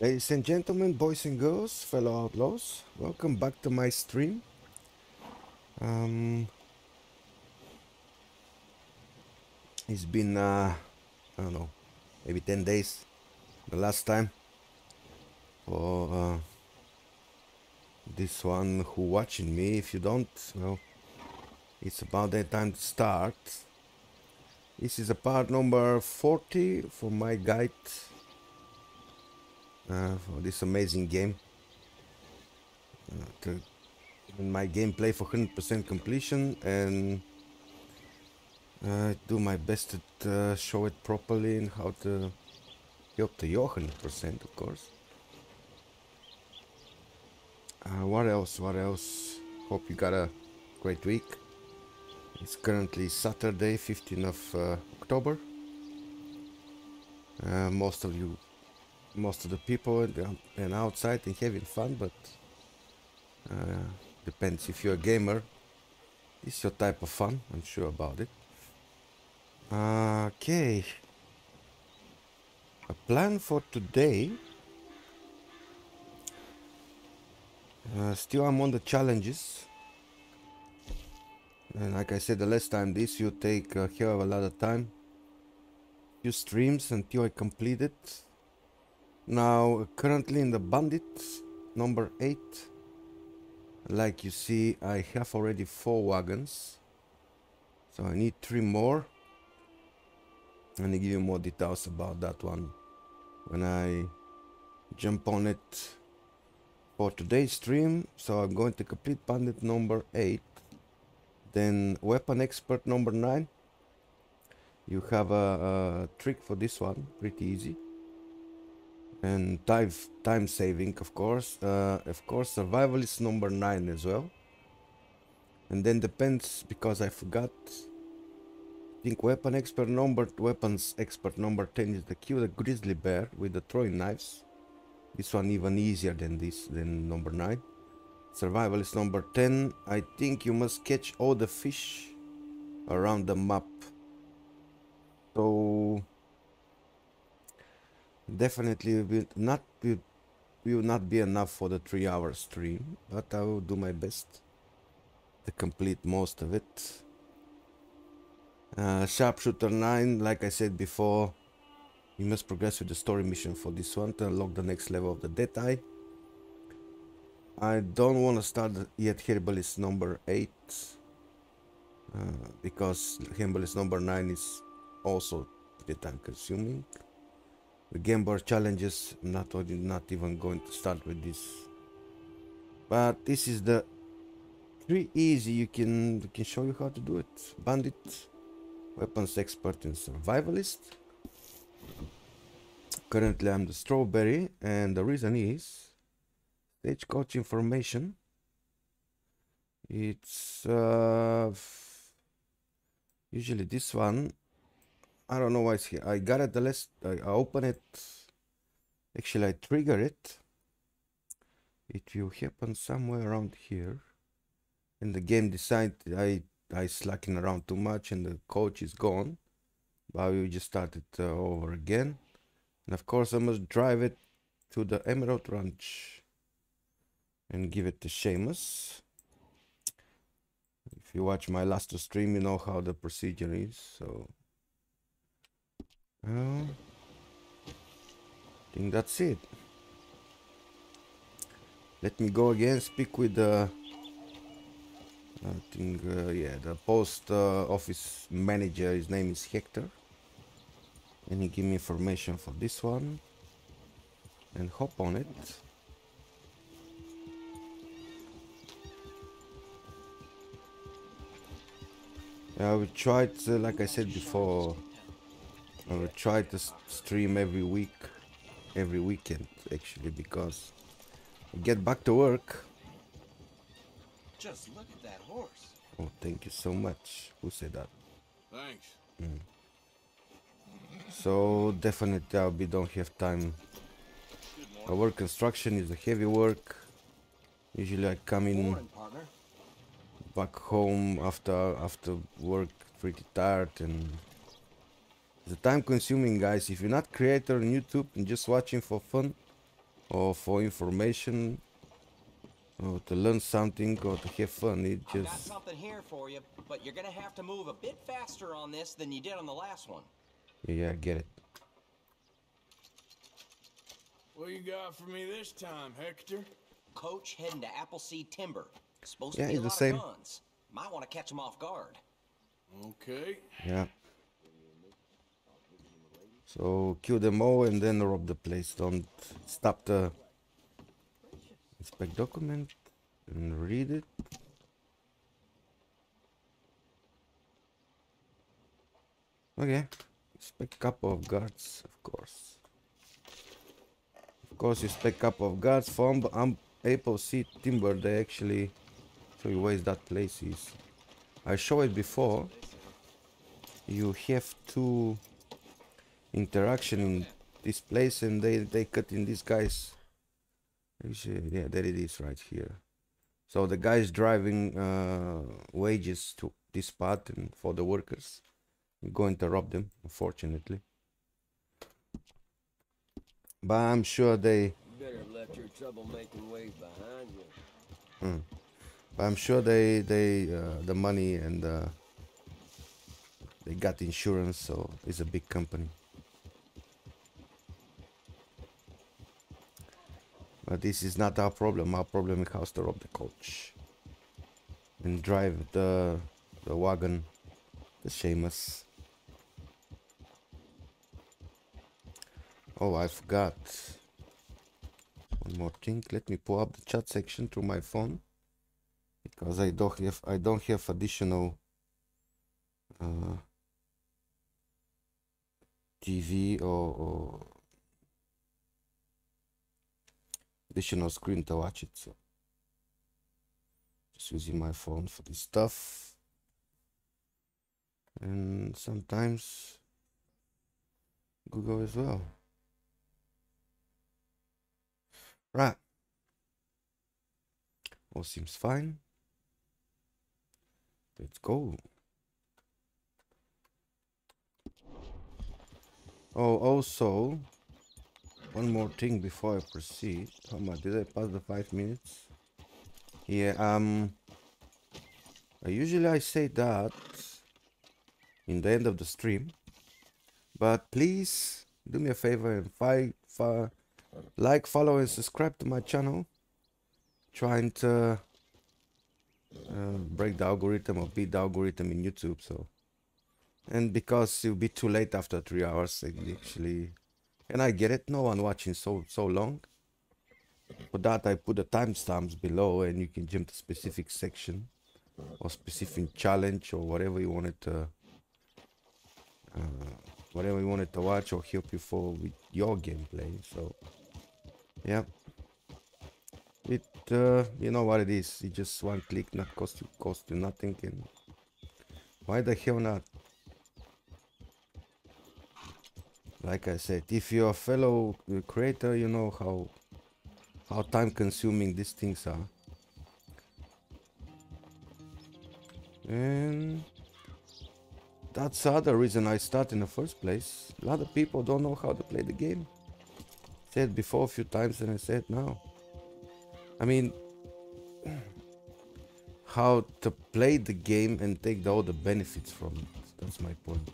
Ladies and gentlemen, boys and girls, fellow outlaws, welcome back to my stream. Um, it's been, uh, I don't know, maybe 10 days, the last time, for uh, this one who watching me. If you don't, well, it's about that time to start. This is a part number 40 for my guide uh, for this amazing game. Uh, my gameplay for 100% completion and uh, do my best to uh, show it properly and how to get to your 100% of course. Uh, what else? What else? Hope you got a great week. It's currently Saturday, 15th of uh, October. Uh, most of you most of the people and outside and having fun, but uh, depends if you're a gamer. It's your type of fun, I'm sure about it. Okay. A plan for today. Uh, still I'm on the challenges. And like I said the last time, this will take a hell of a lot of time. Few streams until I complete it. Now, currently in the bandit number 8, like you see, I have already 4 wagons. So I need 3 more. And I give you more details about that one when I jump on it for today's stream. So I'm going to complete bandit number 8. Then weapon expert number 9. You have a, a trick for this one, pretty easy and time time saving of course. Uh, of course survival is number nine as well. And then depends because I forgot I think weapon expert number weapons expert number 10 is the kill the grizzly bear with the throwing knives. This one even easier than this than number 9 survival is number 10 I think you must catch all the fish around the map. So definitely will not will, will not be enough for the three hour stream but I will do my best to complete most of it. Uh, sharpshooter 9 like I said before you must progress with the story mission for this one to unlock the next level of the dead eye. I don't want to start yet herbalist number 8 uh, because herbalist number 9 is also pretty time consuming the game board challenges not not even going to start with this. But this is the pretty easy you can you can show you how to do it. Bandit weapons expert and survivalist. Currently i'm the strawberry and the reason is stagecoach information. It's uh, usually this one I don't know why it's here. I got it the last, I, I open it. Actually, I trigger it. It will happen somewhere around here. And the game decide I, I slacking around too much and the coach is gone. But we just started uh, over again. And of course, I must drive it to the Emerald Ranch and give it to Seamus. If you watch my last stream, you know how the procedure is. So well, I think that's it. Let me go again, speak with the, I think, uh, yeah, the post uh, office manager, his name is Hector. And he give me information for this one. And hop on it. Yeah, we tried, uh, like I said before, I will try to stream every week, every weekend actually, because I get back to work. Just look at that horse. Oh, thank you so much. Who said that? Thanks. Mm. So definitely I'll be don't have time. I work construction is a heavy work. Usually I come in back home after after work pretty tired and the time consuming guys if you're not creator on youtube and just watching for fun or for information or to learn something or to have fun. It I've got just something here for you, but you're gonna have to move a bit faster on this than you did on the last one. yeah, I get it. What you got for me this time, Hector? Coach heading to Appleseed Timber. Supposed Yeah, to be a it's the lot same. of guns. Might want to catch them off guard. Okay. Yeah. So kill them all and then rob the place. Don't stop the inspect document and read it. Okay. Inspect couple of guards, of course. Of course, you spec couple of guards from um, Appleseed Timber. They actually show you where that place is. I showed it before you have two interaction in this place and they they cut in these guys. Yeah there it is right here. So the guys driving uh, wages to this spot and for the workers. You're going to rob them unfortunately. But i'm sure they You better have your troublemaking ways behind you. but i'm sure they they uh, the money and uh, they got insurance so it's a big company But this is not our problem. Our problem is how to rob the coach and drive the the wagon, the Seamus. Oh, I forgot one more thing. Let me pull up the chat section through my phone because I don't have I don't have additional uh, TV or, or additional screen to watch it. So just using my phone for this stuff. And sometimes Google as well. Right. All seems fine. Let's go. Oh, also, one more thing before I proceed. How much did I pass the five minutes? Yeah, um usually I say that in the end of the stream. But please do me a favor and fi fi like, follow and subscribe to my channel. Trying to uh, break the algorithm or beat the algorithm in YouTube so and because it'll be too late after three hours actually and I get it, no one watching so so long. For that I put the timestamps below and you can jump to specific section or specific challenge or whatever you wanted to uh, whatever you wanted to watch or help you for with your gameplay. So yeah. It uh, you know what it is. It just one click not cost you cost you nothing and why the hell not? Like I said, if you're a fellow uh, creator, you know how how time consuming these things are. And that's the other reason I start in the first place. A lot of people don't know how to play the game. I Said before a few times and I said now. I mean how to play the game and take all the benefits from it. That's my point.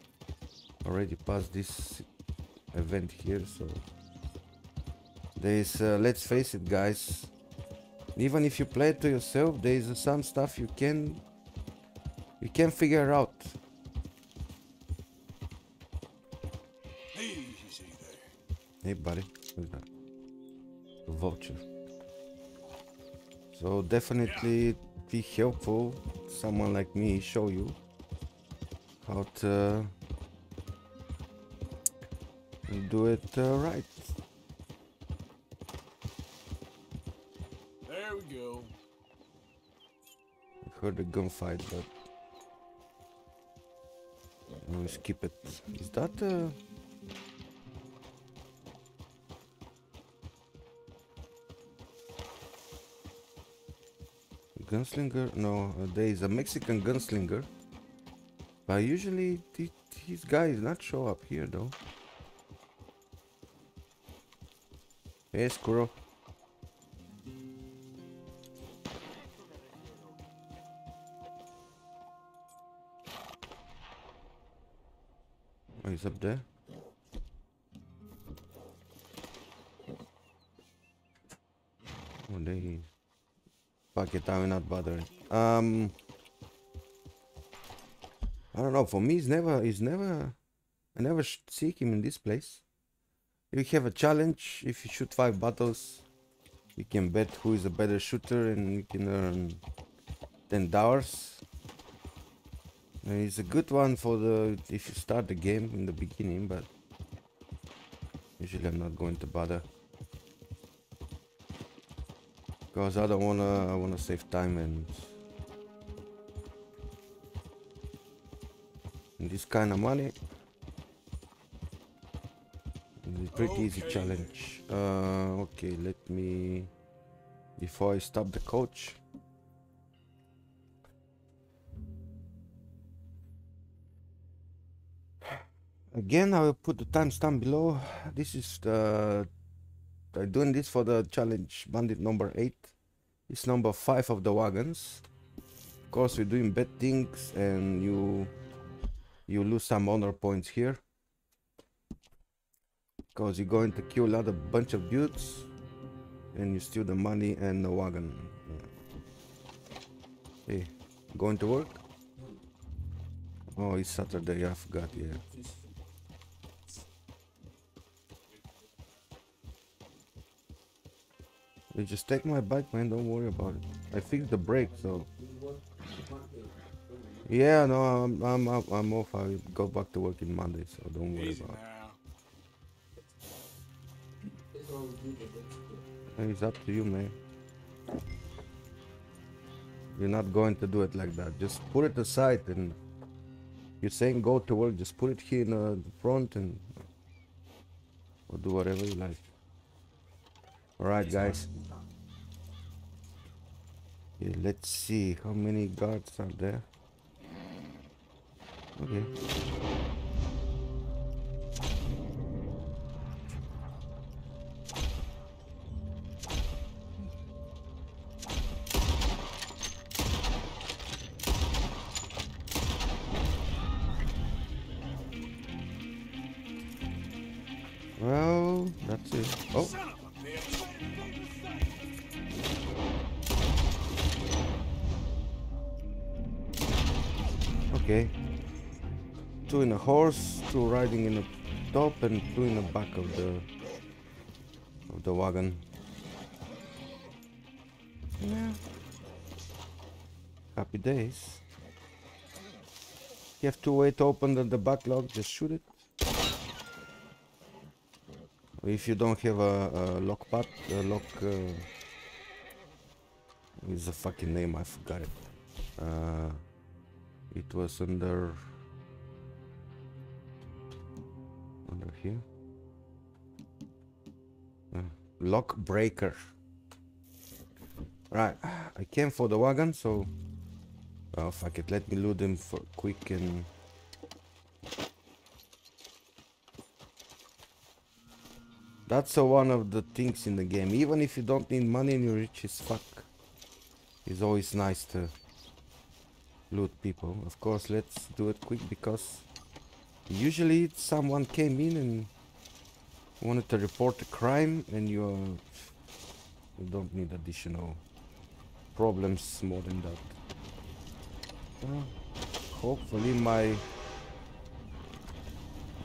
Already passed this event here so there's uh, let's face it guys. Even if you play it to yourself there's uh, some stuff you can you can figure out. Hey buddy who's that? Vulture. So definitely be helpful someone like me show you how to do it uh, right There we go. heard a gunfight, but we'll skip it. Is that uh gunslinger? No, uh, there is a Mexican gunslinger. But usually th- these guys not show up here though. Hey, squirrel. Oh, he's up there. Oh, there he is. Fuck it, I'm not bothering. Um... I don't know, for me, he's never, He's never... I never seek him in this place. You have a challenge, if you shoot five battles, you can bet who is a better shooter, and you can earn ten dollars. It's a good one for the if you start the game in the beginning, but usually I'm not going to bother because I don't wanna I wanna save time and this kind of money. Pretty easy challenge. Uh, okay, let me before I stop the coach. Again, I will put the timestamp below. This is the I'm doing this for the challenge bandit number 8. It's number 5 of the wagons. Of course, we're doing bad things and you you lose some honor points here. Because you're going to kill a lot of bunch of dudes and you steal the money and the wagon. Hey, going to work? Oh, it's Saturday, I forgot, yeah. You just take my bike, man. Don't worry about it. I fixed the brake, so. Yeah, no, I'm I'm I'm, I'm off. I go back to work in Monday, so don't worry about it. It's up to you, man. You're not going to do it like that. Just put it aside, and you're saying go to work. Just put it here in uh, the front, and or do whatever you like. All right, guys. Okay, let's see how many guards are there. Okay. Well, that's it. Oh, Son of a bitch! okay. Two in a horse, two riding in the top, and two in the back of the of the wagon. Yeah. Happy days. You have to wait to open the, the backlog, just shoot it. If you don't have a, a lock pad, a lock. Uh, is the fucking name? I forgot it. Uh, it was under. Under here. Uh, lock breaker. Right, I came for the wagon, so. Oh fuck it, let me loot them for quick and. That's one of the things in the game. Even if you don't need money and you're rich as fuck, it's always nice to loot people. Of course, let's do it quick because usually someone came in and wanted to report a crime, and you uh, you don't need additional problems more than that. Hopefully my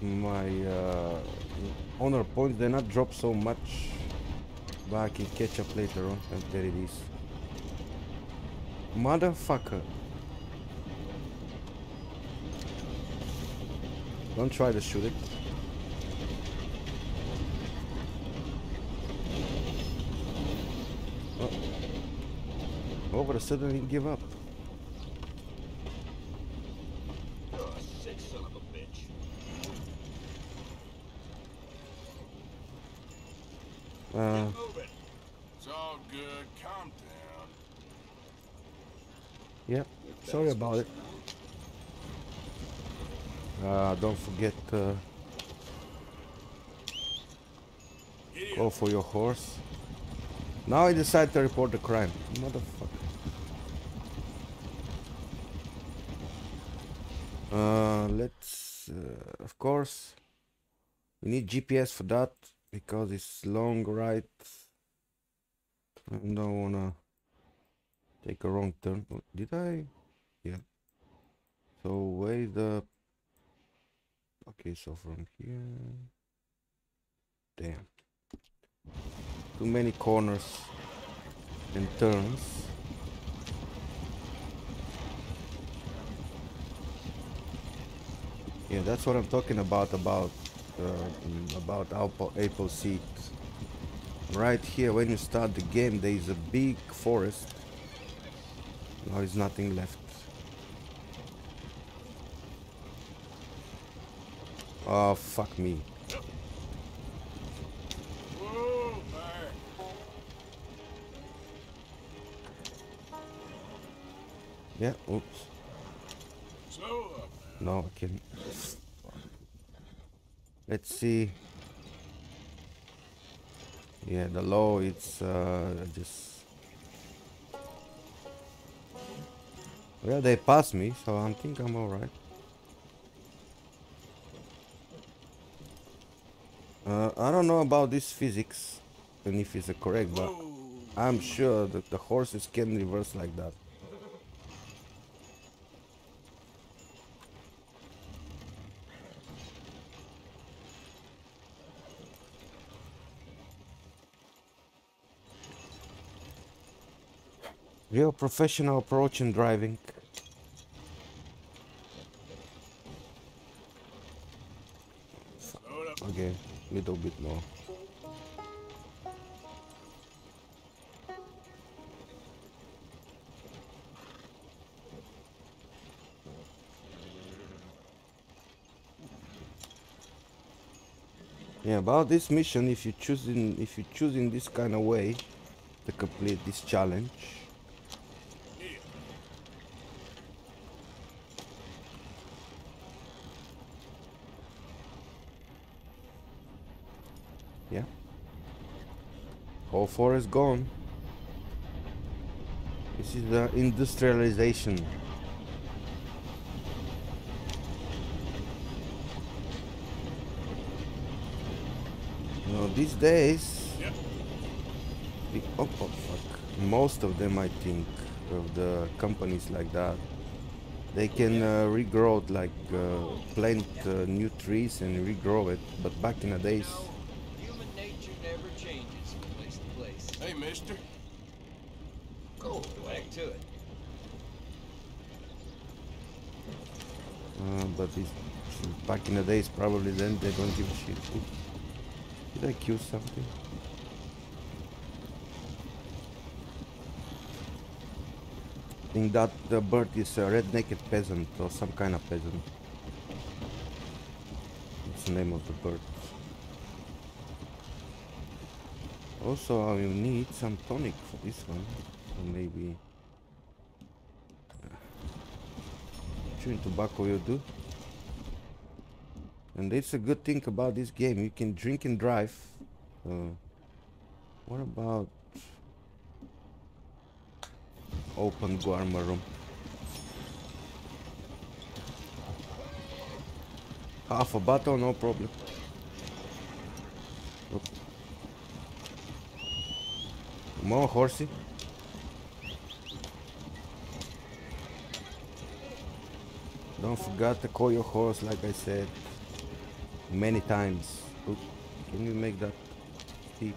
my uh, honor points they not drop so much but I can catch up later on and there it is motherfucker. Don't try to shoot it. Oh. over a sudden he give up Oh, sick son of a bitch. uh, Moving. It's all good. Calm down. Yep. Uh, don't forget uh, go for your horse. Now I decide to report the crime. Motherfucker. Uh, let's uh, of course, we need GPS for that because it's long right. I don't wanna take a wrong turn. Did I? Yeah. So where is the? Okay, so from here. Damn. Too many corners and turns. Yeah, that's what I'm talking about about uh, mm, about Apple Appleseed. Right here, when you start the game, there is a big forest. Now there's nothing left. Oh fuck me! Yeah. Oops. No, I can. Let's see. Yeah, the low. It's uh, just. Well, they passed me, so I think I'm alright. Uh, I don't know about this physics and if it's correct, but I'm sure that the horses can reverse like that. Real professional approach in driving. Okay, little bit more. Yeah, about this mission, if you choose in if you choose in this kind of way to complete this challenge, whole forest gone. This is the industrialization. Know, these days, Yep. the, oh, oh fuck, most of them, I think, of the companies like that, they can uh, regrow it, like uh, plant uh, new trees and regrow it. But back in the days, Human nature never changes from place to place. Hey, mister. Go back to it. uh, but it's, back in the days, probably then they don't give a shit. Oops. Did I kill something? I think that the bird is a red-naked peasant or some kind of peasant. That's the name of the bird. Also, I will need some tonic for this one. So maybe... Uh, chewing tobacco will do. And it's a good thing about this game. You can drink and drive. Uh, what about open Guarma rum? Half a bottle, no problem. Oop. Come on, horsey. Don't forget to call your horse, like I said many times. Can you make that steep?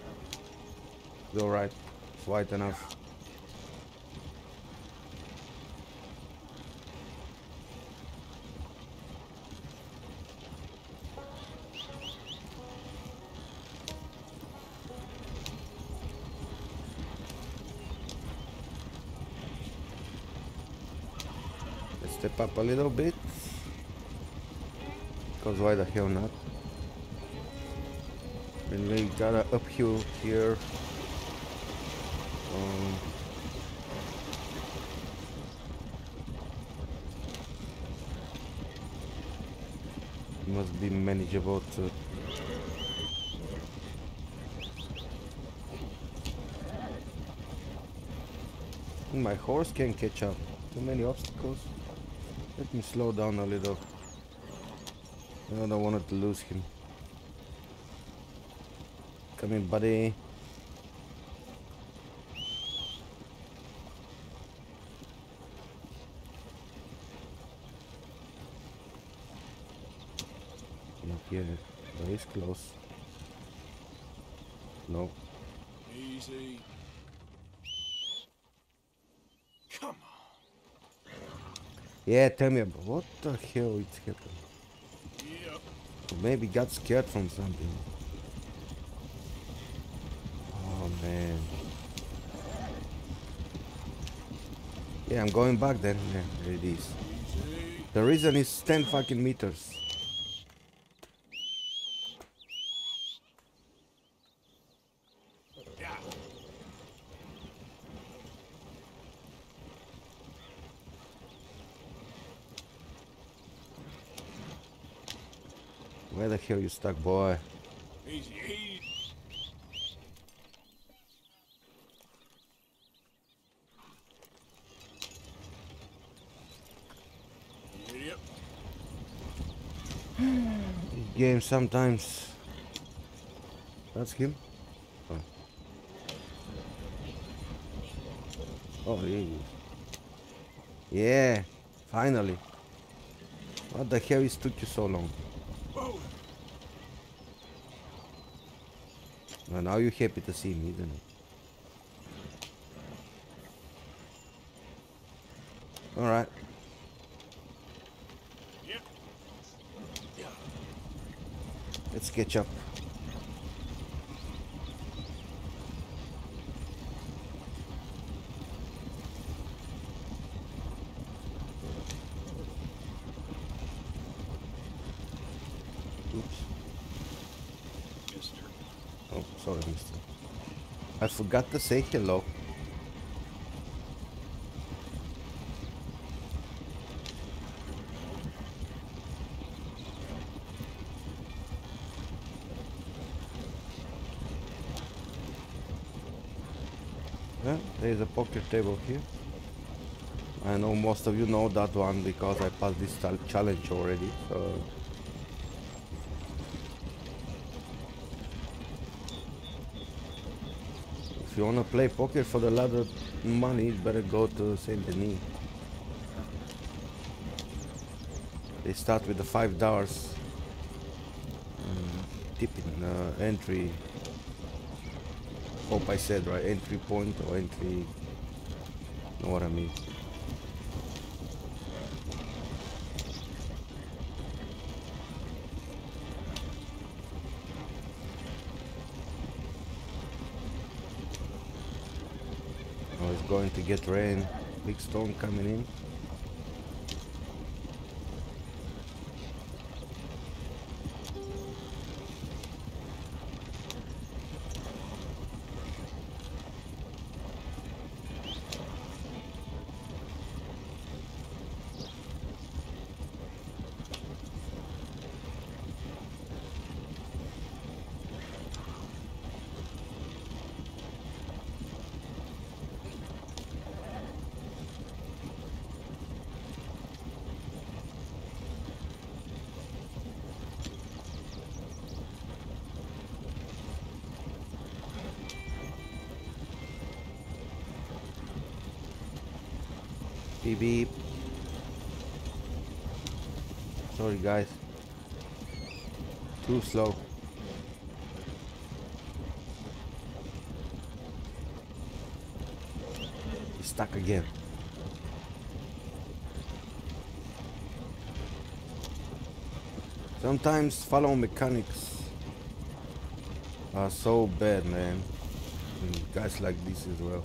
It's alright. It's wide enough. Let's step up a little bit. Because why the hell not? Got an uphill here. Um, must be manageable to my horse can catch up too many obstacles let me slow down a little I don't want to lose him. Come in, buddy. Not here, but he's close. No. Easy. Come on. Yeah, tell me about what the hell is happening. Yep. Maybe got scared from something. Oh man. Yeah, I'm going back then. Yeah, there it is. The reason is 10 fucking meters. Where the hell you stuck, boy? Easy. Easy. Yep. Sometimes. That's him? Oh. Oh, yeah. Yeah, finally. What the hell is took you so long? Well, now you're happy to see me, isn't it? Alright. Yep. Yeah. Up. Oops. Mister. Oh, sorry, mister. I forgot to say hello. Yeah, table here. I know most of you know that one because I passed this challenge already, so If you wanna play poker for the of money, you better go to Saint Denis. They start with the five dollars um, tipping uh, entry. Hope I said right, entry point or entry. Know what I mean? Oh, it's going to get rain. Big storm coming in. Beep beep. Sorry guys. Too slow. He's stuck again. Sometimes follow mechanics are so bad, man. And guys like this as well.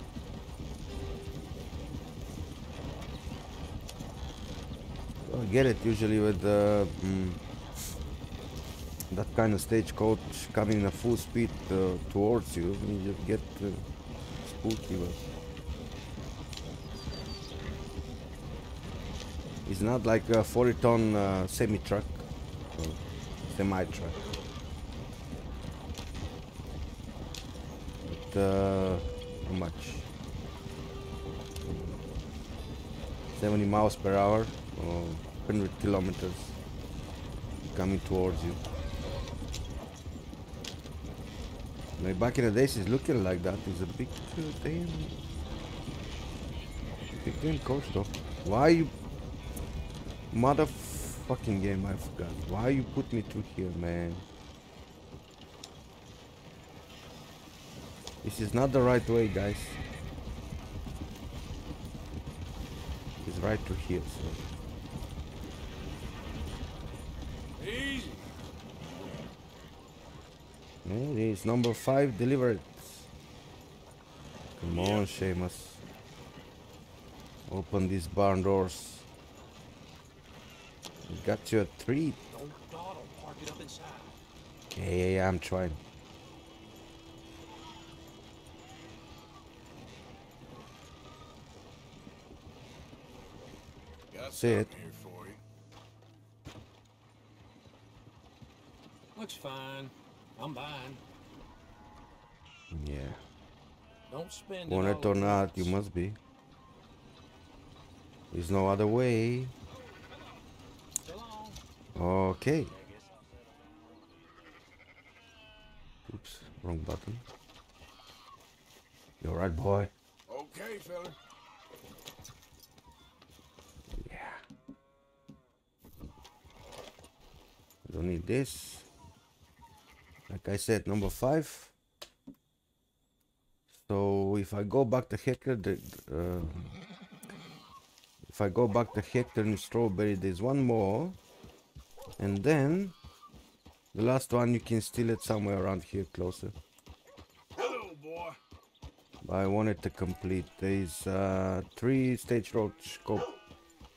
I get it usually with uh, mm, that kind of stagecoach coming at full speed uh, towards you. You just get uh, spooky. But it's not like a 40 ton uh, semi truck, semi truck. But, uh, how much? 70 miles per hour or 100 kilometers coming towards you. Like back in the days, it's looking like that. It's a big uh, damn, big damn coach though. Why you, motherfucking game? I forgot. Why you put me through here, man? This is not the right way, guys. It's right through here, so. Easy. There it is, number five delivered. Come on, Seamus. Open these barn doors. We got you a treat. Park it up inside. Yeah, yeah, yeah, I'm trying. That's it. here for you. Looks fine. I'm buying. Yeah. Don't spend Want it it all or not, you must be. There's no other way. Okay. Oops, wrong button. You alright, boy? Okay, fella. Yeah. Don't need this. Like I said, number five. So if I go back to Hector, the, uh, if I go back to Hector and Strawberry, there's one more. And then the last one you can steal it somewhere around here closer. Hello, boy. I wanted to complete. these uh, three stagecoach co-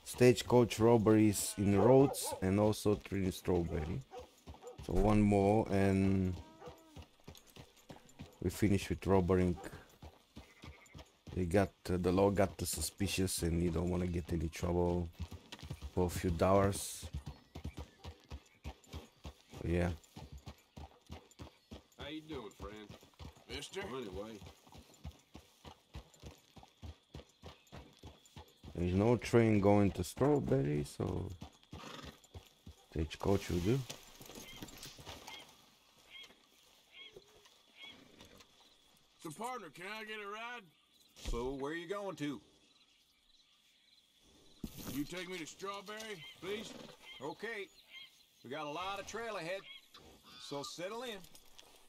stagecoach robberies in Rhodes and also three in Strawberry. So one more and we finish with robbering. They got uh, the law got the suspicious and you don't want to get any trouble for a few dollars. So yeah. How you doing, friend? Mister? Well, anyway, There's no train going to Strawberry, so stagecoach will do. So, partner, can I get a ride? So, where are you going to? You take me to Strawberry, please? Okay. We got a lot of trail ahead. So settle in.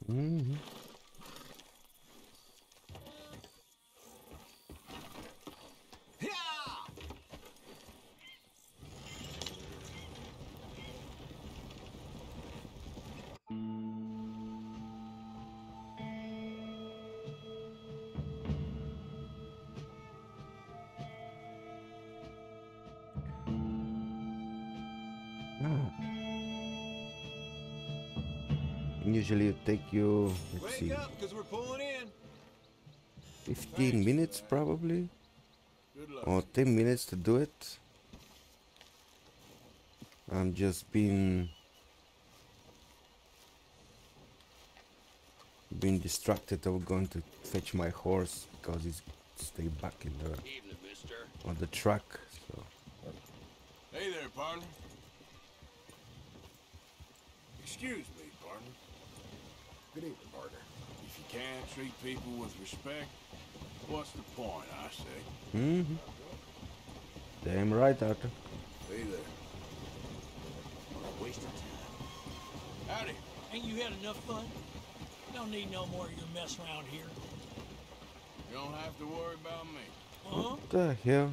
hmm Usually take you, let's see, up, we're pulling in. 15 minutes probably, or 10 minutes to do it. I'm just being being distracted. I'm going to fetch my horse because he's stay back in the evening, on the track. So Hey there, partner. Excuse me. Good evening, partner. If you can't treat people with respect, what's the point, I say? Mm -hmm. damn right, Arthur. Hey there. Waste of time. Howdy. Ain't you had enough fun? Don't need no more of your mess around here. You don't have to worry about me. Huh? What the hell?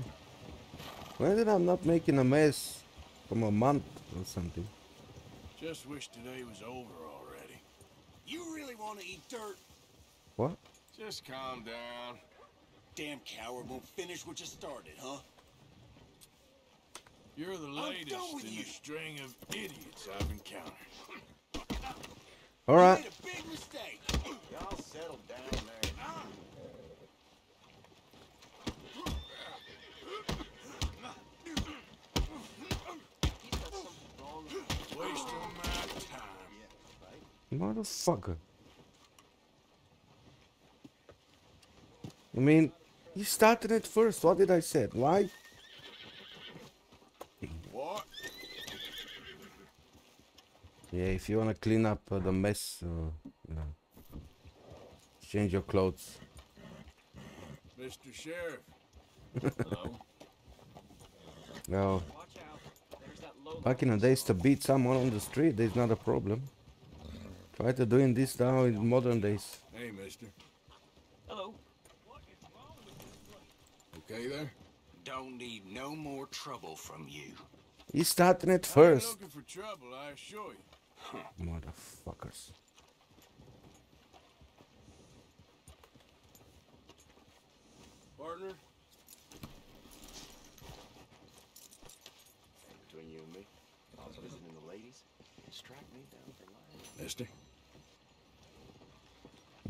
Why did I'm not making a mess from a month or something? Just wish today was over already. You really want to eat dirt? What? Just calm down. Damn coward won't finish what you started, huh? You're the done latest with in you. a string of idiots I've encountered. All right. You made a big mistake. Y'all settle down there. Wasting my time. Motherfucker. I mean, you started it first. What did I say? Why? What? Yeah, if you wanna clean up uh, the mess, uh, you know, change your clothes. Mr. Sheriff. Hello? Well, Watch out. There's that low back in the days to beat someone on the street is not a problem. Try to doing this now in modern days. Hey, mister. Hello? Okay there? Don't need no more trouble from you. He's starting it I ain't first. looking for trouble, I assure you. Motherfuckers. Partner? Between you and me, I was visiting the ladies. It me down the line. Mister?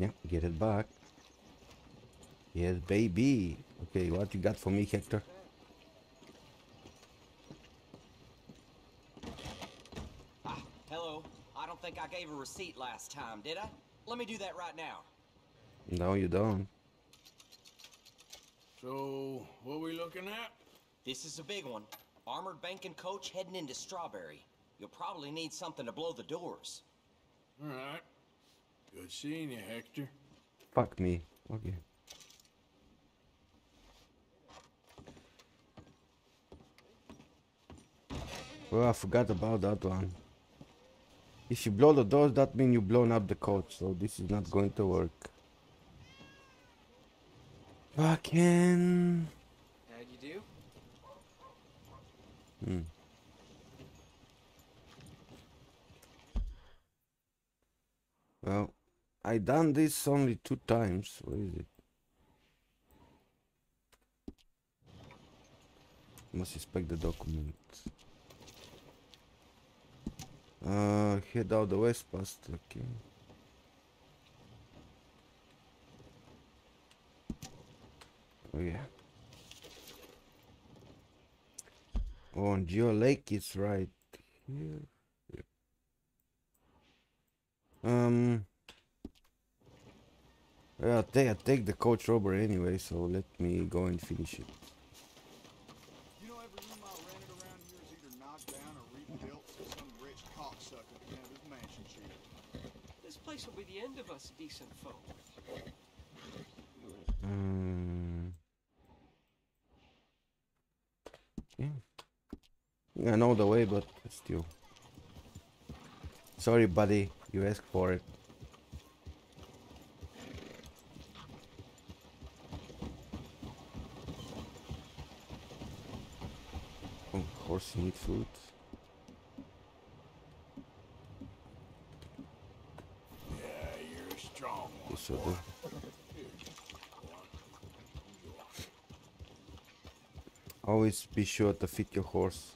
Yeah, get it back. Yes, baby. Okay, what you got for me, Hector? Ah, hello. I don't think I gave a receipt last time, did I? Let me do that right now. No, you don't. So, what we looking at? This is a big one. Armored banking coach heading into Strawberry. You'll probably need something to blow the doors. Alright. Good seeing you, Hector. Fuck me. Okay. Well, I forgot about that one. If you blow the doors, that means you've blown up the coach, so this is not going to work. Fucking. How'd you do? Hmm. Well, I done this only two times. Where is it? Must inspect the document. Uh, head out the west past. Okay. Oh yeah. Oh, and Geo Lake is right here. Yeah. Um. Yeah, I take, I take the coach robbery anyway, so let me go and finish it. You know every room I rented around here is either knocked down or rebuilt so some rich cocksucker can have his mansion cheap. This place will be the end of us decent folk. Um. Yeah. I know the way, but still. Sorry, buddy. You asked for it. Of course, food. Yeah, you're strong. Yes. Always be sure to feed your horse.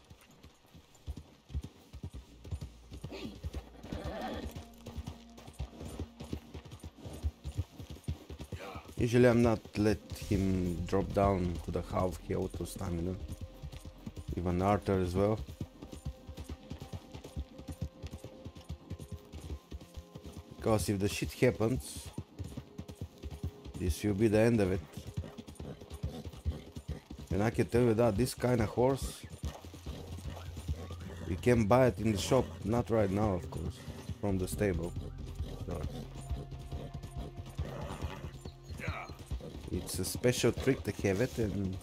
Usually I'm not let him drop down to the half he auto stamina. Even Arthur as well. Because if the shit happens, this will be the end of it. And I can tell you that this kind of horse, you can buy it in the shop, not right now, of course, from the stable. It's a special trick to have it, and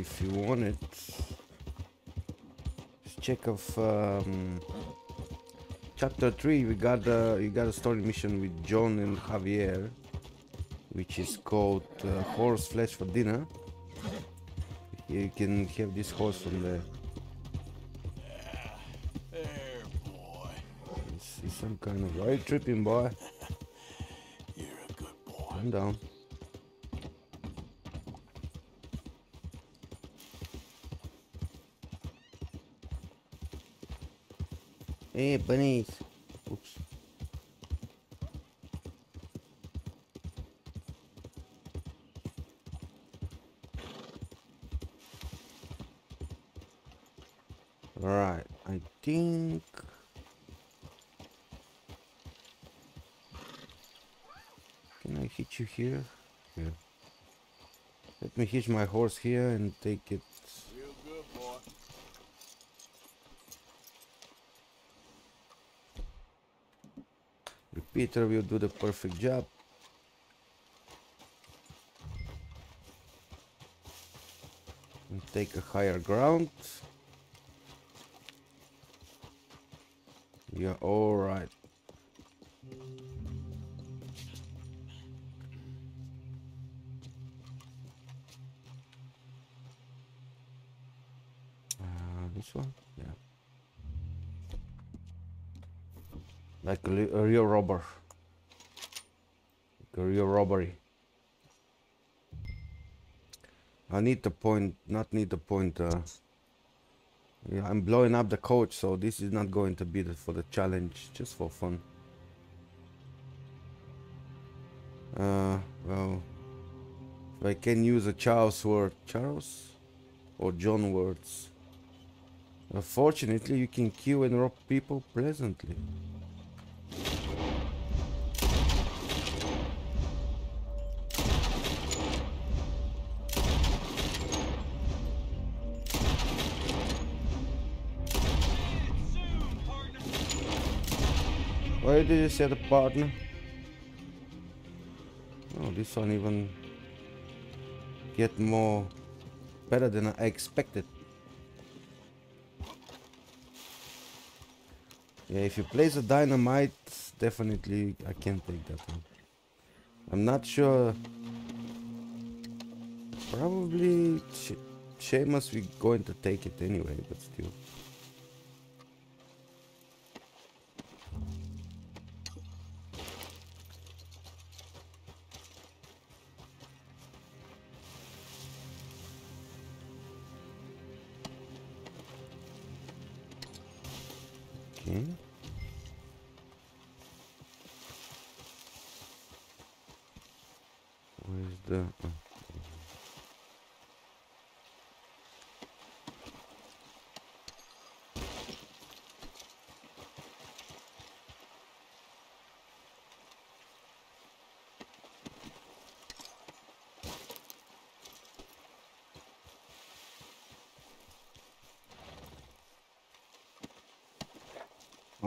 if you want it, just check of um, chapter three. We got uh, you got a story mission with John and Javier which is called uh, horse flesh for dinner. You can have this horse from there. It's, some kind of. Are you tripping, boy? You're a good boy. Calm down. Eh, hey, bunnies. Oops. Alright, I think. Can I hitch you here? Yeah. Let me hitch my horse here and take it. Real good boy. Peter will do the perfect job. And take a higher ground. Yeah, alright. Robber. Real robbery. I need the point, not need the point. Uh, yeah, I'm blowing up the coach, so this is not going to be the, for the challenge, just for fun. Uh, well, I can use a Charles word, Charles or John words. Unfortunately, you can kill and rob people pleasantly. Did you say the partner? Oh, this one even get more better than I expected. Yeah, if you place a dynamite, definitely I can take that one. I'm not sure. Probably Seamus we going to take it anyway, but still.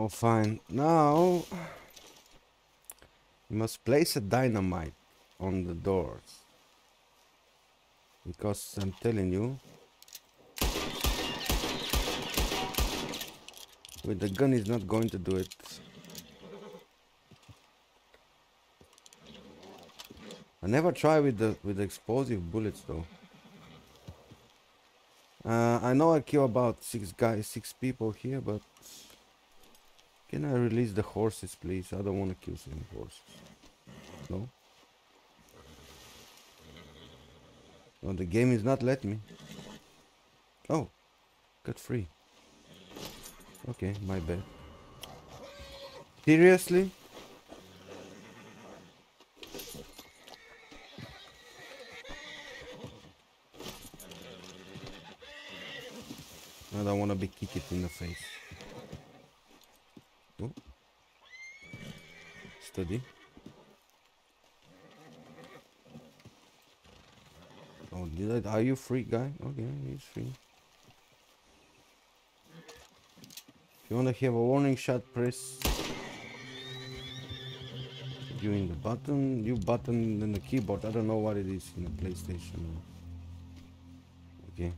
Oh, fine. Now, you must place a dynamite on the doors. Because I'm telling you, with the gun is not going to do it. I never try with the with explosive bullets though. Uh, I know I kill about six guys, six people here, but can I release the horses, please? I don't want to kill any horses. No? No, the game is not letting me. Oh, got free. Okay, my bad. Seriously? I don't want to be kicked in the face. Steady. Oh, did I, are you free, guy? Okay, he's free. If you want to have a warning shot, press you in the button, you button in the keyboard. I don't know what it is in the PlayStation. Okay.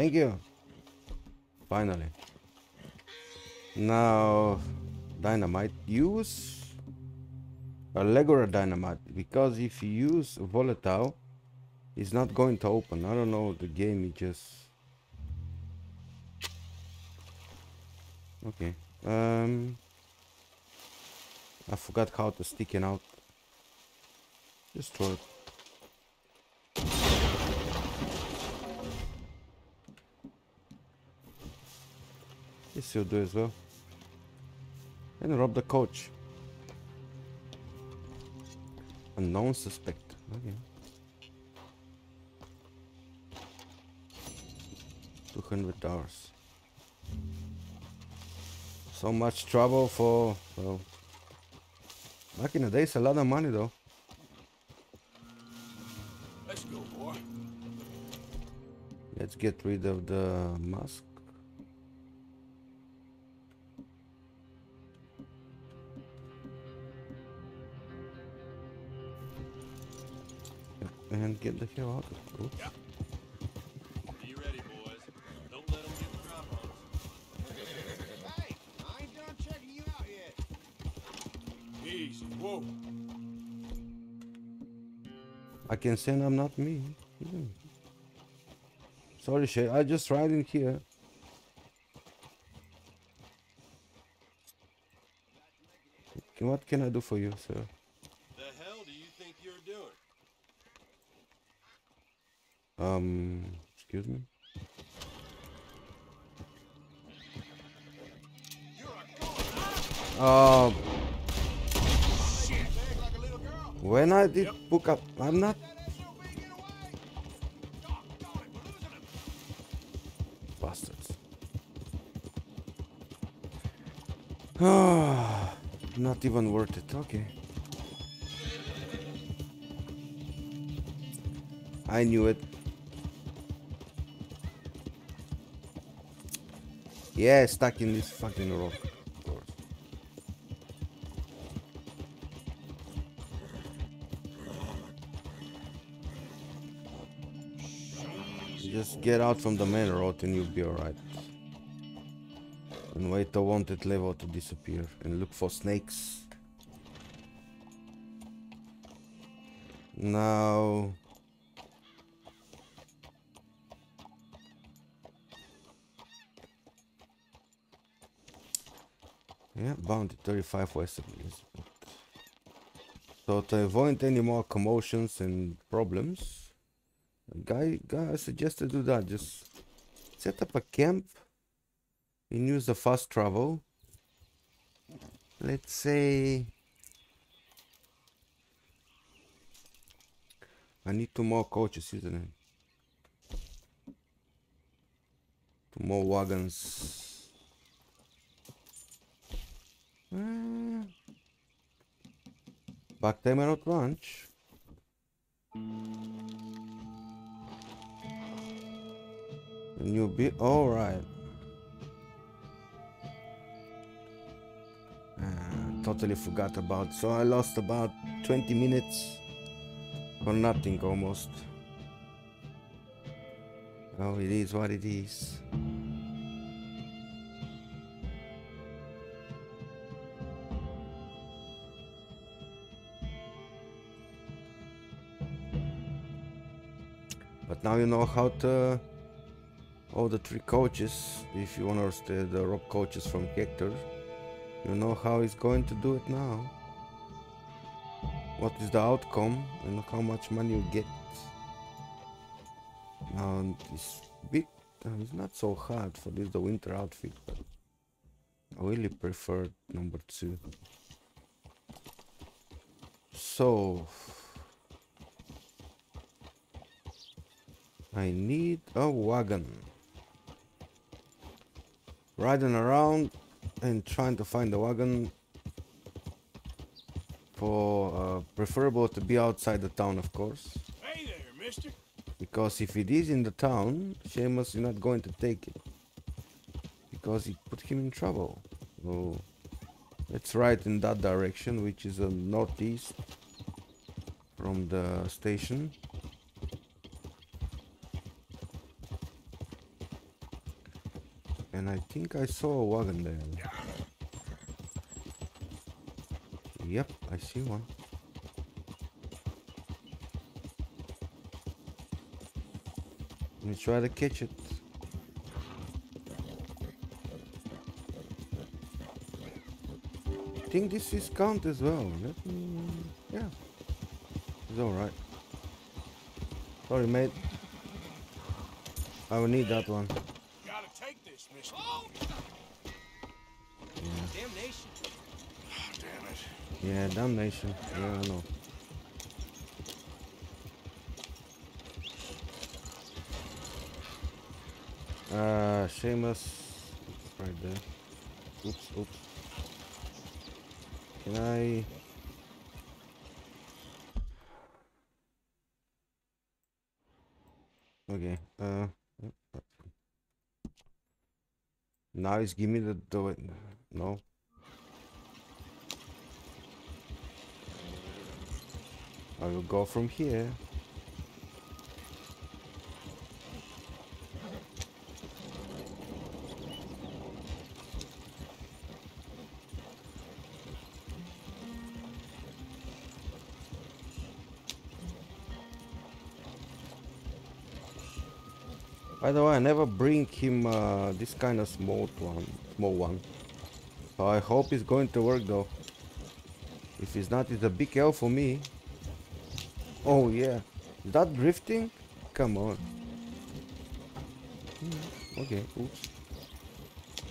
Thank you. Finally. Now, dynamite. Use a regular dynamite because if you use volatile, it's not going to open. I don't know. The game is just. Okay. Um. I forgot how to stick it out. Just throw it. This will do as well. And rob the coach. Unknown suspect. Okay. 200 dollars. So much trouble for well Back in the days, a lot of money though. Let's go, boy. Let's get rid of the mask. And get the hell out of Oops. Be ready, boys. Don't let them get the drop on us. Hey, I ain't done checking you out yet. Easy. Whoa. I can say I'm not me. Hmm. Sorry, Shay. I just ride in here. What can I do for you, sir? The hell do you think you're doing? Um, excuse me. Uh, when I did book up, I'm not. Bastards. not even worth it. Okay. I knew it. Yeah, stuck in this fucking rock. Just get out from the main road and you'll be alright. And wait the wanted level to disappear and look for snakes. Now Yeah, bound to 35 west So to avoid any more commotions and problems, guy, guy suggested do that. Just set up a camp and use the fast travel. Let's say I need two more coaches, isn't it? Two more wagons. Back time at ranch. You'll be alright. Uh, totally forgot about. So I lost about 20 minutes for nothing almost. Oh, it is what it is. Now you know how to all the three coaches, if you want to stay the rock coaches from Hector, you know how he's going to do it now. What is the outcome and how much money you get. Now it's bit it's not so hard for this the winter outfit, but I really prefer number two. So I need a wagon. Riding around and trying to find a wagon for uh, preferable to be outside the town of course Hey there, mister. because if it is in the town Seamus is not going to take it because it put him in trouble so let's ride in that direction which is a northeast from the station and I think I saw a wagon there Yep, I see one. Let me try to catch it. I think this is count as well. Let me, yeah, it's all right. Sorry, mate. I will need that one. Damnation. Damn it. Yeah, damnation. Yeah, I know. Uh, Seamus, right there. Oops, oops. Can I? Okay. Uh. He's give me the the no. I will go from here. By the way, I never bring him uh, this kind of small one, small one. So I hope it's going to work though. If it's not, it's a big L for me. Oh yeah, is that drifting? Come on. Hmm, Okay, oops.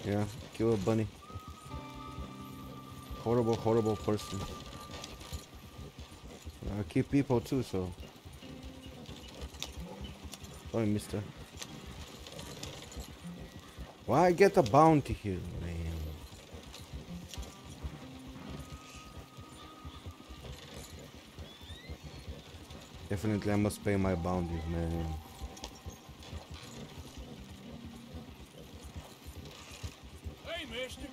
Yeah, kill a bunny. Horrible, horrible person. I kill people too, so. Sorry, mister. Why I get a bounty here, man? Definitely I must pay my bounties, man. Hey, mister.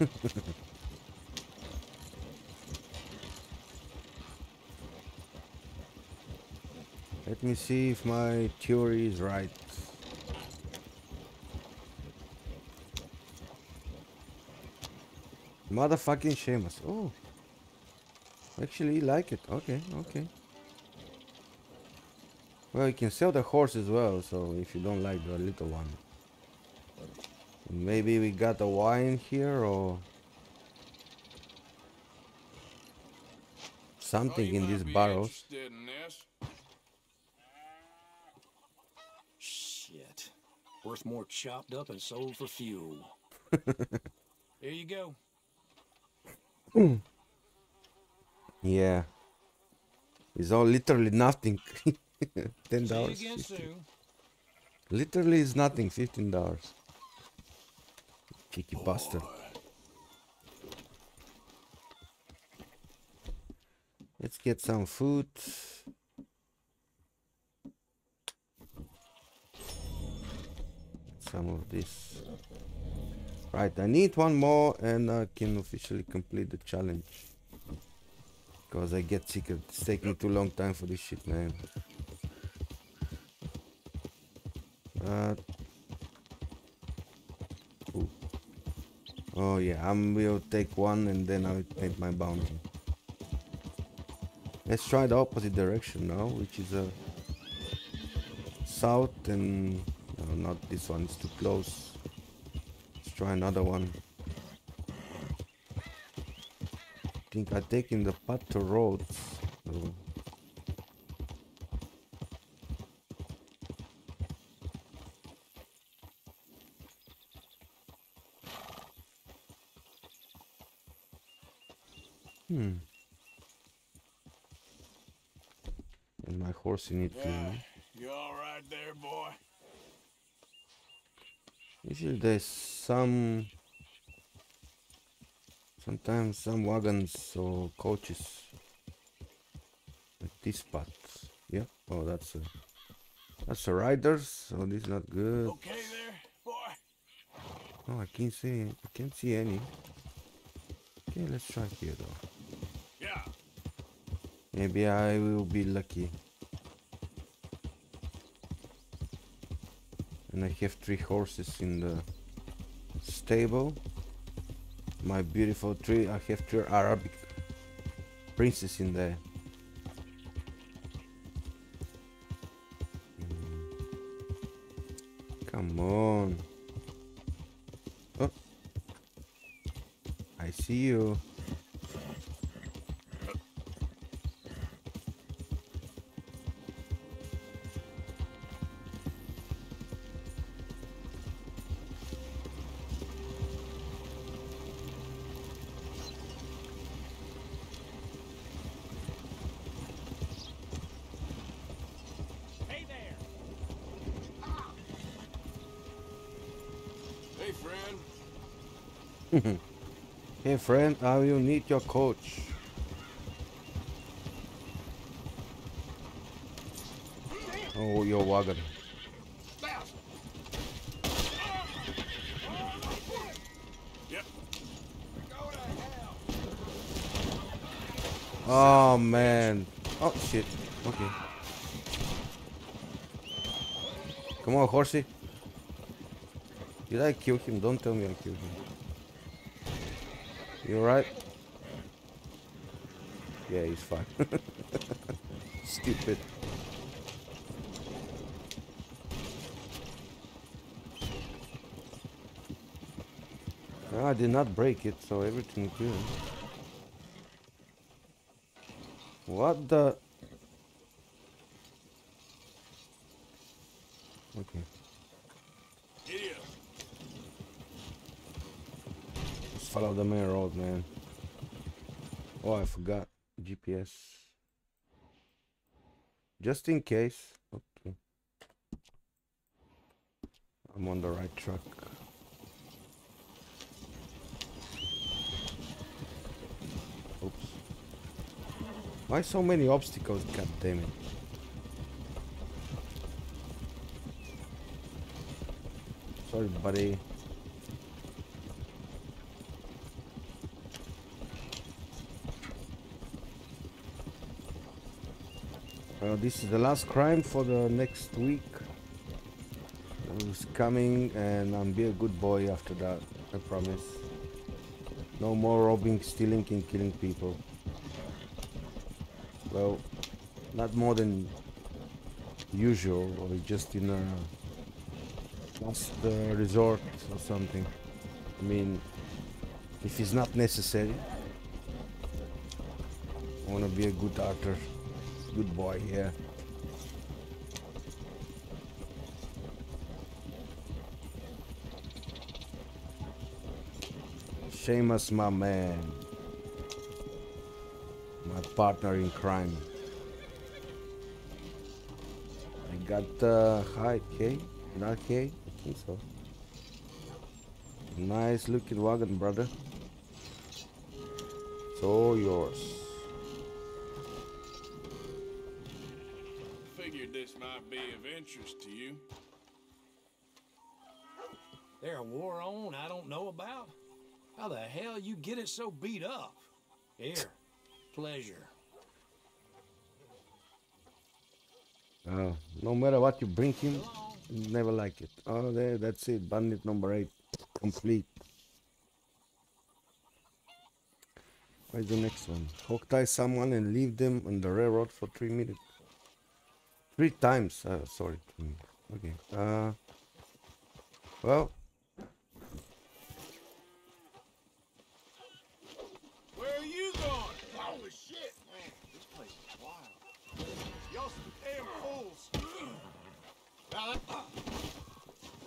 Let me see if my theory is right. Motherfucking Seamus. Oh. Actually, you like it. Okay, okay. Well, you can sell the horse as well, so if you don't like the little one. Maybe we got a wine here or something Oh, in might these barrels. in this. Shit. Worth more chopped up and sold for fuel. Here you go. Yeah. It's all literally nothing. Ten dollars. Literally is nothing. Fifteen dollars. Cheeky bastard. Let's get some food. Some of this. Right, I need one more and I can officially complete the challenge. Because I get sick of it's taking too long time for this shit, man. Uh. Oh yeah, I'm will take one and then I'll take my bounty. Let's try the opposite direction now, which is uh, south and no, not this one. It's too close. Try another one. I think I'm taking the path to roads. Hmm. And my horse you need to. Yeah, all right there, boy? Usually there's some sometimes some wagons or coaches at this spot. Yeah. Oh that's a that's a riders, so this is not good. Okay there, boy? Oh I can't see I can't see any. Okay, let's try here though. Yeah. Maybe I will be lucky. And I have three horses in the stable. My beautiful tree, I have three Arabic princes in there. Hey friend, I will need your coach. Oh, your wagon. Oh man. Oh shit. Okay. Come on, horsey. Did I kill him? Don't tell me I killed him. You alright? Yeah, he's fine. Stupid. I did not break it, so everything good. What the? Okay. Giddy up. Oh, Just follow the main road, man. Oh, I forgot GPS. Just in case. Okay. I'm on the right track. Oops. Why so many obstacles? God damn it. Sorry, buddy. Well, this is the last crime for the next week. It's coming, and I'm be a good boy after that. I promise. No more robbing, stealing, and killing people. Well, not more than usual, or just in a last uh, resort or something. I mean, if it's not necessary, I want to be a good actor. Good boy, yeah. Seamus, my man. My partner in crime. I got uh, high K, not K, I think so. Nice looking wagon, brother. It's all yours. How the hell you get it so beat up? Here, pleasure. Oh, no matter what you bring him, never like it. Oh, there, that's it. Bandit number eight, complete. Where's the next one? Hog tie someone and leave them on the railroad for three minutes. Three times. Uh, sorry. Okay. Uh. Well,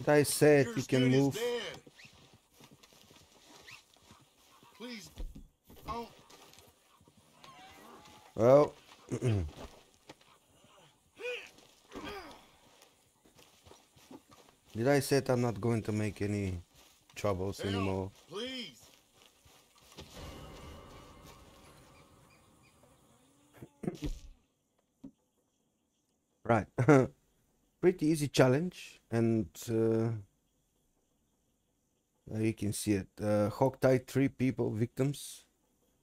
I said you can move. Please, don't. Well. Did I said I'm not going to make any troubles Help, anymore? Please. Right. Pretty easy challenge, and uh, you can see it. Uh, Hawk tied three people, victims,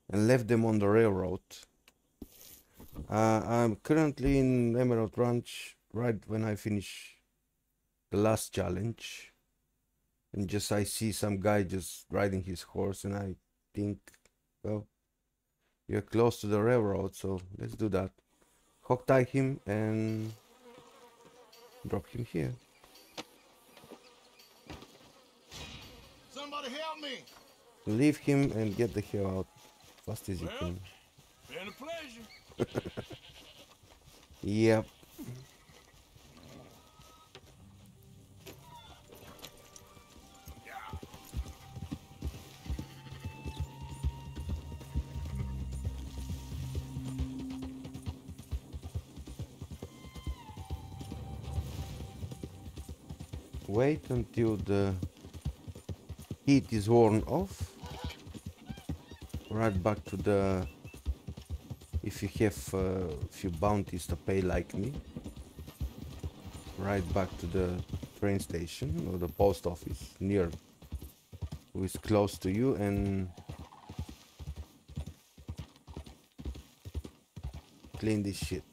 and left them on the railroad. Uh, I'm currently in Emerald Ranch right when I finish the last challenge. And just I see some guy just riding his horse, and I think, well, you're close to the railroad, so let's do that. Hog tie him and drop him here. Somebody help me. Leave him and get the hell out fast as you can. Been a pleasure. Yep. Wait until the heat is worn off. Right back to the if you have a few bounties to pay like me right back to the train station or the post office near who is close to you and clean this shit.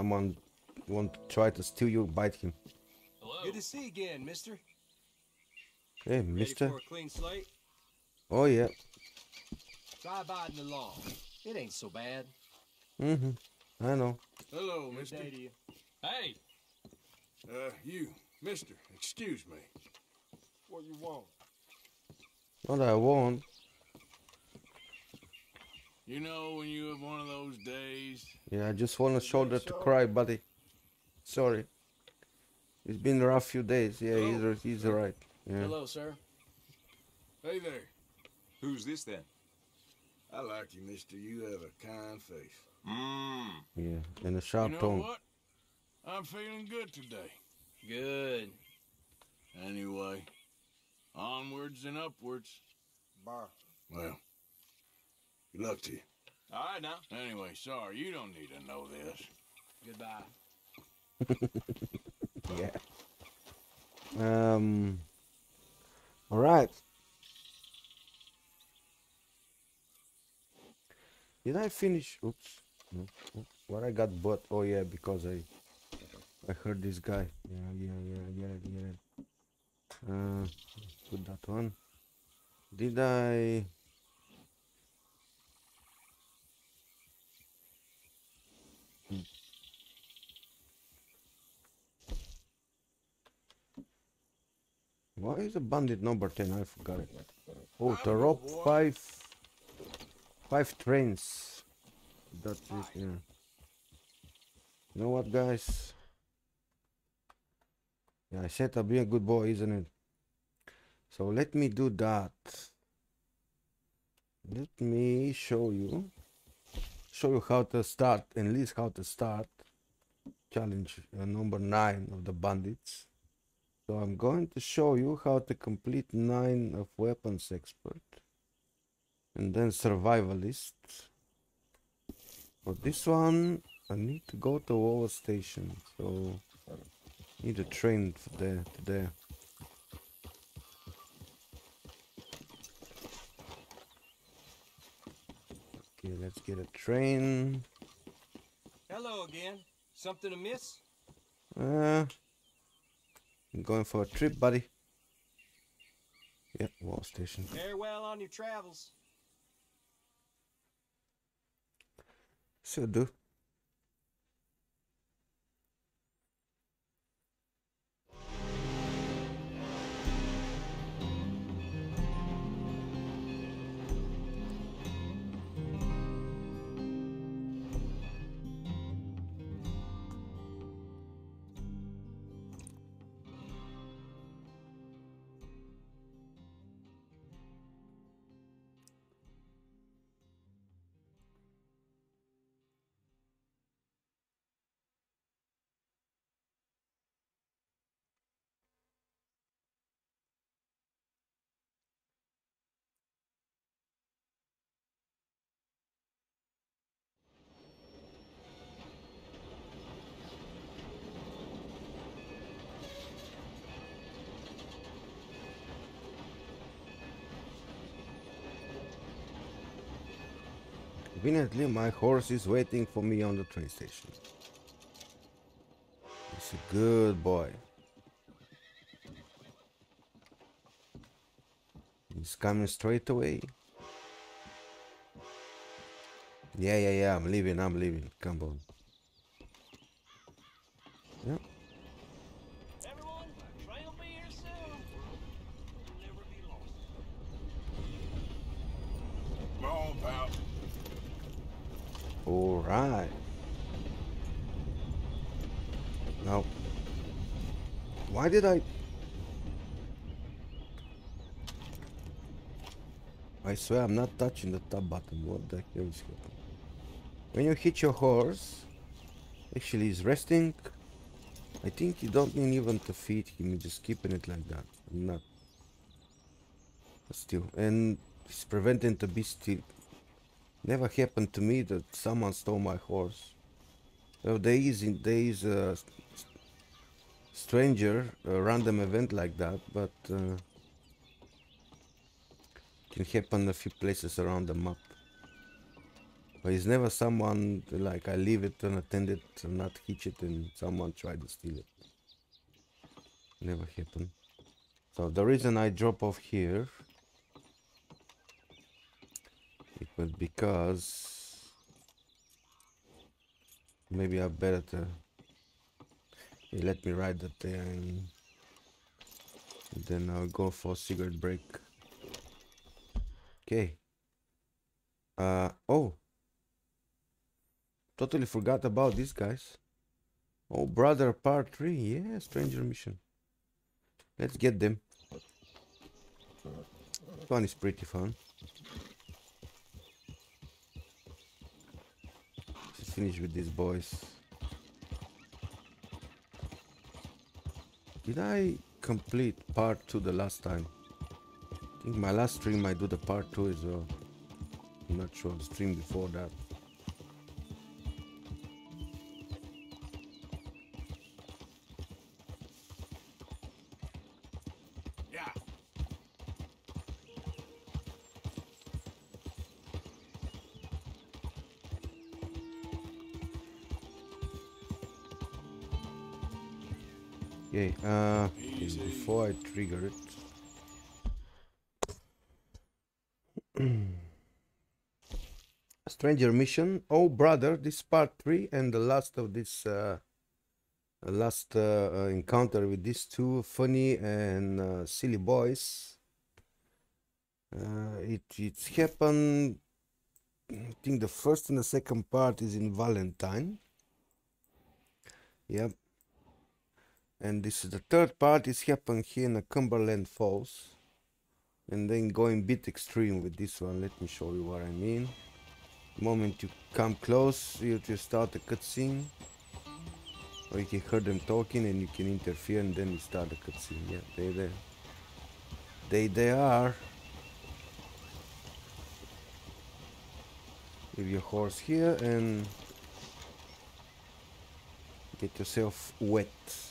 Someone want to try to steal you, bite him. Hello. Good to see you again, mister. Hey, Ready mister. for a clean slate? Oh yeah. Try abiding the law. It ain't so bad. Mm-hmm. I know. Hello, Good mister. day to you. Hey, Uh, you, mister, excuse me. What you want? What I won't. You know when you have one of those days? Yeah, I just want a shoulder to cry, buddy. Sorry. It's been a rough few days. Yeah, he's, he's alright. Yeah. Hello, sir. Hey there. Who's this then? I like you, mister. You have a kind face. Mmm. Yeah, and a sharp You sharp know tone. what? I'm feeling good today. Good. Anyway, onwards and upwards. Bar. Well, good luck to you. all right now. Anyway, sorry, you don't need to know this. Goodbye. Yeah. Um. All right. Did I finish? Oops. What I got bought? Oh yeah, because I I heard this guy. Yeah, yeah, yeah. I get it, get it. Uh, put that one. Did I? Why is the bandit number 10? I forgot it. Oh, to rob five five trains. That's it, yeah. You know what guys? Yeah, I said I'll be a good boy, isn't it? So let me do that. Let me show you show you how to start, at least how to start challenge uh, number 9 of the bandits. So I'm going to show you how to complete 9 of weapons expert and then survivalist. For this one I need to go to our station so need a train for there to there. Okay, let's get a train. Hello again. Something amiss? Uh, I'm going for a trip, buddy. Yep, wall station. Farewell on your travels. Should do. Conveniently, my horse is waiting for me on the train station. He's a good boy. He's coming straight away. Yeah, yeah, yeah, I'm leaving, I'm leaving. Come on. Yeah. All right. Now, why did I... I swear I'm not touching the top button. What the hell is happening? When you hit your horse, actually he's resting. I think you don't need even to feed him, just keeping it like that. I'm not. But still, and he's preventing the beast Never happened to me that someone stole my horse. Well, there is, there is a stranger, a random event like that, but uh, can happen a few places around the map. But it's never someone like I leave it unattended and not hitch it and someone tried to steal it. Never happened. So the reason I drop off here it was because maybe I better to let me ride that and then I'll go for a cigarette break. Okay. Uh oh. Totally forgot about these guys. Oh brother part 3. Yeah, stranger mission. Let's get them. This one is pretty fun. Finish with these boys. Did I complete part 2 the last time? I think my last stream I do the part 2 as well. I'm not sure the stream before that. Okay, uh, before I trigger it. Stranger mission. Oh, brother, this part three and the last of this uh, uh, last uh, uh, encounter with these two funny and uh, silly boys. Uh, it it's happened. I think the first and the second part is in Valentine. Yep. And this is the third part is happened here in the Cumberland Falls. And then going bit extreme with this one. Let me show you what I mean. the Moment you come close, you just start a cutscene. Or you can hear them talking and you can interfere and then you start the cutscene. Yeah, they there. They they are. Leave your horse here and get yourself wet.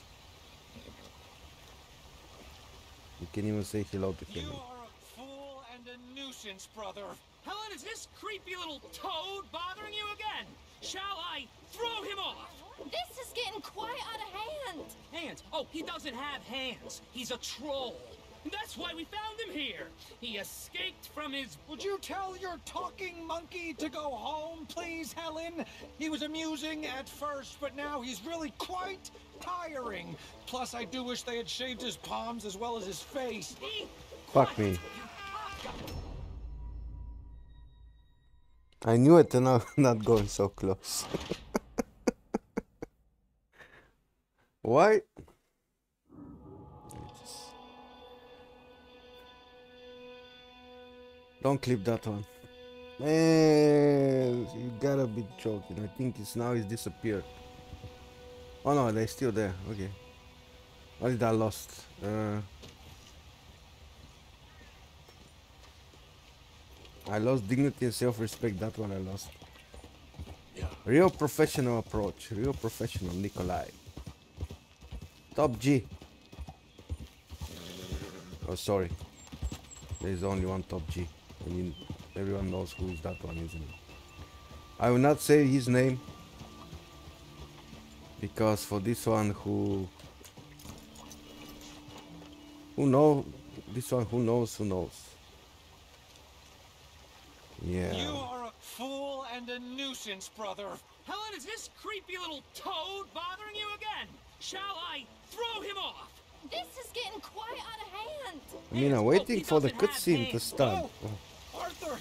You can even say hello to him. You him. are a fool and a nuisance, brother. Helen, is this creepy little toad bothering you again? Shall I throw him off? This is getting quite out of hand. Hands? Oh, he doesn't have hands. He's a troll. That's why we found him here. He escaped from his. Would you tell your talking monkey to go home, please, Helen? He was amusing at first, but now he's really quite tiring. Plus, I do wish they had shaved his palms as well as his face. Fuck me. I knew it and I'm not going so close. Why? Don't clip that one. Man, you gotta be joking. I think it's now it's disappeared. Oh no, they're still there. Okay. What did I lost? Uh, I lost dignity and self-respect. That one I lost. Yeah. Real professional approach. Real professional, Nikolai. Top G. Oh, sorry. There is only one top G. I mean, everyone knows who is that one, isn't it? I will not say his name because for this one, who who know this one, who knows, who knows. Yeah. You are a fool and a nuisance, brother. Helen, is this creepy little toad bothering you again? Shall I throw him off? This is getting quite out of hand. I mean, I'm waiting for the cutscene to start. Oh, Arthur,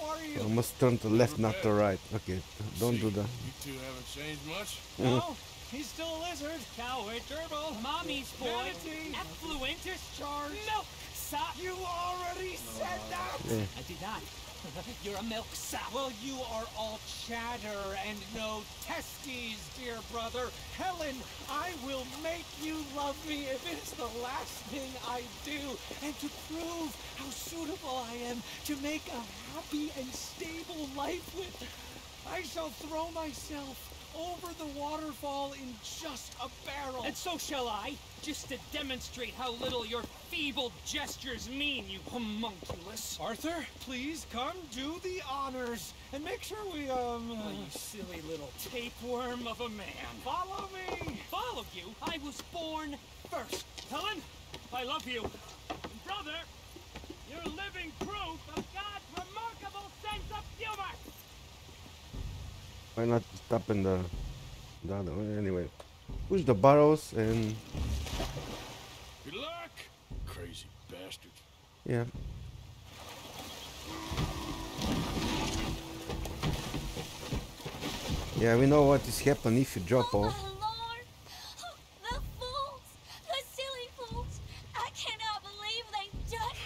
how are you? I must turn to left, not to right. Okay, don't do that. You two haven't changed much. Mm. No, he's still a lizard. Coward, gerbil, mommy's boy, Manatee. effluent, Discharge. milk, milksop. You already said that! Yeah. I did not. You're a milk milksop. Well, you are all chatter and no testes, dear brother. Helen, I will make you love me if it's the last thing I do. And to prove how suitable I am to make a happy and stable life with, I shall throw myself over the waterfall in just a barrel. And so shall I, just to demonstrate how little your feeble gestures mean, you homunculus. Arthur, please come do the honors and make sure we, um. Oh, you silly little tapeworm of a man. Follow me! Follow you? I was born first. Helen, I love you. And brother, you're living proof of God's remarkable sense of humor. Why not stop in the, the other way? Anyway, push the barrels and Good luck, crazy bastards. yeah. Yeah, we know what is happen if you drop Oh, off. my lord! Oh, the fools! The silly fools! I cannot believe they've done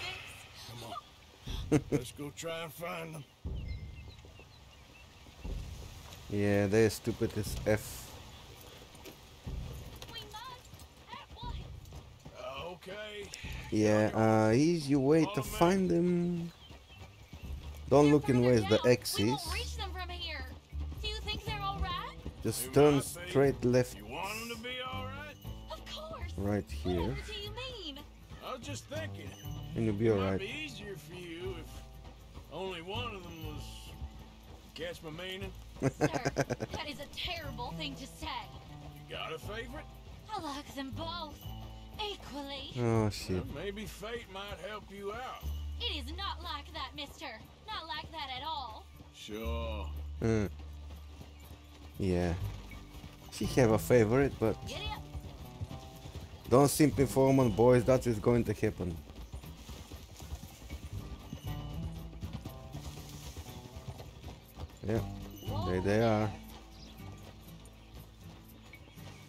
this! Let's go try and find them. Yeah, they're stupid as F. We must at once! Okay. Yeah, uh, easy way to find them. Don't look in where the X is. won't reach them from here. Do you think they're all right? Just turn straight left You want them to be all right? Of course. right here, Whatever do you mean? I was just thinking. and you'll be It might alright. be easier for you if only one of them was. Catch my meaning? Sir, that is a terrible thing to say. You got a favorite? I like them both. Equally. Oh shit. Well, maybe fate might help you out. It is not like that, mister. Not like that at all. Sure. Uh, yeah. She have a favorite, but don't simply form on boys. That is going to happen. Yeah, there they are.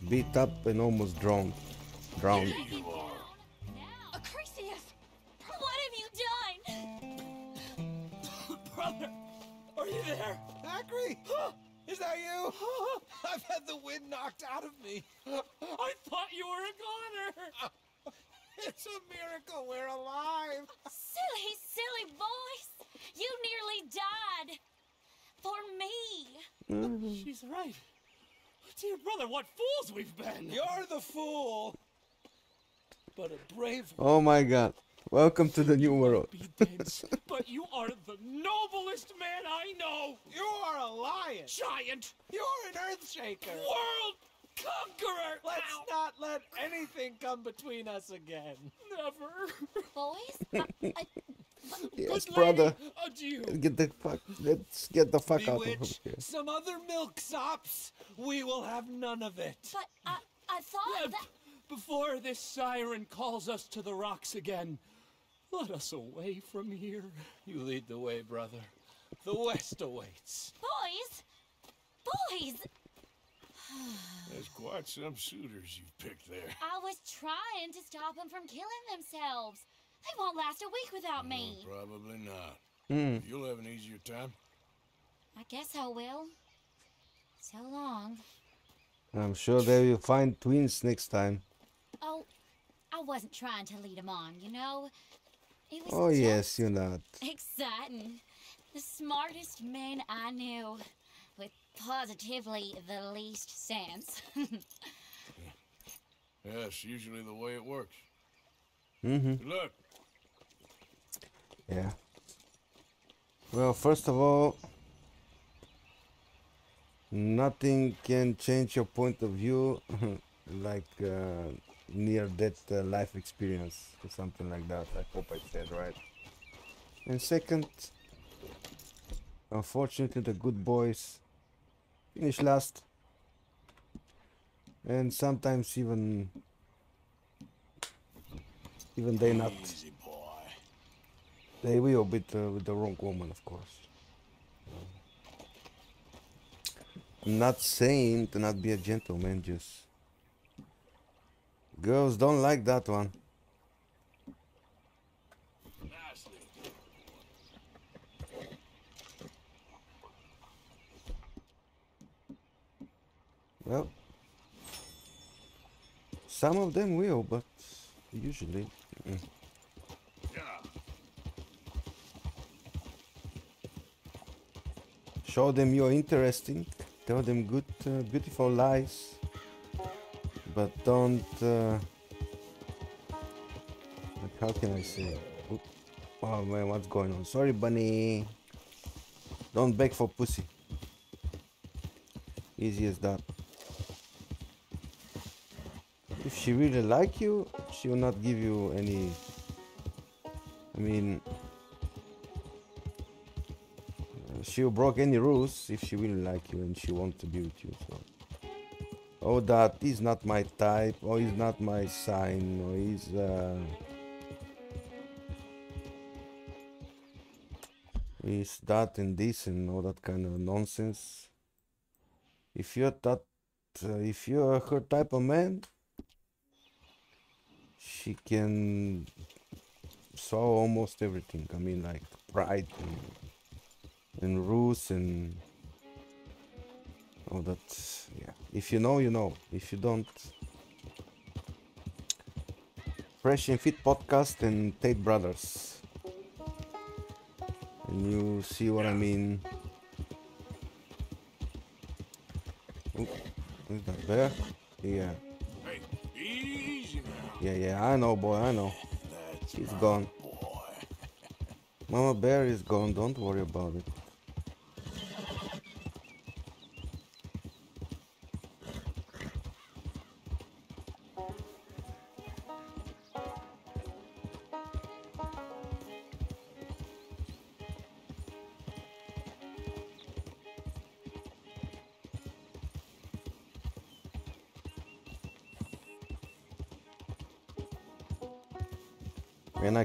Beat up and almost drowned. Drowned. Take it down. Now. Acrisius! What have you done? Brother, are you there? Acri! Is that you? I've had the wind knocked out of me. I thought you were a goner. It's a miracle we're alive. Silly, silly boys! You nearly died. For me. Mm-hmm. She's right. Dear brother, what fools we've been. You're the fool. But a brave Oh my god. Welcome to the new world. Dense, but you are the noblest man I know. You are a lion. Giant You're an earth shaker. world conqueror. Let's Ow. not let anything come between us again. Never. Boys? I, I, Yes, Good brother. lady, Get the fuck. Let's get the fuck out of here. some other milksops. We will have none of it. but I, I thought Yeah, that. Before this siren calls us to the rocks again, let us away from here. You lead the way, brother. The West awaits. Boys? Boys! There's quite some suitors you've picked there. I was trying to stop them from killing themselves. They won't last a week without me. Probably not. Hmm. You'll have an easier time. I guess I will. So long. I'm sure they will find twins next time. Oh, I wasn't trying to lead them on, you know? It was Oh yes, you're not. exciting. The smartest man I knew, with positively the least sense. That's usually the way it works. Mm-hmm. Good luck. Yeah. Well, first of all, nothing can change your point of view like uh, near death uh, life experience or something like that. I hope I said right. And second, unfortunately, the good boys finish last, and sometimes even even they not. They will, but uh, with the wrong woman, of course. I'm not saying to not be a gentleman, just... Girls don't like that one. Well, some of them will, but usually... Mm -mm. Show them you're interesting. Tell them good, uh, beautiful lies. But don't. Uh, like how can I say? Oop. Oh man, what's going on? Sorry, bunny. Don't beg for pussy. Easy as that. If she really like you, she will not give you any. I mean, she break any rules if she really like you and she wants to be with you. So, oh, that is not my type, or is not my sign, or is. Uh, is that and this and all that kind of nonsense. If you're that, uh, if you're her type of man, she can solve almost everything. I mean, like pride and, and rules and all that. Yeah. If you know, you know. If you don't, Fresh and Fit podcast and Tate Brothers. And you see what I mean. Oop, is that bear? Yeah. Hey, easy now. Yeah, yeah, I know, boy, I know. He's gone. Mama Bear is gone, don't worry about it.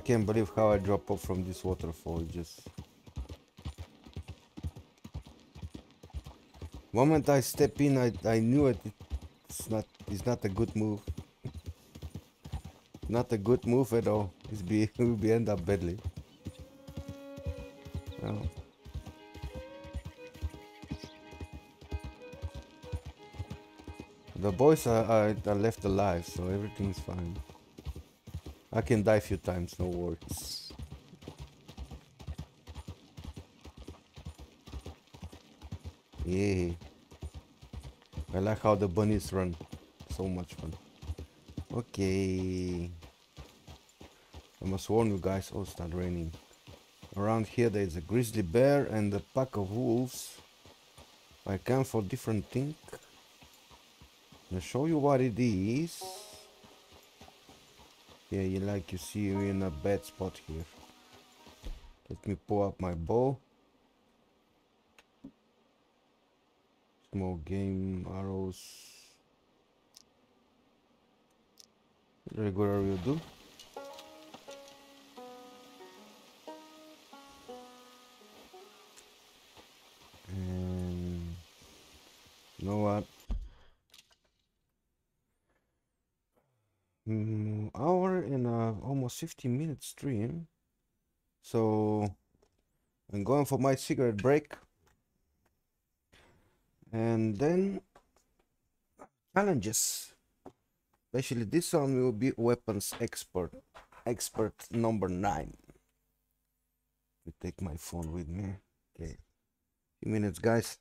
Can't believe how I drop off from this waterfall. Just moment I step in, I I knew it. It's not. It's not a good move. not a good move at all. It's be will be end up badly. Oh. The boys are, are, are left alive, so everything's fine. I can die a few times, no worries. Yeah. I like how the bunnies run. So much fun. Okay. I must warn you guys, oh, start raining. Around here there is a grizzly bear and a pack of wolves. I come for different thing. I'll show you what it is. Yeah, you like you see me in a bad spot here. Let me pull up my bow. Small game arrows. Regular will do. 50 minute stream. So I'm going for my cigarette break. And then challenges. Especially this one will be weapons expert. Expert number nine. We take my phone with me. Okay. Few minutes guys.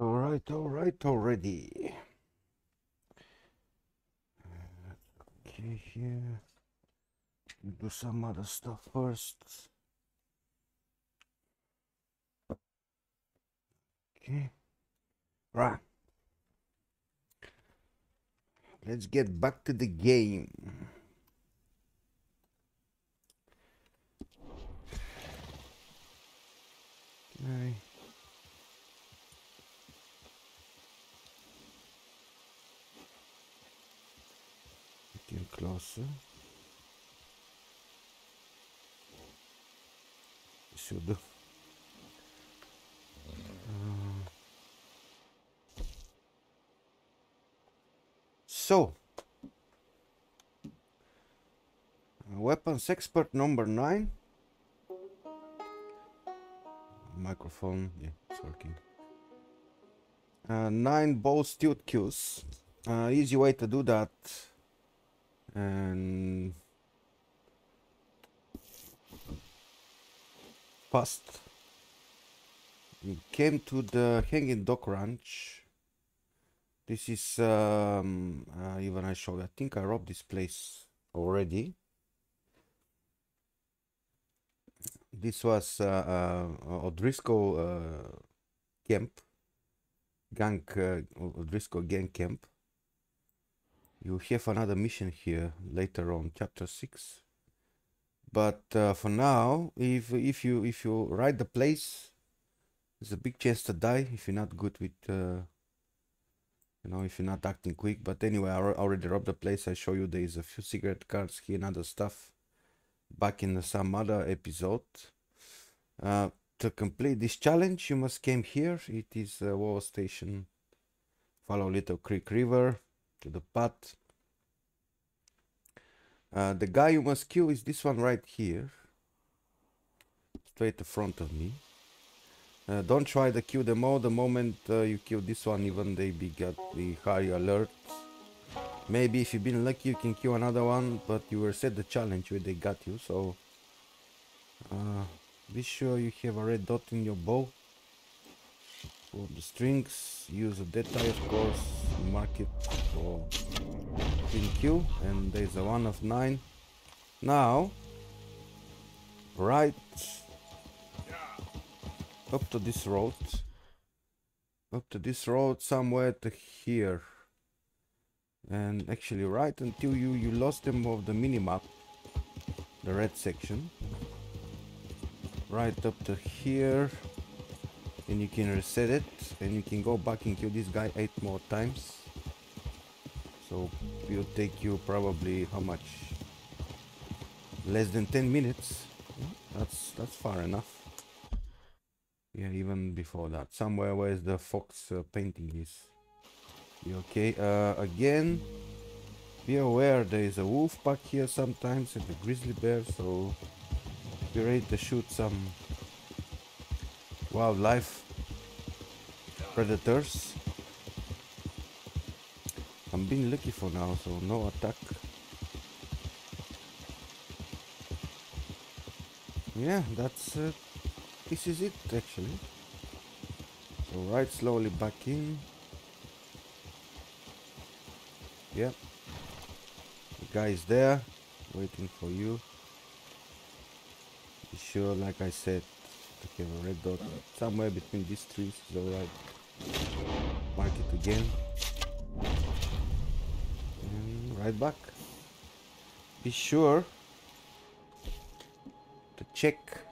Alright, alright already. Okay, here. Do some other stuff first. Okay. Right. Let's get back to the game. Okay. Getting closer. Uh, so, weapons expert number nine. Microphone, yeah, it's working. Uh, nine bow stewed cues. Uh, easy way to do that. And fast. We came to the Hanging Dog Ranch. This is um, uh, even I show. I think I robbed this place already. This was uh, uh, O'Driscoll uh, camp, gang uh, O'Driscoll gang camp. You have another mission here later on, chapter six. But uh, for now, if if you if you ride the place, there's a big chance to die if you're not good with, uh, you know, if you're not acting quick. But anyway, I already robbed the place. I show you there is a few cigarette cards here and other stuff back in some other episode. Uh, to complete this challenge, you must came here. It is a war station. Follow Little Creek River to the path. Uh, the guy you must kill is this one right here. Straight in front of me. Uh, don't try to kill them all. The moment uh, you kill this one, even they be got the high alert. Maybe if you've been lucky, you can kill another one, but you were set the challenge where they got you. So uh, be sure you have a red dot in your bow. The strings. Use a Dead Eye, of course. Mark it for pin kill, and there's a one of nine. Now, right up to this road up to this road somewhere to here and actually right until you you lost them of the minimap the red section right up to here and you can reset it and you can go back and kill this guy eight more times so it'll take you probably how much less than 10 minutes that's that's far enough yeah, even before that. Somewhere where is the fox uh, painting is. You okay? Uh, again, be aware there is a wolf pack here sometimes and a grizzly bear, so be ready to shoot some wildlife predators. I'm being lucky for now, so no attack. Yeah, that's uh, this is it actually. So right slowly back in. Yep the guy is there waiting for you. Be sure like I said a red dot somewhere between these trees is alright mark it again and right back be sure to check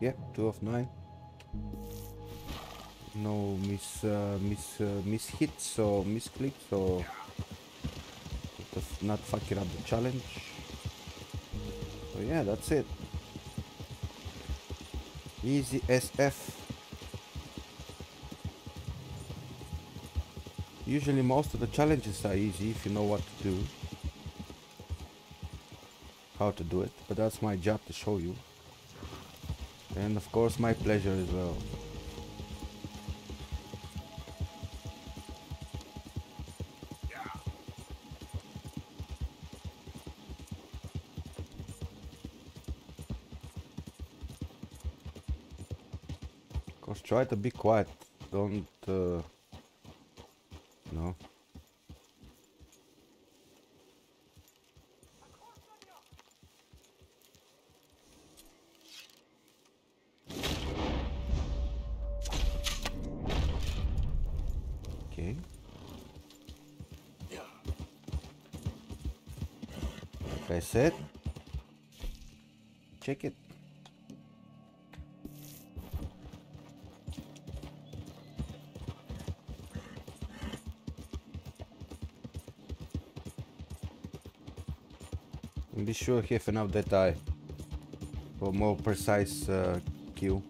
yeah, two of nine. No miss, uh, miss, uh, miss hits or misclicks or not fucking up the challenge. So yeah, that's it. Easy SF. Usually most of the challenges are easy if you know what to do. How to do it, but that's my job to show you. And of course my pleasure as well. Try to be quiet. Don't uh, sure have enough data for more precise uh, kill.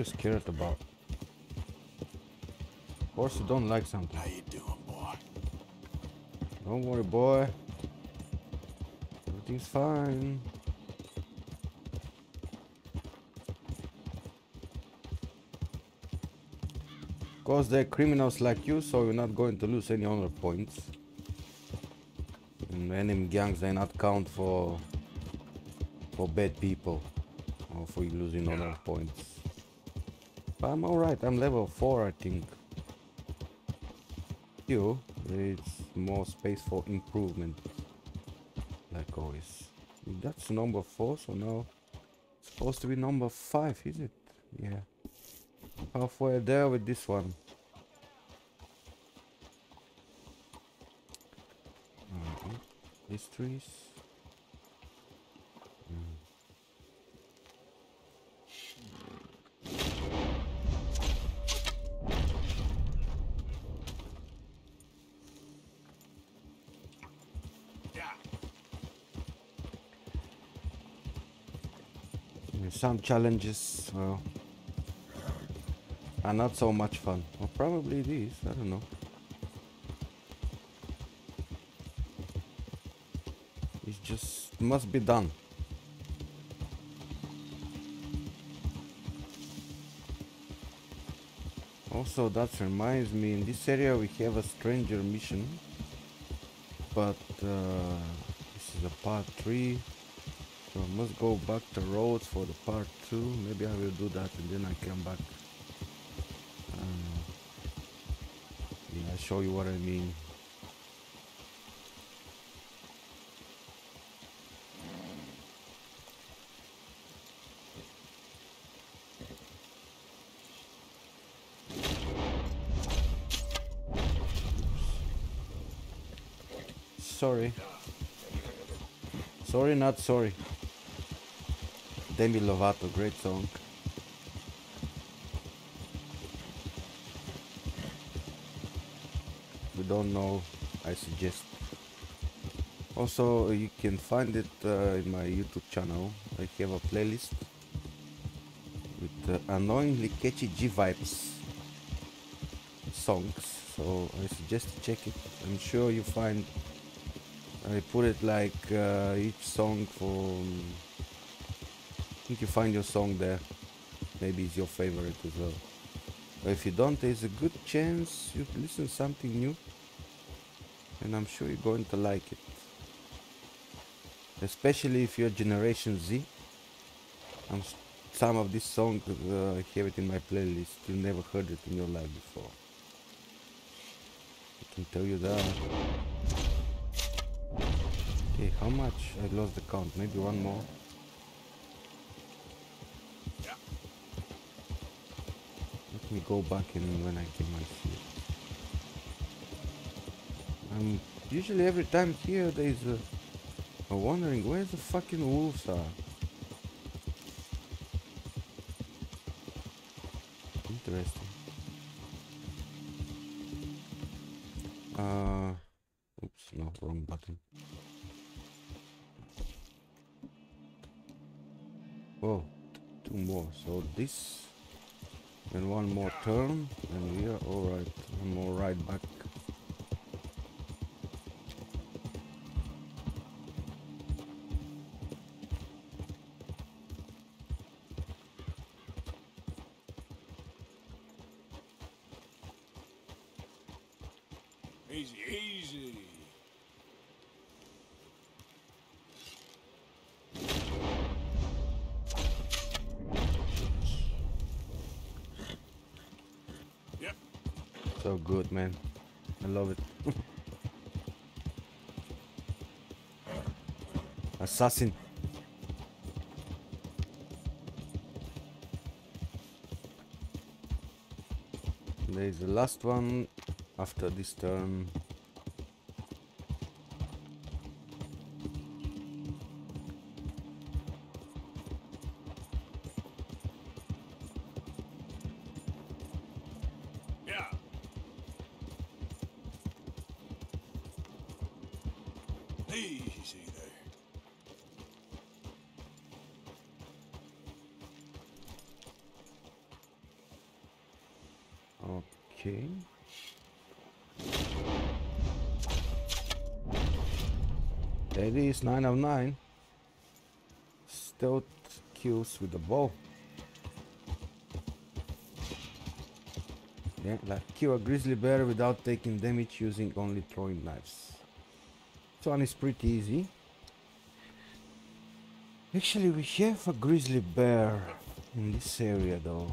You scared about? Of course you don't like something. How you doing, boy? Don't worry, boy. Everything's fine. Of course, they're criminals like you, so you're not going to lose any honor points. And enemy gangs, they not count for for bad people or for you losing honor points. I'm alright. I'm level four, I think. You, there's more space for improvement. Like always. That's number four, so now it's supposed to be number five, is it? Yeah. Halfway there with this one. These Histories. Challenges well, are not so much fun. Or probably is, I don't know. It just must be done. Also, that reminds me, in this area we have a stranger mission. But uh, this is a part 3. So I must go back to roads for the part 2. Maybe I will do that and then I come back. Uh, yeah, I'll show you what I mean. Sorry. Sorry, not sorry. Demi Lovato, great song. If you don't know, I suggest. Also, you can find it uh, in my YouTube channel. I have a playlist with uh, annoyingly catchy G vibes songs. So I suggest you check it. I'm sure you find I put it like uh, each song for. um, think you find your song there. Maybe it's your favorite as well. But if you don't, there's a good chance you listen something new, and I'm sure you're going to like it. Especially if you're Generation Z. I'm some of these songs uh, I have it in my playlist. You never heard it in your life before. I can tell you that. Okay, how much? I lost the count. Maybe one more. Let me go back in when I get my seat. I'm usually every time here there's a, I'm wondering where the fucking wolves are. Interesting. Uh, oops, no, wrong button. Oh, two more. So this one more turn, and we are all right. One more ride back. So good, man. I love it. Assassin. There is the last one after this turn. There it is, 9 of 9. Stealth kills with the bow. Yeah, like kill a grizzly bear without taking damage using only throwing knives. This one is pretty easy. Actually, we have a grizzly bear in this area though.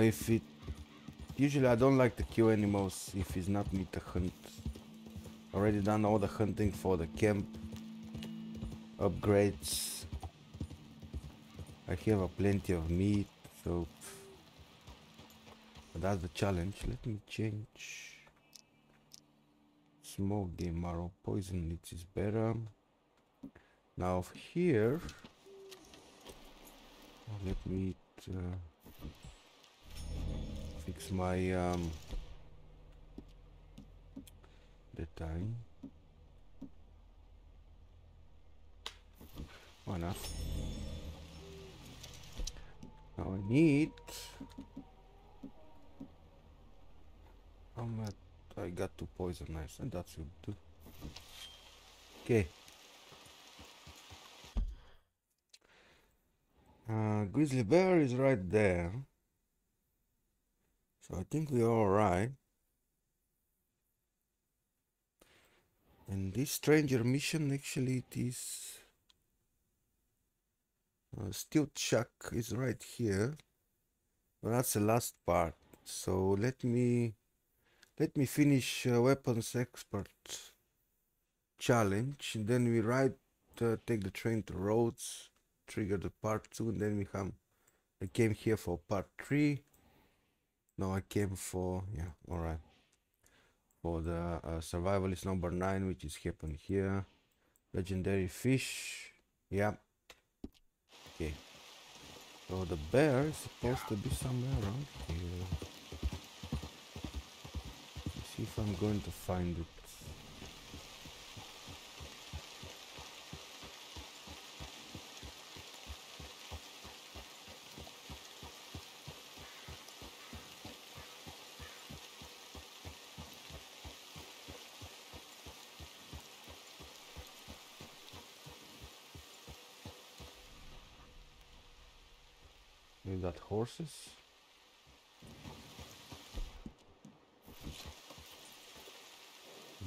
If it usually I don't like to kill animals if it's not need to hunt. Already done all the hunting for the camp upgrades. I have a plenty of meat, so but that's the challenge. Let me change. Small game marrow poison it is better. Now here, let me. eat, Uh, my um the time why not? Now I need how much I got two poison knives and that should do okay. Uh, grizzly bear is right there so I think we are alright. And this stranger mission actually it is uh, Stilt Shack is right here. But that's the last part. So let me let me finish uh, weapons expert challenge. And then we ride uh, take the train to Rhodes, trigger the part two, and then we come I came here for part three. No, I came for yeah, all right. For the uh, survivalist number nine, which is happened here. Legendary fish. Yeah. Okay. So the bear is supposed to be somewhere around here. Let's see if I'm going to find it. Maybe that horses.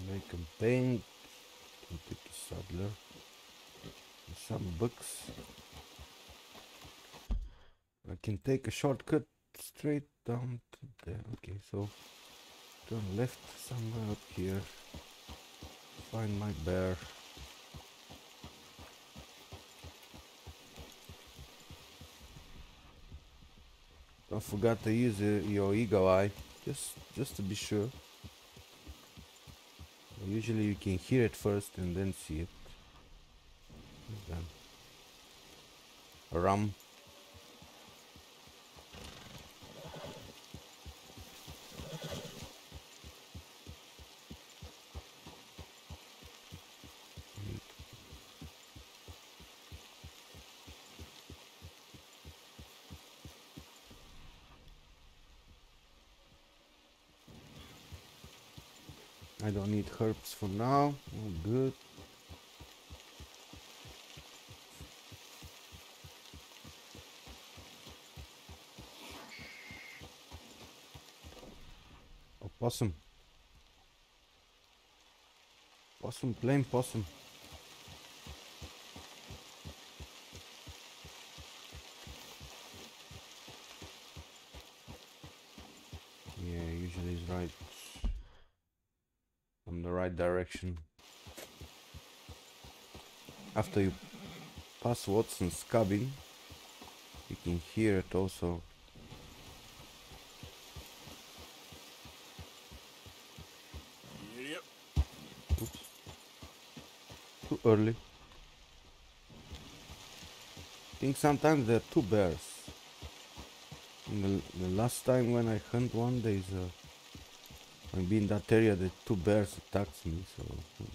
Make a paint. Can take a saddler. And some books. I can take a shortcut straight down to there. Okay, so turn left somewhere up here. Find my bear. Don't to use your eagle eye, just just to be sure. Usually you can hear it first and then see it. Then rum. I don't need herbs for now. Oh, good. Oh, possum. Possum, plain possum. Yeah, usually it's right on the right direction. After you pass Watson's cabin, you can hear it also. Yep. Oops. Too early. I think sometimes there are two bears. The, the last time when I hunt one, there's a Maybe in that area the two bears attacked me, so... hmm.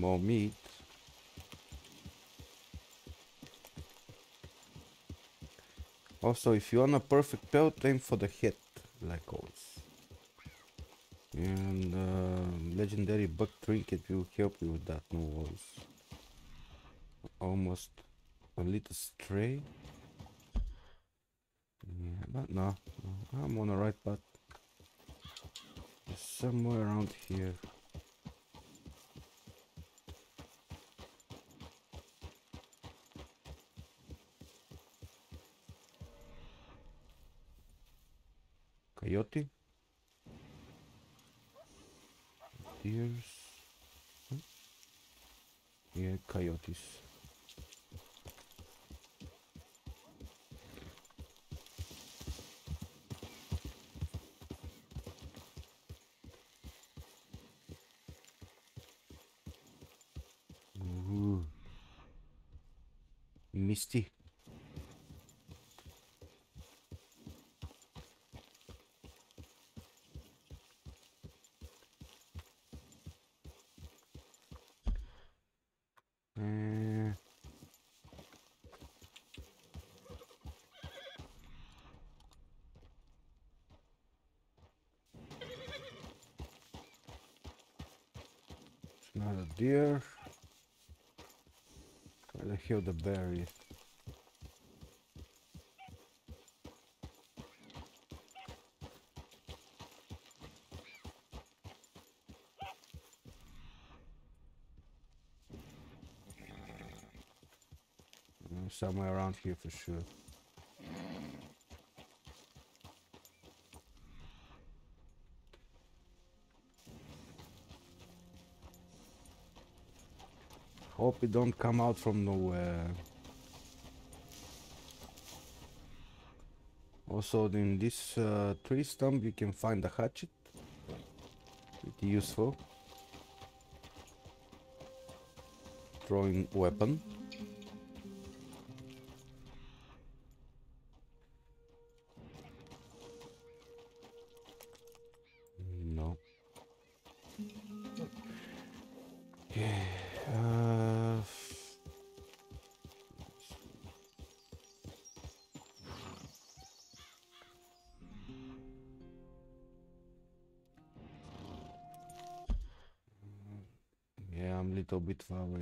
More meat. Also, if you want a perfect pelt, aim for the head, like always. And uh, legendary buck trinket will help you with that, no worries. Almost a little stray. But no, no, I'm on the right path. Somewhere around here. Coyote? Deers? Huh? Yeah, coyotes. Ooh. Misty. Eh, It's not a deer. Where the is? Mm, Somewhere around here for sure. Hope it don't come out from nowhere. Also in this uh, tree stump you can find a hatchet. Pretty useful. Throwing weapon.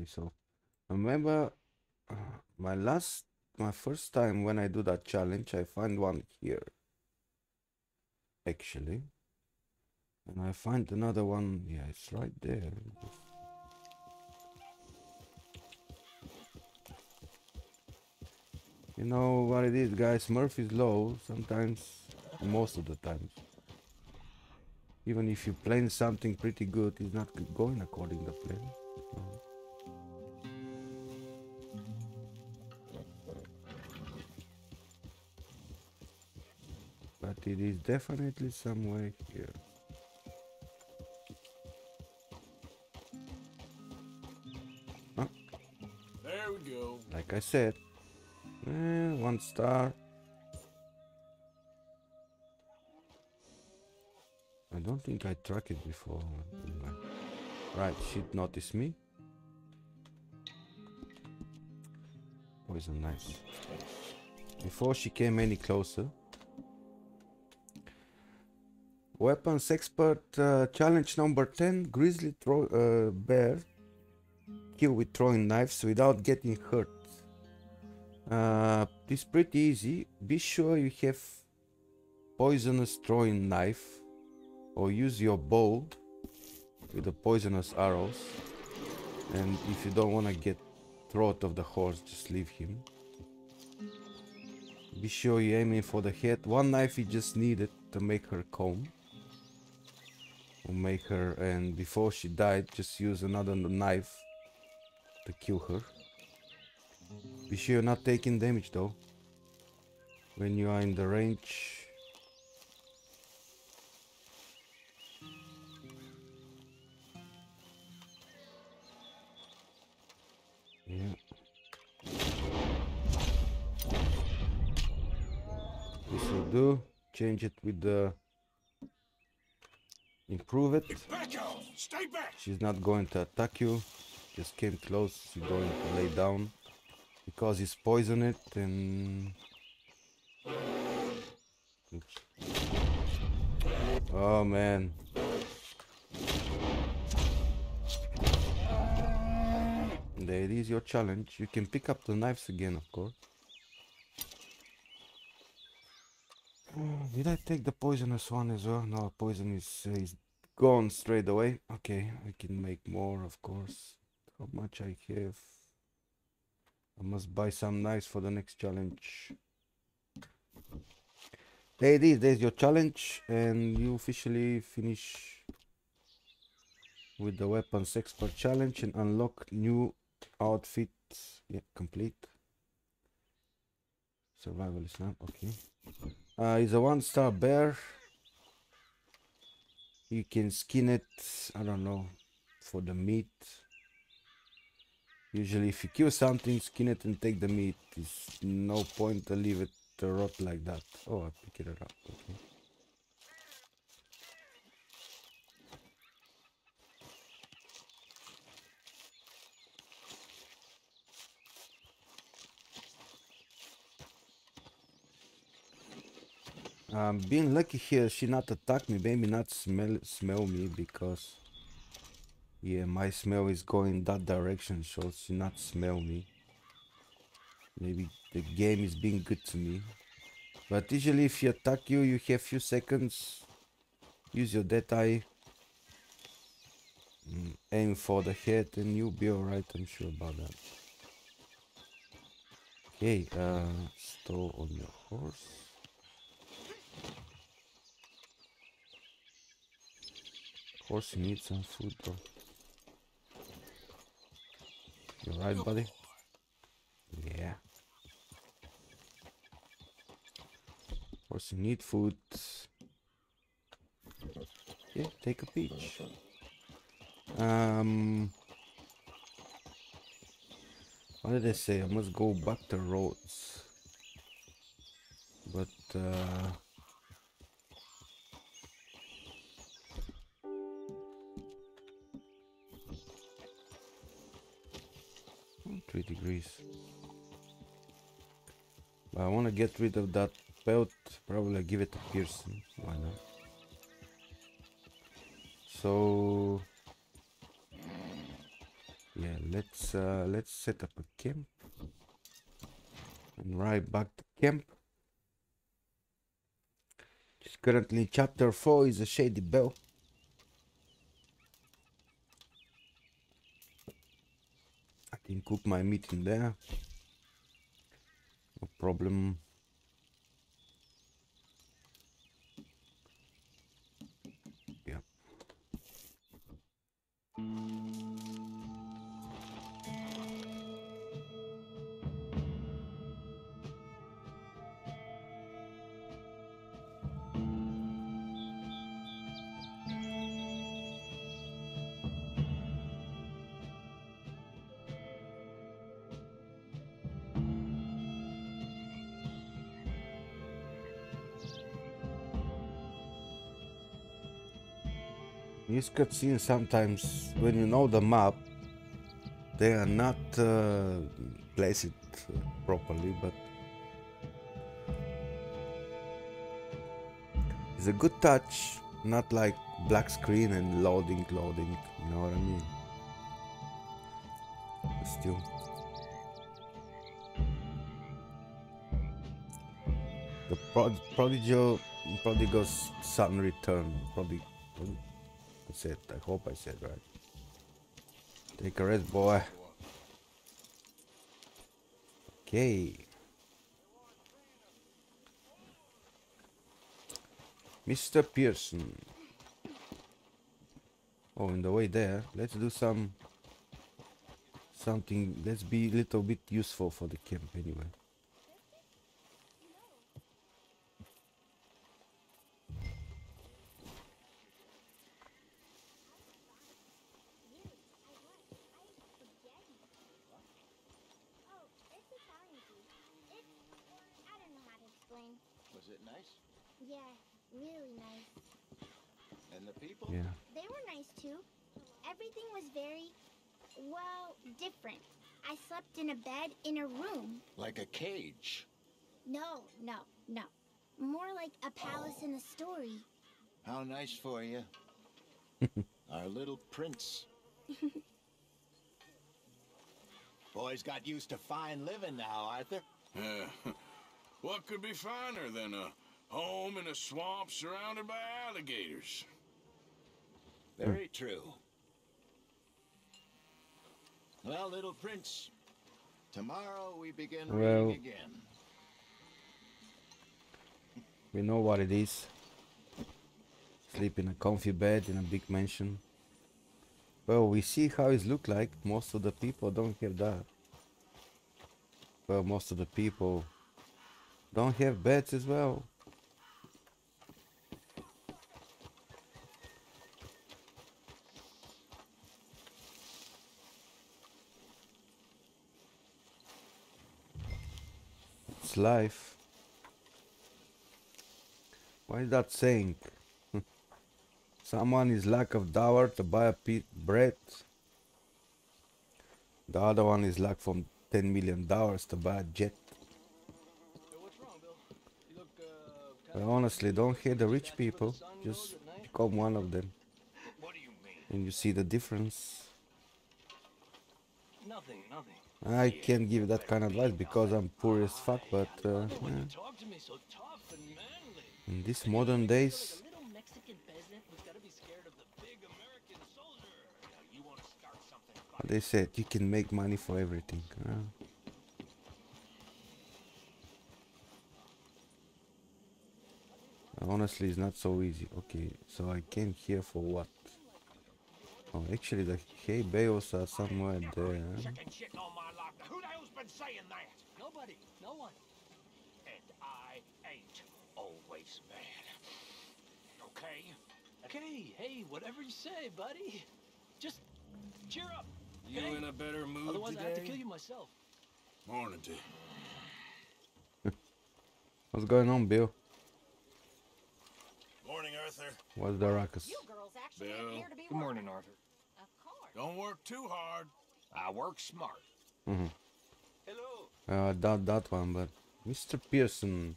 So, remember my last, my first time when I do that challenge, I find one here. Actually, and I find another one. Yeah, it's right there. You know what it is, guys. Murphy's Law, sometimes, most of the times. Even if you plan something pretty good, it's not going according to plan. It is definitely somewhere here. There we go. Like I said, eh, one star. I don't think I tracked it before. Right, she'd notice me. Poison nice. Before she came any closer. Weapons expert uh, challenge number 10 Grizzly throw, uh, bear kill with throwing knives without getting hurt. Uh, it's pretty easy. Be sure you have poisonous throwing knife or use your bow with the poisonous arrows. And if you don't want to get throat of the horse, just leave him. Be sure you aiming for the head. One knife you just needed to make her calm. Or make her, and before she died, just use another knife to kill her. Be sure you're not taking damage though. When you are in the range. Yeah. This will do. Change it with the improve it. Back out! Stay back! She's not going to attack you. Just came close. She's going to lay down because he's poisoned it and. Oops. Oh man. There it is your challenge. You can pick up the knives again, of course. Did I take the poisonous one as well? No, poison is, uh, is gone straight away. Okay, I can make more, of course. How much I have? I must buy some knives for the next challenge. There it is. There's your challenge, and you officially finish with the weapons expert challenge and unlock new outfits. Yeah, complete. Survival is not okay. Uh, it's a one-star bear. You can skin it. I don't know for the meat. Usually, if you kill something, skin it and take the meat. There's no point to leave it to rot like that. Oh, I pick it up. Okay. Um, being lucky here, she not attack me, maybe not smell smell me because yeah, my smell is going that direction, so she not smell me. Maybe the game is being good to me. But usually if she attack you, you have few seconds. Use your dead eye. mm, Aim for the head and you'll be alright, I'm sure about that. Okay, uh, stall on your horse. Horse need some food though. You right, buddy? Yeah. Horse need food. Yeah, take a peach. Um. What did I say? I must go back to Rhodes. But uh Oh, Three degrees. But I want to get rid of that belt. Probably give it to Pearson. Why not? So yeah, let's uh, let's set up a camp and ride back to camp. Just currently chapter four is a Shady Belle. Can cook my meat in there. No problem. Yeah. These cutscenes sometimes, when you know the map, they are not uh, placed uh, properly, but it's a good touch, not like black screen and loading, loading. You know what I mean? Still. The prod- prodigal, prodigal's son return. Prodigal. I said. I hope I said right. Take a rest, boy. Okay. Mr. Pearson. Oh, in the way there, let's do some something. Let's be a little bit useful for the camp anyway. Oh, it's Italian food. It's, I don't know how to explain. Was it nice? Yeah, really nice. And the people? Yeah. They were nice too. Everything was very, well, different. I slept in a bed in a room. Like a cage. No, no, no. More like a palace in a story. How nice for you. Our little prince. Boys got used to fine living now, Arthur. Yeah. what could be finer than a home in a swamp surrounded by alligators? Very true. Well, little prince, tomorrow we begin Well- reading again. We know what it is. Sleep in a comfy bed in a big mansion. Well, we see how it look like. Most of the people don't have that. Well, most of the people don't have beds as well. It's life. Why is that saying? Someone is lack of dollars to buy a piece bread. The other one is lack from ten million dollars to buy a jet. Honestly, don't hate the rich people. Just become one of them. And you see the difference. Nothing, nothing. I can't give that kind of advice because I'm poor as fuck, but uh, yeah. In these modern days, Little Mexican peasant who's gotta be scared of the big American soldier. Now you wanna start something. They said you can make money for everything. uh. Honestly, it's not so easy. Okay, so I came here for what? Oh, actually, the hay bales are somewhere there. Chicken shit all my life. Who the hell's been saying that? Nobody, no one. And I ain't always mad. Okay? Okay, hey, whatever you say, buddy. Just cheer up. You okay? in a better mood Otherwise, today? I have to kill you myself. Morning, T. What's going on, Bill? Morning, Arthur. What's the ruckus? Bill. Good morning, Arthur. Don't work too hard. I work smart. Mhm. Hello. Uh, that that one, but Mr. Pearson,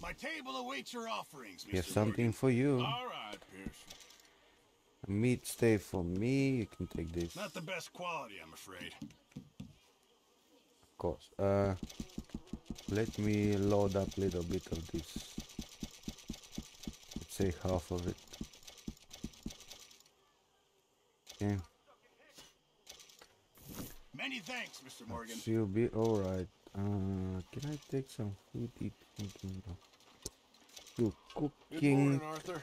My table awaits your offerings, we have Mr. something for you. All right, Pierce. A meat stay for me. You can take this, Not the best quality, I'm afraid. of course. Uh, let me load up a little bit of this. Let's say half of it. Okay, Many thanks, Mr. Morgan. she'll be all right. Uh, can I take some food? Eat, you Good cooking, morning, Arthur.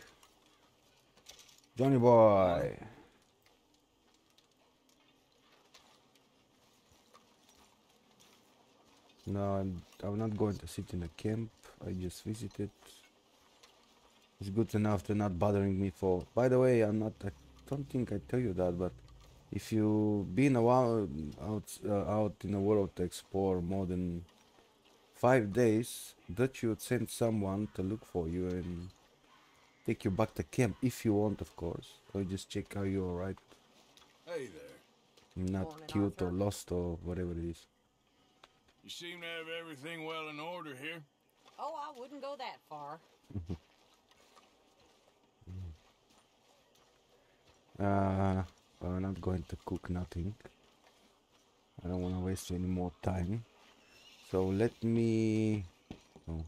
Johnny boy. No, I'm, I'm not going to sit in a camp. I just visited. It's good enough to not bothering me for. By the way, I'm not. I don't think I tell you that, but if you been a while out uh, out in the world to explore more than five days, that you would send someone to look for you and take you back to camp if you want, of course. Or just check how you're alright. Hey there. Not Morning, cute or lost or whatever it is. You seem to have everything well in order here. Oh, I wouldn't go that far. Uh, well, I'm not going to cook nothing. I don't want to waste any more time. So let me. Oh,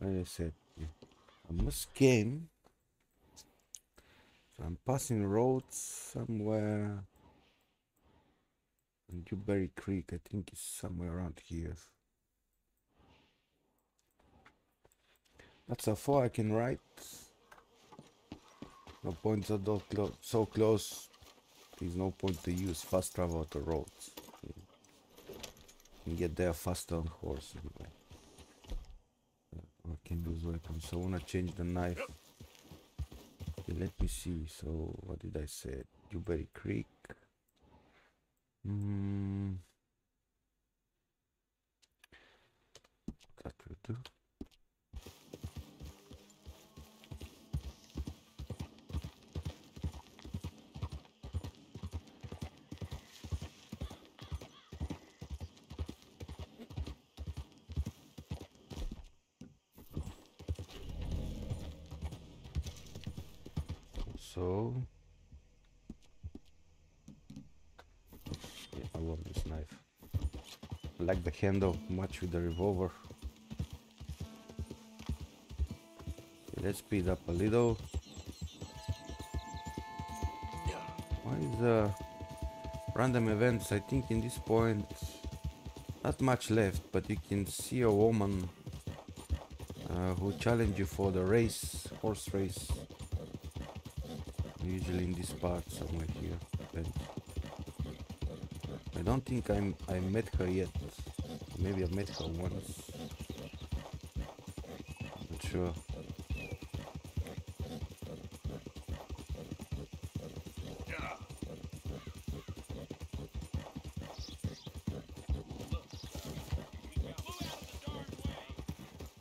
like I said, yeah. I must game. So I'm passing Rhodes somewhere. And Dewberry Creek, I think, is somewhere around here. That's how far I can write. No point so, tho- clo- so close. There's no point to use fast travel to Rhodes. You can get there faster on horse anyway. Can use weapons. So I wanna change the knife. Okay, let me see. So what did I say? Dewberry Creek. That will do. The handle much with the revolver. Okay, let's speed up a little. Why is the random events? I think in this point not much left, but you can see a woman uh, who challenge you for the race, horse race. Usually in this part somewhere here. I don't think I'm I met her yet. Maybe I met her once. Not sure.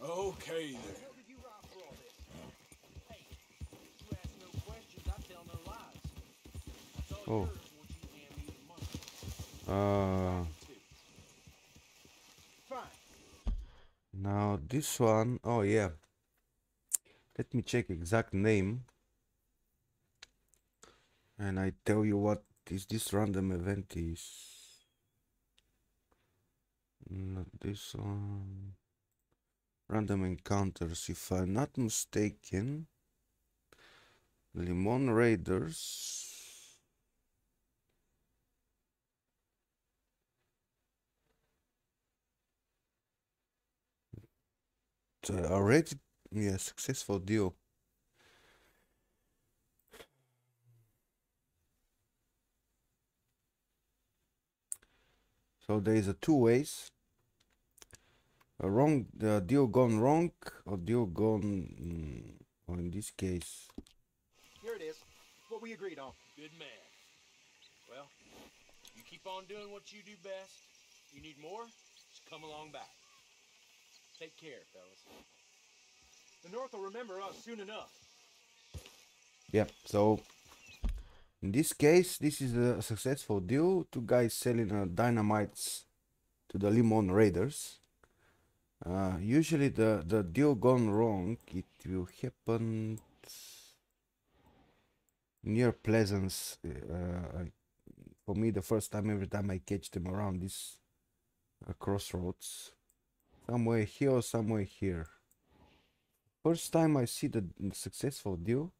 Okay there. Oh. Uh, now this one, oh yeah. Let me check exact name. And I tell you what is this random event is. Not this one. Random encounters, if I'm not mistaken. Lemoyne Raiders. So already, yeah, successful deal. So there is a two ways. A wrong the deal gone wrong or deal gone mm, or in this case Here it is. What we agreed on. Good man. Well, you keep on doing what you do best. You need more? Just come along back. Take care, fellas. The North will remember us soon enough. Yeah, so in this case, this is a successful deal. Two guys selling uh, dynamites to the Lemoyne Raiders. Uh, usually, the, the deal gone wrong, it will happen near Pleasance. Uh, for me, the first time, every time I catch them around this uh, crossroads, somewhere here or somewhere here. First time I see the successful deal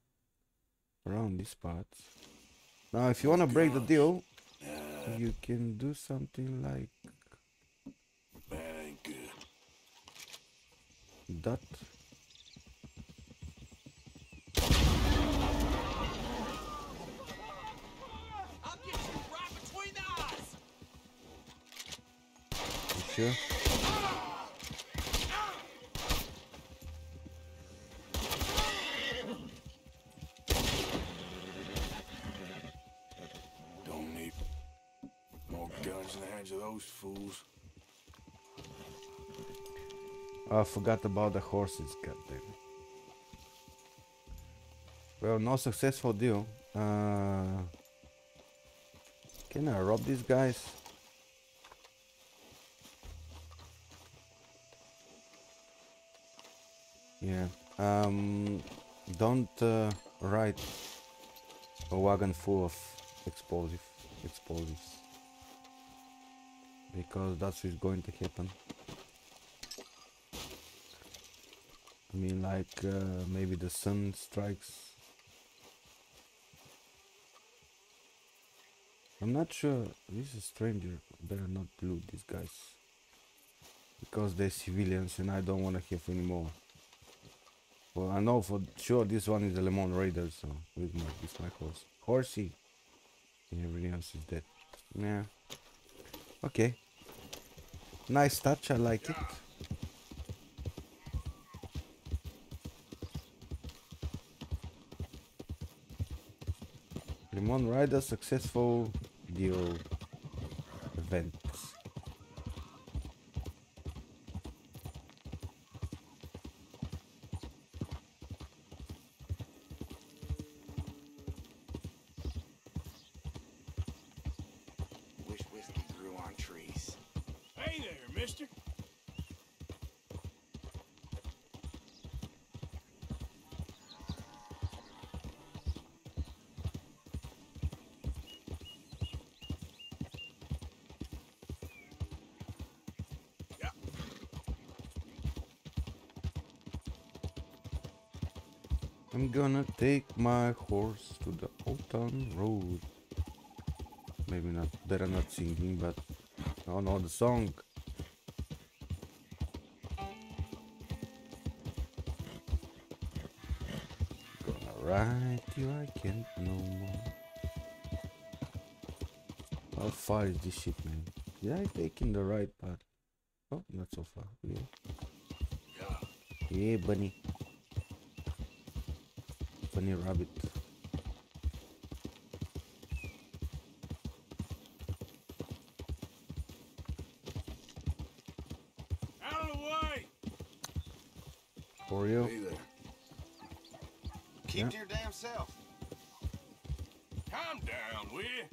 around this part. Now, if you want to break the deal, you can do something like That. I'll get you right between the eyes. Sure? Fools. I forgot about the horses, goddamn. Well, no successful deal. Uh, can I rob these guys? Yeah. Um, don't uh, ride a wagon full of explosive explosives because that's what's going to happen. I mean, like uh, maybe the sun strikes. I'm not sure. This is stranger. Better not loot these guys because they're civilians, and I don't want to have any more. Well, I know for sure this one is a Lemoyne Raider, so with my with my horse, horsey, everything else is dead. Yeah. Okay. Nice touch. I like it. Lemoyne Raider successful deal event. Gonna take my horse to the Old Town Road. Maybe not, better not singing, but I know the song. Gonna ride till I can't no more. How far is this shit, man? Did I take in the right path? Oh, not so far. Yeah. Yeah, bunny. Bunny rabbit. Out of the way! For you. Hey there. Keep Yeah. to your damn self. Calm down, will you?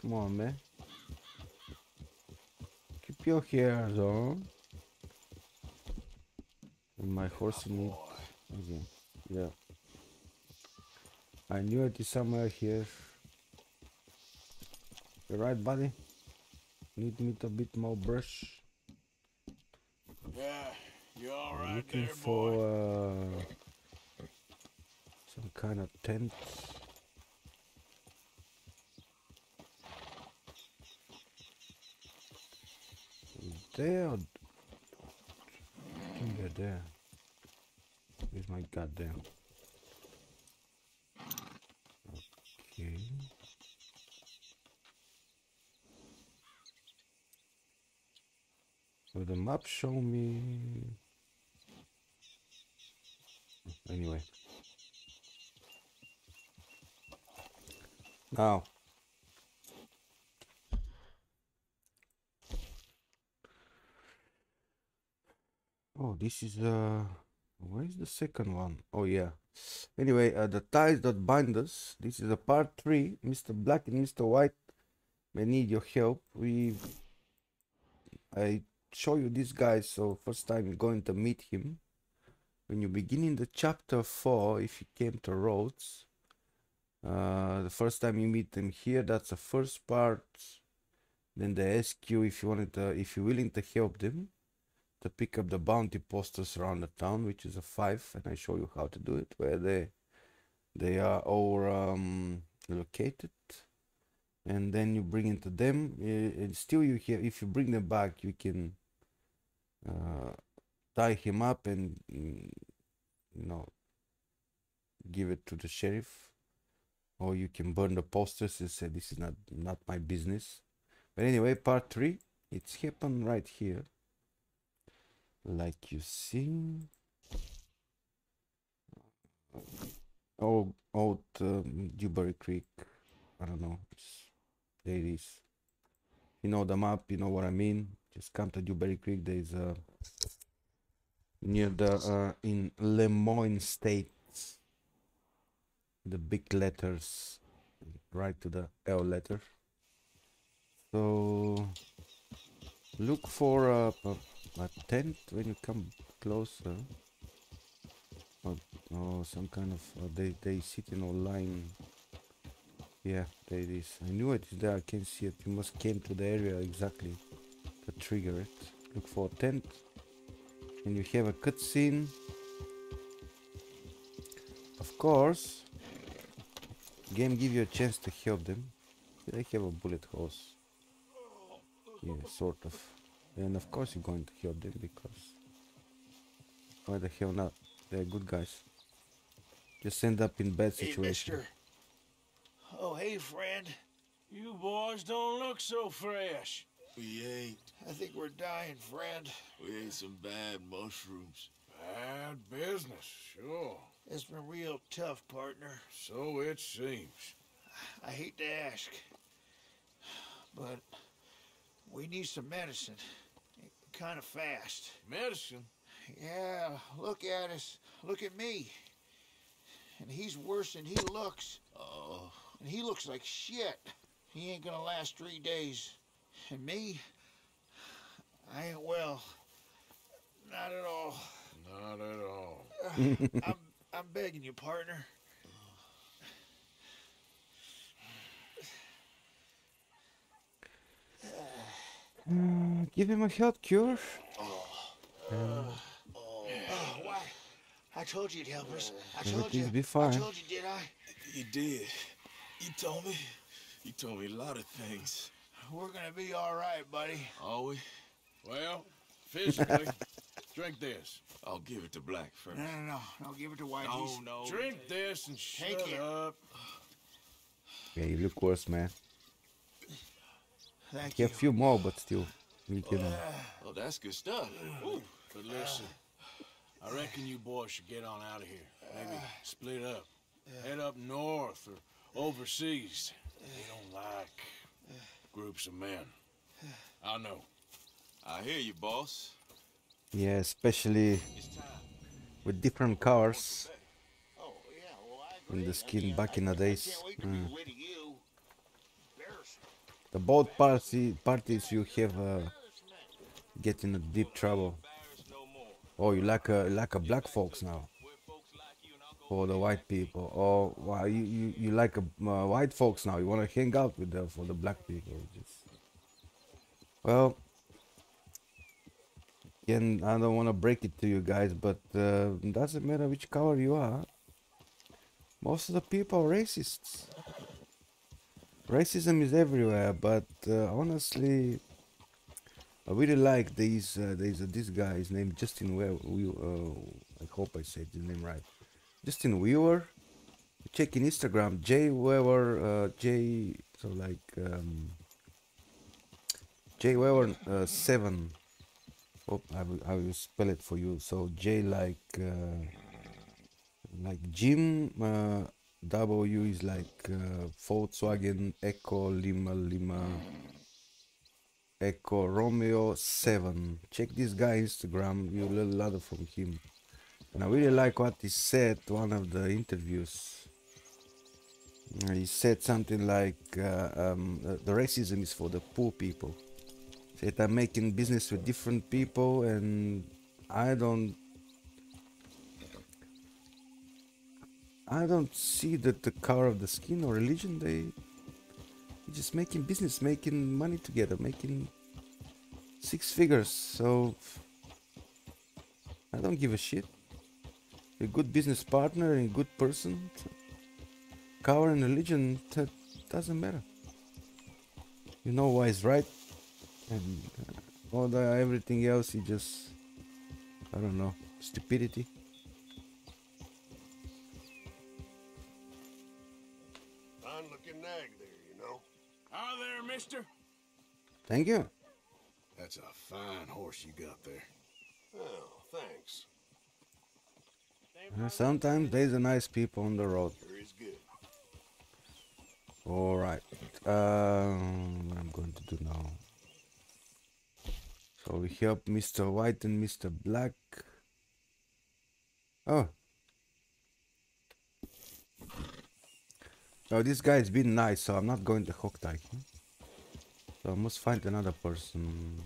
Come on, man. Keep your hair on. And my horse ah, need. Yeah. I knew it is somewhere here. You're right, buddy? Need me a bit more brush. Yeah, you I'm looking there, for uh, some kind of tent. There, I think they're there. Where's my goddamn? Okay. So the map show me. Anyway. Now. Oh, this is uh where is the second one? Oh yeah. Anyway, uh, the ties that bind us. This is a part three. Mr. Black and Mr. White may need your help. We I show you this guy, so first time you're going to meet him. When you begin in the chapter four, if you came to Rhodes, uh, the first time you meet them here, that's the first part. Then they ask you if you wanted to, if you're willing to help them to pick up the bounty posters around the town, which is a five, and I show you how to do it, where they they are all um, located, and then you bring it to them. uh, And still, you here, if you bring them back, you can uh, tie him up and mm, you know give it to the sheriff, or you can burn the posters and say this is not not my business. But anyway, part three, it's happened right here like you see. Oh, old um, Dewberry Creek. I don't know. It's, there it is. You know the map. You know what I mean. Just come to Dewberry Creek. There's a near the uh, in Lemoyne State. The big letters, right to the L letter. So look for a, a, a tent when you come closer. Or, or some kind of uh, they they sitting online. Yeah, there it is. I knew it is there. I can see it. You must came to the area exactly to trigger it. Look for a tent, and you have a cutscene. Of course, game give you a chance to help them. They have a bullet hose. Yeah, sort of. And of course you're going to help them because why the hell not? They're good guys. Just end up in bad Hey, situation. mister. Oh, hey, friend. You boys don't look so fresh. We ain't. I think we're dying, friend. We ate some bad mushrooms. Bad business, sure. It's been real tough, partner. So it seems. I hate to ask, but we need some medicine. Kind of fast. Medicine? Yeah, look at us. Look at me. And he's worse than he looks. Oh. And he looks like shit. He ain't gonna last three days. And me, I ain't well. Not at all. Not at all. I'm, I'm begging you, partner. Uh, give him a health cure. Oh, why? I told you you'd help us. I told Everything's you. be fine. I told you, did I? You did. You told me. You told me a lot of things. We're gonna be all right, buddy. Are we? Well, physically, drink this. I'll give it to Black first. No, no, no. I'll give it to Whitey. No, no. Drink this and Take shut it. up. Yeah, you look worse, man. Thank You you. a few more, but still, we can. Oh, that's good stuff. Ooh. But listen, I reckon you boys should get on out of here. Maybe split up. Head up north or overseas. They don't like groups of men. I know. I hear you, boss. Yeah, especially with different cars Oh, yeah, well, I agree. in the skin can't- back I- in the I days. can't wait to Mm. be rid of you. Embarrassing. The both party parties you have uh, get in a deep trouble. Oh, you like a like a black folks now, for the white people. Oh, wow, you you, you like a uh, white folks now. You want to hang out with the for the black people. Just well, again, I don't want to break it to you guys, but uh, doesn't matter which color you are. Most of the people are racists. Racism is everywhere, but uh, honestly, I really like these. Uh, there's uh, this guy. His name Justin Weaver. We, uh, I hope I said his name right. Justin Weaver. Check in Instagram. J Weaver. Uh, J. So like um, J Weaver uh, seven. Oh, I will, I will spell it for you. So J like like Jim. W is like uh, Volkswagen Echo Lima Lima Echo Romeo 7. Check this guy Instagram, you learn a lot from him. And I really like what he said one of the interviews. He said something like uh, um, the racism is for the poor people. Said I'm making business with different people and I don't I don't see that the color of the skin or religion they just making business, making money together, making six figures. So I don't give a shit. A good business partner and good person. Color and religion that doesn't matter. You know why is right, and uh, all the everything else is just I don't know stupidity. Mister. Thank you. That's a fine horse you got there. Oh, thanks. Uh, Sometimes there's a nice people on the road. Sure is good. All right. Um, what I'm going to do now. So we help Mr. White and Mr. Black. Oh. Oh, this guy's been nice, so I'm not going to Hogtie. him. So I must find another person.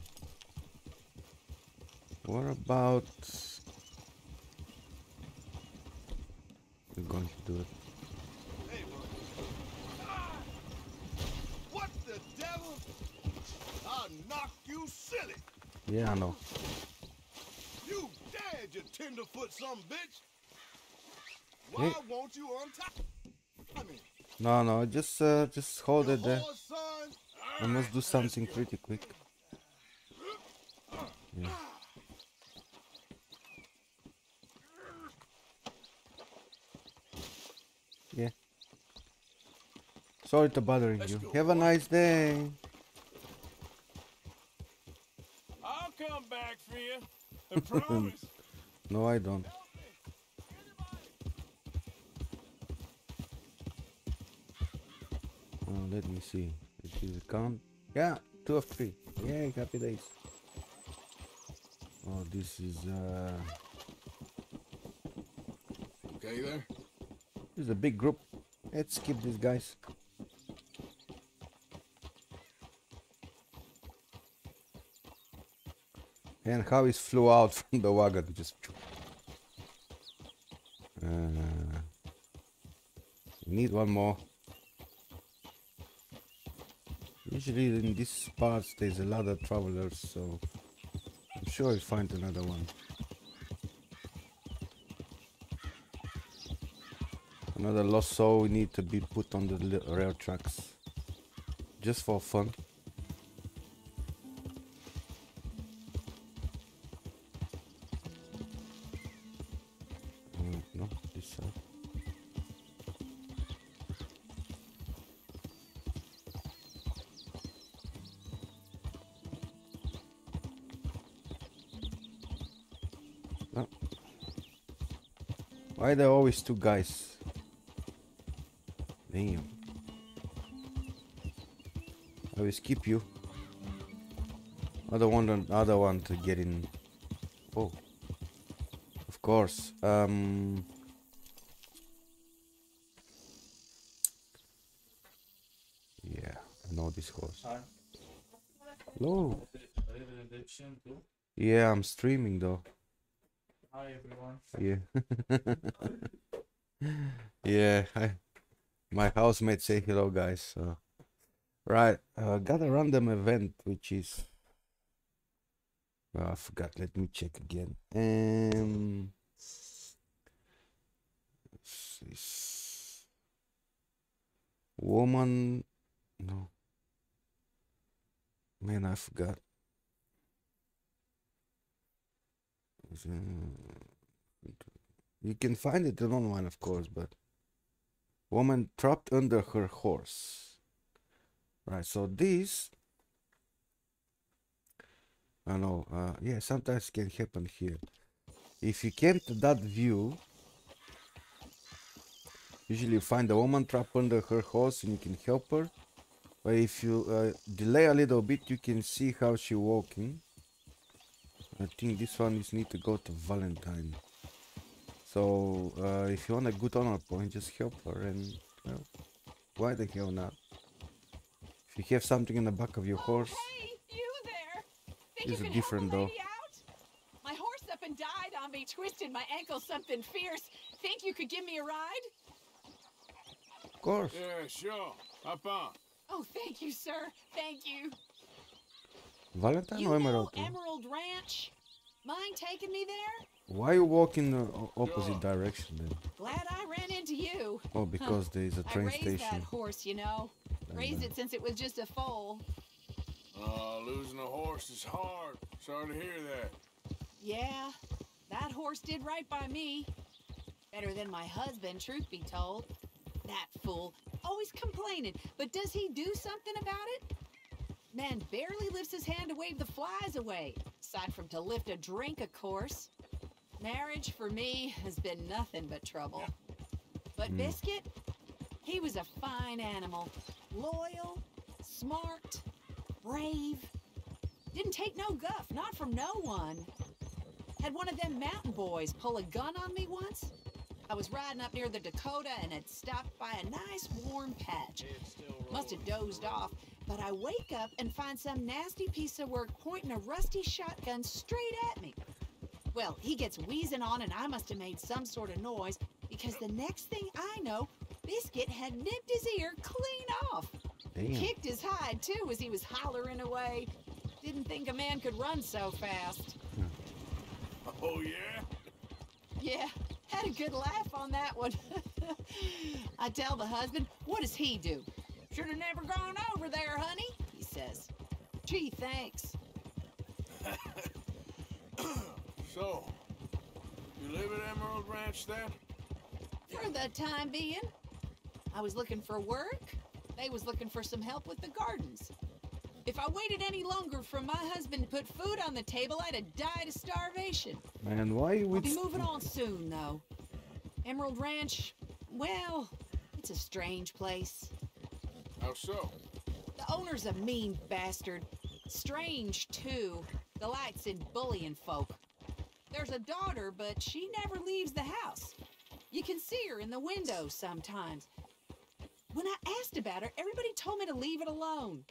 What about... We're going to do it. Hey, What the devil? I'll knock you silly. Yeah, I know. You dead, you tenderfoot some bitch. Why Hey. won't you untie me? No, no, just uh, just hold it there. I must do something pretty quick. Yeah. Yeah. Sorry to bothering you. Have a nice day. I'll come back for you. I promise. no, I don't. Uh, let me see. It is count. Yeah, two of three. Yay, happy days. Oh, this is uh, okay there? this is a big group. Let's skip these guys. And how is flew out from the wagon just. Uh, need one more. Usually in these parts there's a lot of travelers, so I'm sure I'll find another one. Another lost soul we need to be put on the rail tracks. Just for fun. Why there always two guys? Damn. I will skip you. I don't want another one to get in. Oh. Of course. Um. Yeah, I know this horse. Hello. Yeah, I'm streaming though. Yeah. yeah. I, my housemate say hello, guys. So. Right. Uh, got a random event, which is. Well, I forgot. Let me check again. Um. this is Woman. No. Man, I forgot. You can find it online, of course, but woman trapped under her horse. Right, so this I know, uh, yeah, sometimes can happen here. If you came to that view, usually you find a woman trapped under her horse and you can help her. But if you uh, delay a little bit, you can see how she walking. I think this one is need to go to Valentine. So uh, if you want a good honor point, just help her and well, why the hell not? If you have something in the back of your horse, Hey, you there? Think These you can different, help though. lady out? My horse up and died on me, twisted my ankle something fierce. Think you could give me a ride? of course. Yeah, sure. Hop on. Oh, thank you, sir. Thank you. Valentine You or know Emerald? Emerald Ranch? Mind taking me there? Why you walk in the o- opposite direction then? Glad I ran into you. Oh, because there is a train I raised station. that horse, you know. Raised it since it was just a foal. Oh, losing a horse is hard. Sorry to hear that. Yeah, that horse did right by me. Better than my husband, truth be told. That fool, always complaining, but does he do something about it? Man barely lifts his hand to wave the flies away, aside from to lift a drink, of course. Marriage for me has been nothing but trouble. But Hmm. Biscuit, he was a fine animal. Loyal, smart, brave. Didn't take no guff, not from no one. Had one of them mountain boys pull a gun on me once. I was riding up near the Dakota and had stopped by a nice warm patch. Must have dozed off, but I wake up and find some nasty piece of work pointing a rusty shotgun straight at me. Well, he gets wheezing on, and I must have made some sort of noise because the next thing I know, Biscuit had nipped his ear clean off. Damn. Kicked his hide, too, as he was hollering away. Didn't think a man could run so fast. Oh, yeah? Yeah, had a good laugh on that one. I tell the husband, what does he do? Should have never gone over there, honey, he says. Gee, thanks. So, you live at Emerald Ranch then? For the time being, I was looking for work. They was looking for some help with the gardens. If I waited any longer for my husband to put food on the table, I'd have died of starvation. Man, why I'll be moving on soon, though. Emerald Ranch, well, it's a strange place. How so? The owner's a mean bastard. Strange, too. The light's in bullying folk. There's a daughter, but she never leaves the house. You can see her in the window sometimes. When I asked about her, everybody told me to leave it alone.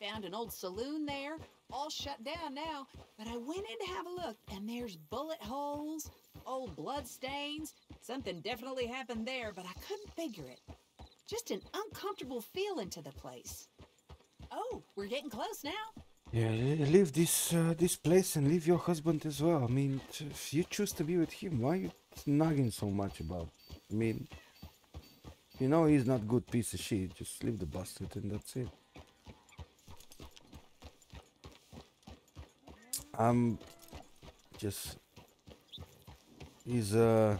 Found an old saloon there, all shut down now, but I went in to have a look, and there's bullet holes, old blood stains. Something definitely happened there, but I couldn't figure it. Just an uncomfortable feeling to the place. Oh, we're getting close now. Yeah, leave this uh, this place and leave your husband as well. I mean, if you choose to be with him, why you nagging so much about? I mean, you know he's not good piece of shit. Just leave the bastard and that's it. I'm just he's uh.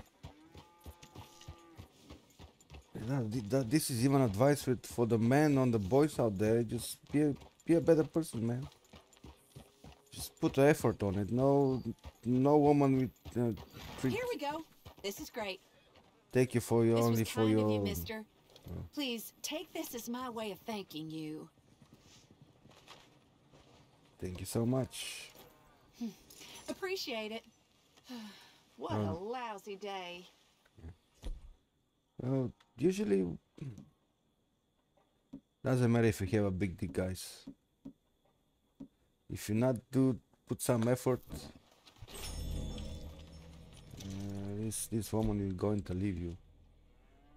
This is even advice for the men on the boys out there. Just be a, be a better person, man. Put the effort on it. No, no woman will uh, Here we go. This is great. Thank you for your This only was for your. of you, mister. Please, take this as my way of thanking you. Thank you so much. Appreciate it. what a lousy day. Well, usually doesn't matter if you have a big dick, guys. If you not do put some effort, uh, this this woman is going to leave you.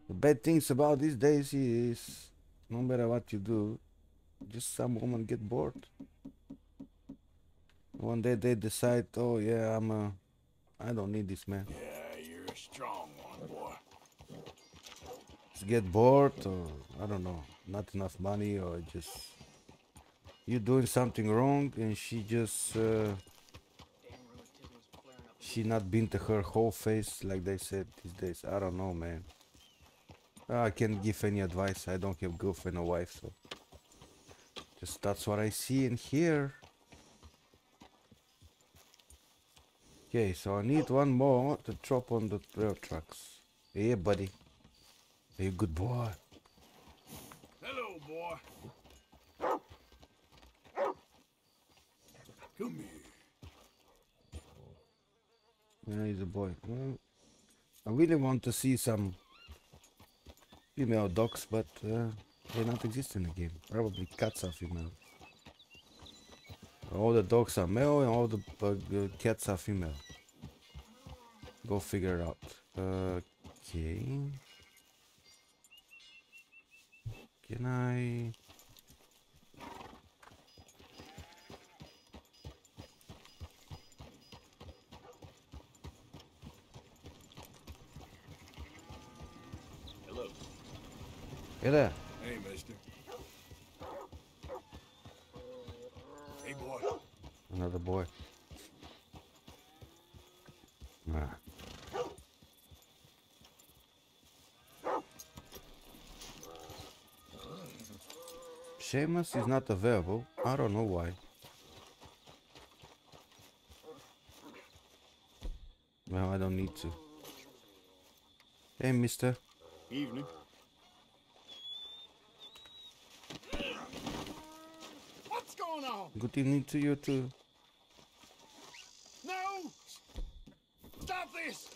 The bad things about these days is no matter what you do, just some woman get bored. One day they decide, oh yeah, I'm a, I don't need this man. Yeah, you're a strong one, boy. just get bored or I don't know, not enough money or just you doing something wrong and she just uh, she not been to her whole face like they said these days. I don't know, man. I can't give any advice. I don't have girlfriend or wife, so just that's what I see and hear. Okay, so I need one more to drop on the rail tracks. Yeah, buddy. Hey, good boy. Hello, boy. Come here. Yeah, he's a boy. I really want to see some female dogs, but uh, they not exist in the game. Probably cats are female. All the dogs are male and all the uh, cats are female. Go figure it out. Okay. Can I? Hey there. Hey, mister. Hey, boy. Another boy. Nah. Seamus is not available. I don't know why. Well, I don't need to. Hey, mister. Evening. What's going on? Good evening to you too. No! Stop this!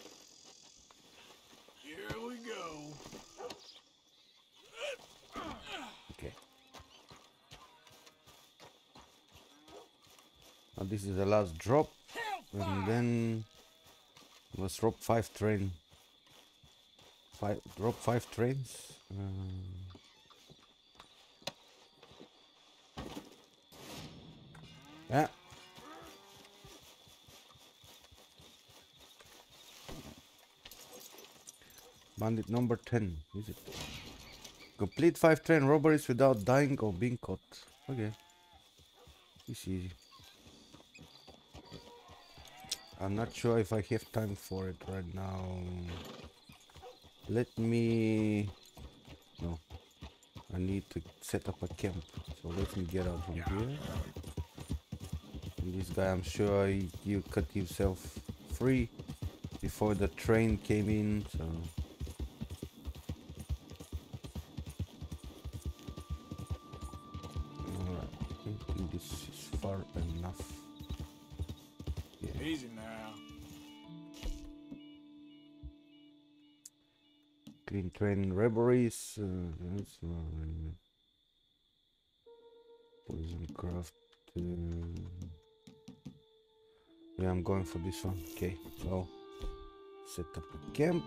Here we go. Okay. Now this is the last drop, and then let's drop five train. Five drop five trains. Um, yeah. Bandit number 10, is it? Complete 5 train robberies without dying or being caught. Okay. It's easy. I'm not sure if I have time for it right now. Let me... No. I need to set up a camp. So let me get out from here. This guy, I'm sure he, you cut himself free before the train came in, so... for this one. Okay, so set up a camp.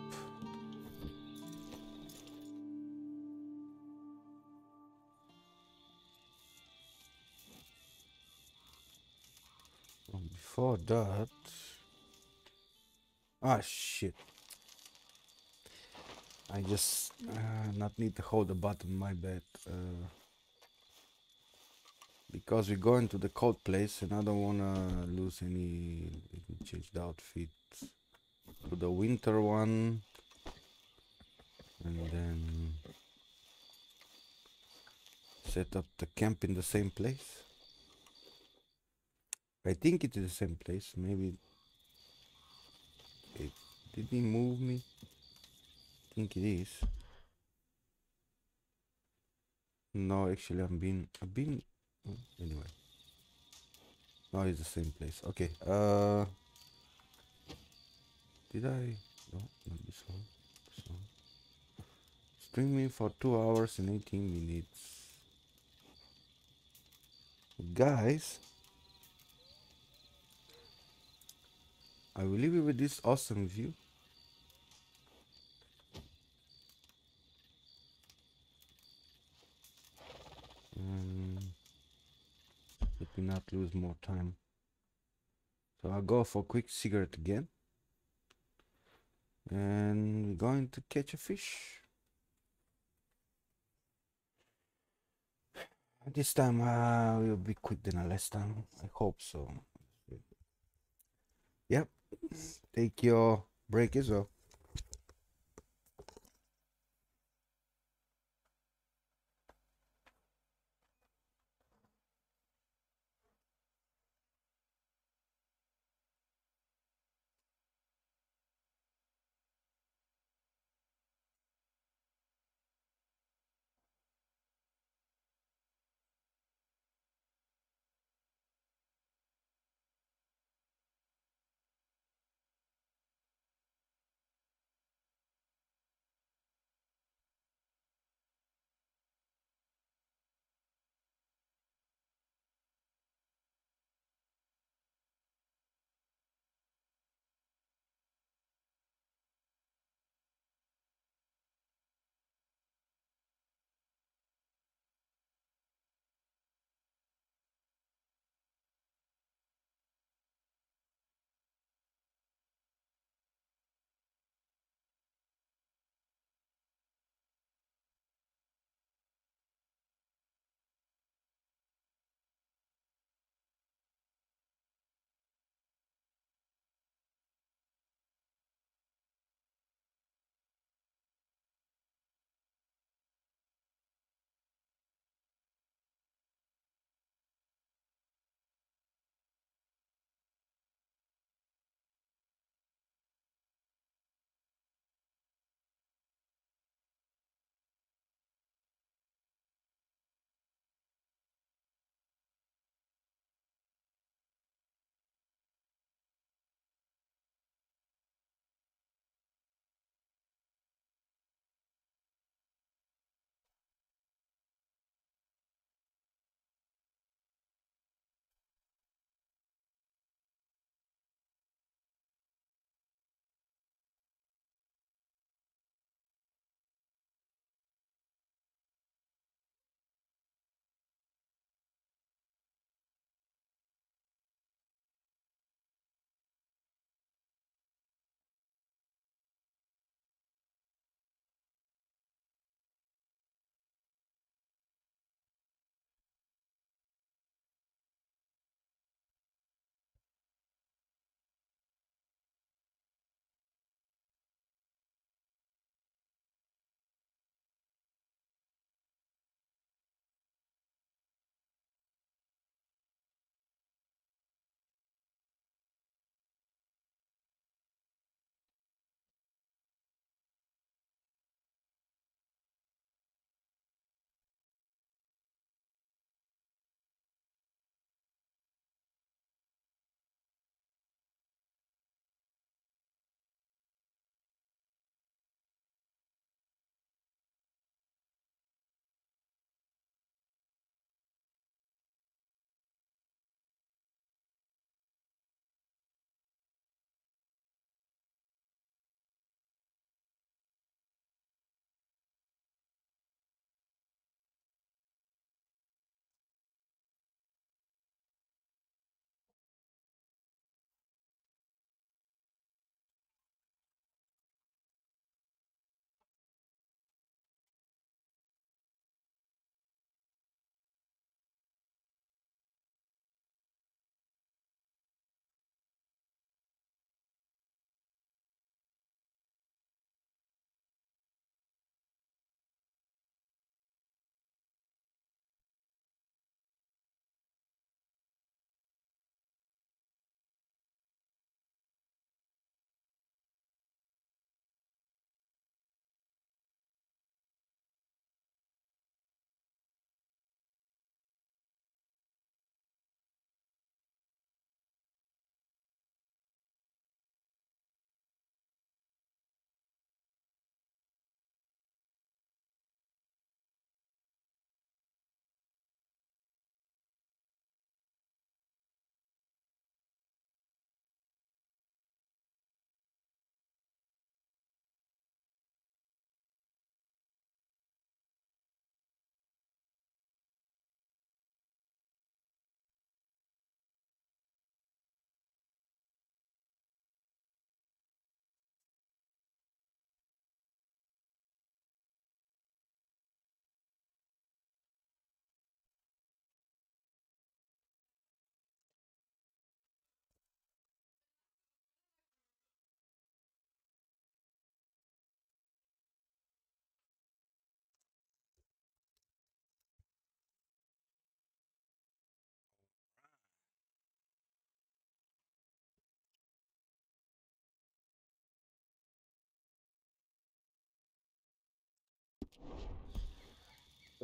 Um, before that, ah shit. I just uh, not need to hold the button. My bad. Uh, because we're going to the cold place, and I don't wanna lose any. Me change the outfit to the winter one, and then set up the camp in the same place. I think it is the same place. Maybe it didn't move me? I think it is. No, actually, I'm been I've been anyway. Now it's the same place. Okay. Uh, did I? No, not this one. This one. Streaming for two hours and 18 minutes. Guys, I will leave you with this awesome view. Let me not lose more time. So I'll go for a quick cigarette again. And we're going to catch a fish. This time uh, we'll be quick than last time. I hope so. Yep. Take your break as well.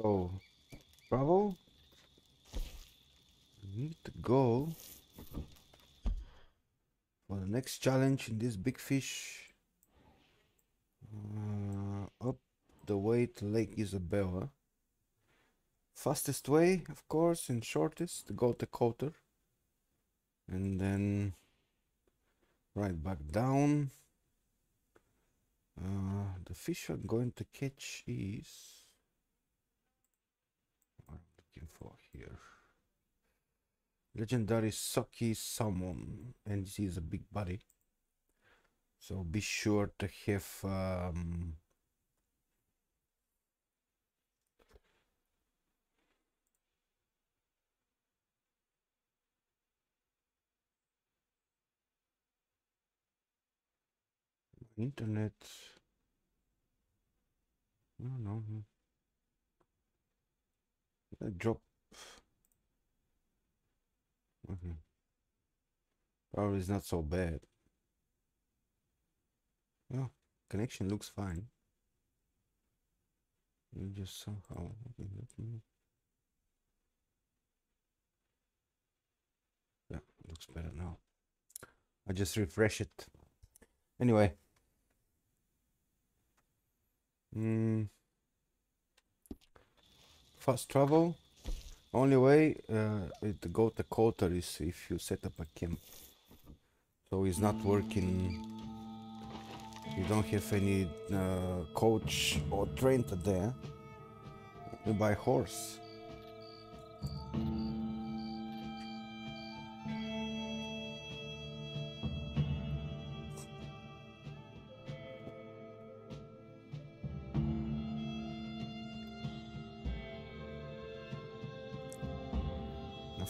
So, Bravo, We need to go for the next challenge in this big fish. Uh, up the way to Lake Isabella. Fastest way, of course, and shortest to go to Colter. And then right back down. Uh, the fish I'm going to catch is what I'm looking for here. Legendary Sockeye Salmon, and this is a big body. So be sure to have um, internet. No, no. I drop. Okay. Probably is not so bad. Well, connection looks fine. You just somehow. Let. Yeah, looks better now. I just refresh it. Anyway. Mm. Fast travel. Only way uh, to go to Colter is if you set up a camp. So it's not working. You don't have any uh, coach or trainer there. You buy horse.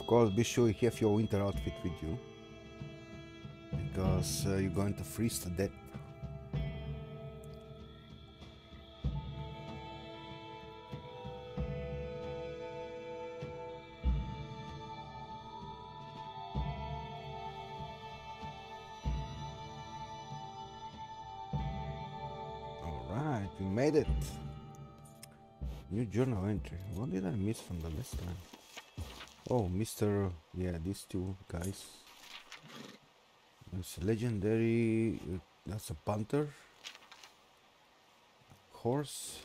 Course, be sure you have your winter outfit with you. Because uh, you're going to freeze to death. Alright, we made it. New journal entry. What did I miss from the last time? Oh, Mr. Yeah, these two guys. It's legendary. That's a panther. Horse.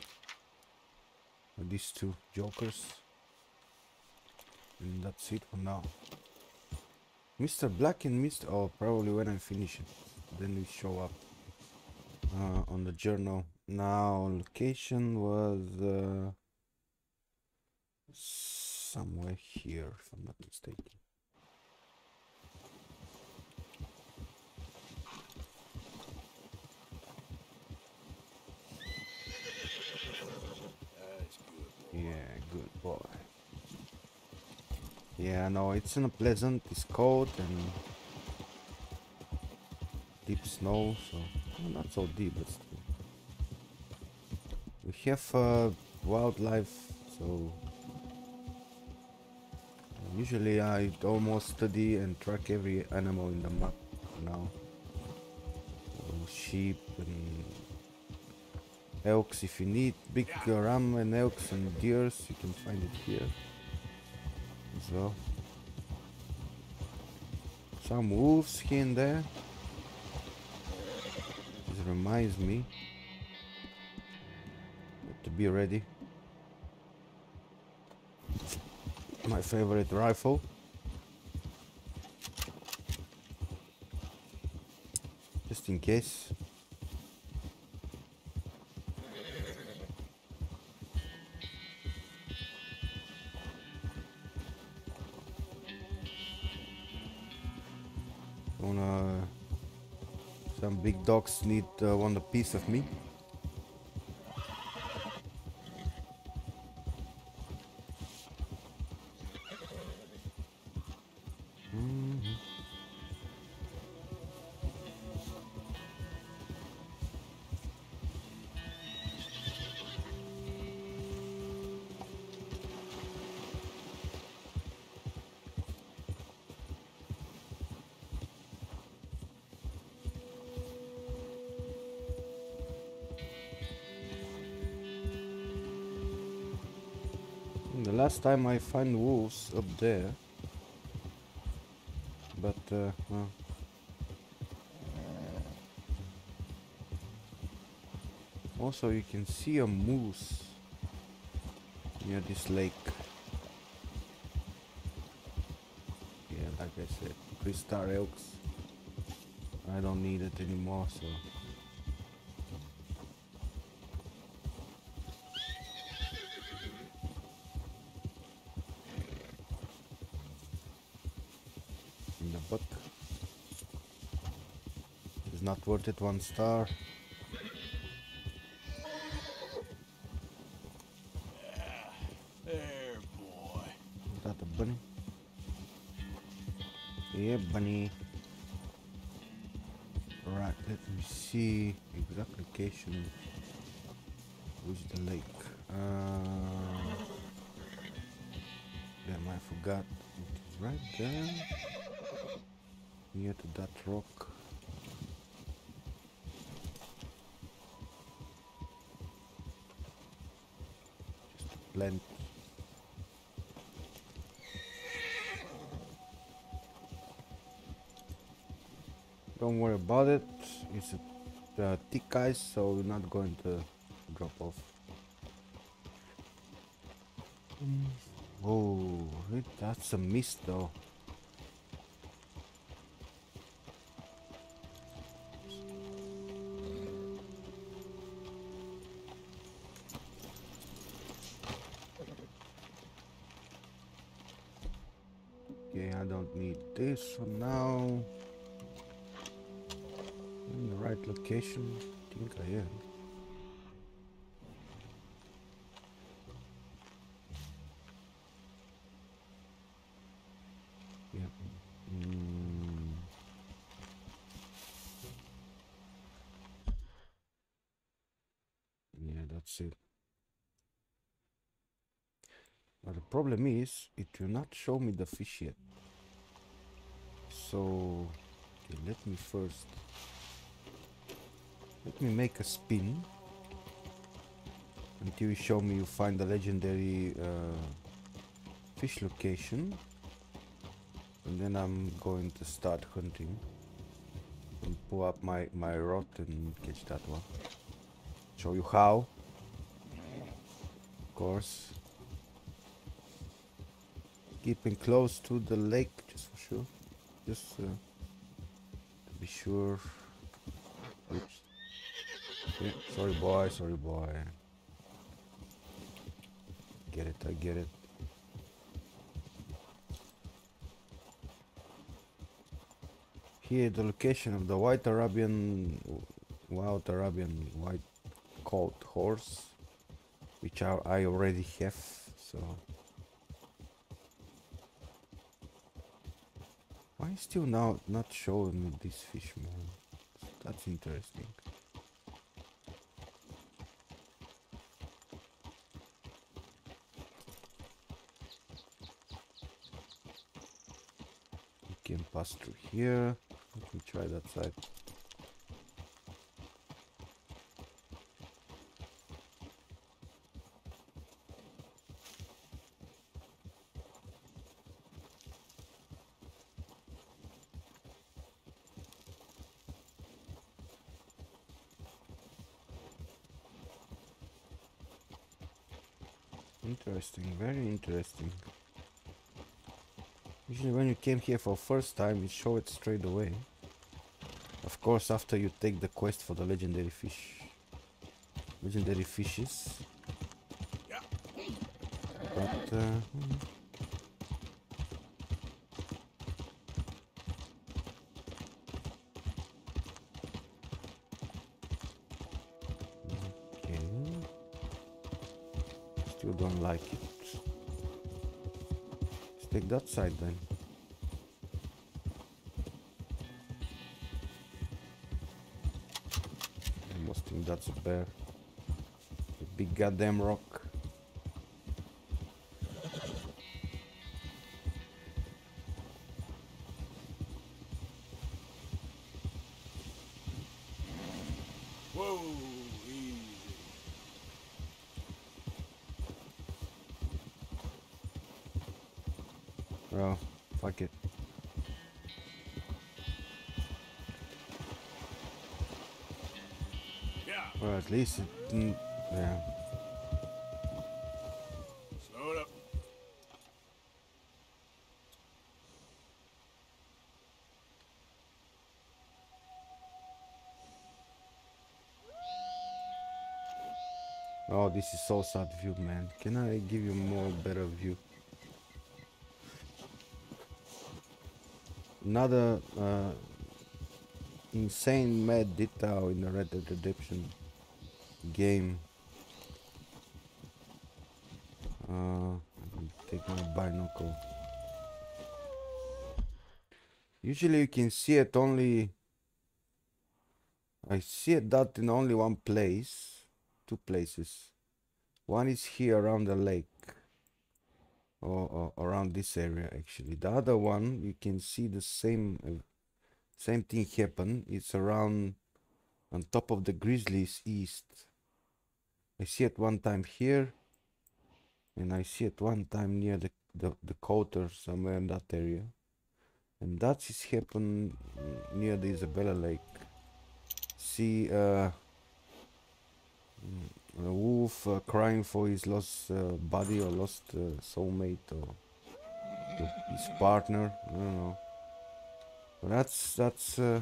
These two jokers. And that's it for now. Mr. Black and Mr. Oh, probably when I finish it. Then we show up uh, on the journal. Now, location was. Uh, somewhere here, if I'm not mistaken. Yeah, good boy. Yeah, no, it's a pleasant, it's cold and deep snow, so well, not so deep, but still. We have uh, wildlife, so Usually I almost study and track every animal in the map now. Um, sheep and elks if you need big ram and elks and deers you can find it here as well. Some wolves here and there. This reminds me to be ready. My favorite rifle. Just in case. Wanna some big dogs need uh, want a piece of me. Time I find wolves up there. But, uh, well. Also, you can see a moose near this lake. Yeah, like I said, Crystal Elks. I don't need it anymore, so. In the book. It, one star. There, boy. Is that a bunny? Yeah, bunny. Right, let me see exact location. Which the lake? Uh, damn, I forgot. It is right there, near to that rock. Plant. Don't worry about it. It's a uh, thick ice, so we're not going to drop off. Oh, that's a mist though. This for now. In the right location? I think I am. Yep. Yeah, that's it. But the problem is, it will not show me the fish yet. So, okay, let me first let me make a spin until you show me you find the legendary uh, fish location and then I'm going to start hunting and pull up my, my rod and catch that one. Show you how. Of course. Keeping close to the lake just for sure. Just uh, to be sure. Oops. Yeah, sorry boy, sorry boy. Get it, I get it. Here the location of the white Arabian wild Arabian white coat horse which I already have so why still now not showing me this fish man that's interesting We can pass through here. Let me try that side. Interesting, very interesting. Usually when you here for first time, you show it straight away. Of course, after you take the quest for the legendary fish. Legendary fishes. But, uh, hmm. Like it. Let's take that side then. Bear. A big goddamn rock. Least it, yeah. Slow it up. Oh, this is so sad view, man. Can I give you more better view? Another uh, insane mad detail in the Red Dead Redemption game. Uh, take my binocle. Usually you can see it only. I see it that in only one place two places. One is here around the lake, or, or, around this area actually. The other one you can see the same uh, same thing happen. It's around on top of the Grizzlies east. I see it one time here, and I see it one time near the the, the Colter somewhere in that area, and that is happen near the Isabella Lake. See. Uh, a wolf uh, crying for his lost uh, body or lost uh, soulmate or his partner. I don't know. But that's that's uh,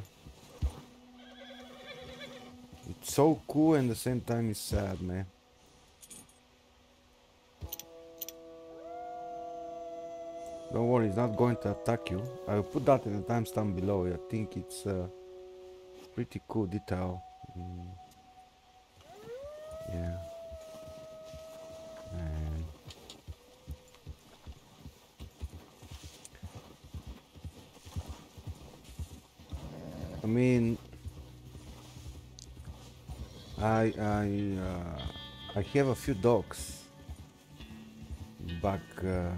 it's so cool and at the same time it's sad, man. Don't worry, it's not going to attack you. I will put that in the timestamp below. I think it's a pretty cool detail. Mm. Yeah. I mean, I I uh, I have a few dogs back. Uh,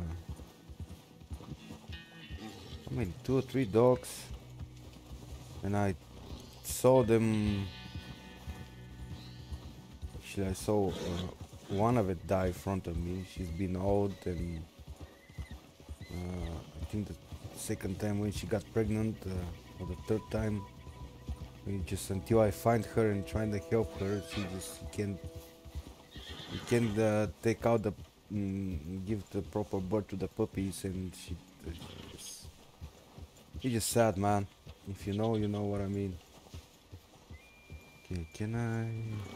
I mean, two or three dogs, and I saw them actually I saw uh, one of it die in front of me. She's been old and uh, I think the second time when she got pregnant uh, or the third time we just until I find her and trying to help her she just can't can't uh, take out the mm, give the proper birth to the puppies and she uh, just, just sad man. If you know you know what I mean. Okay can I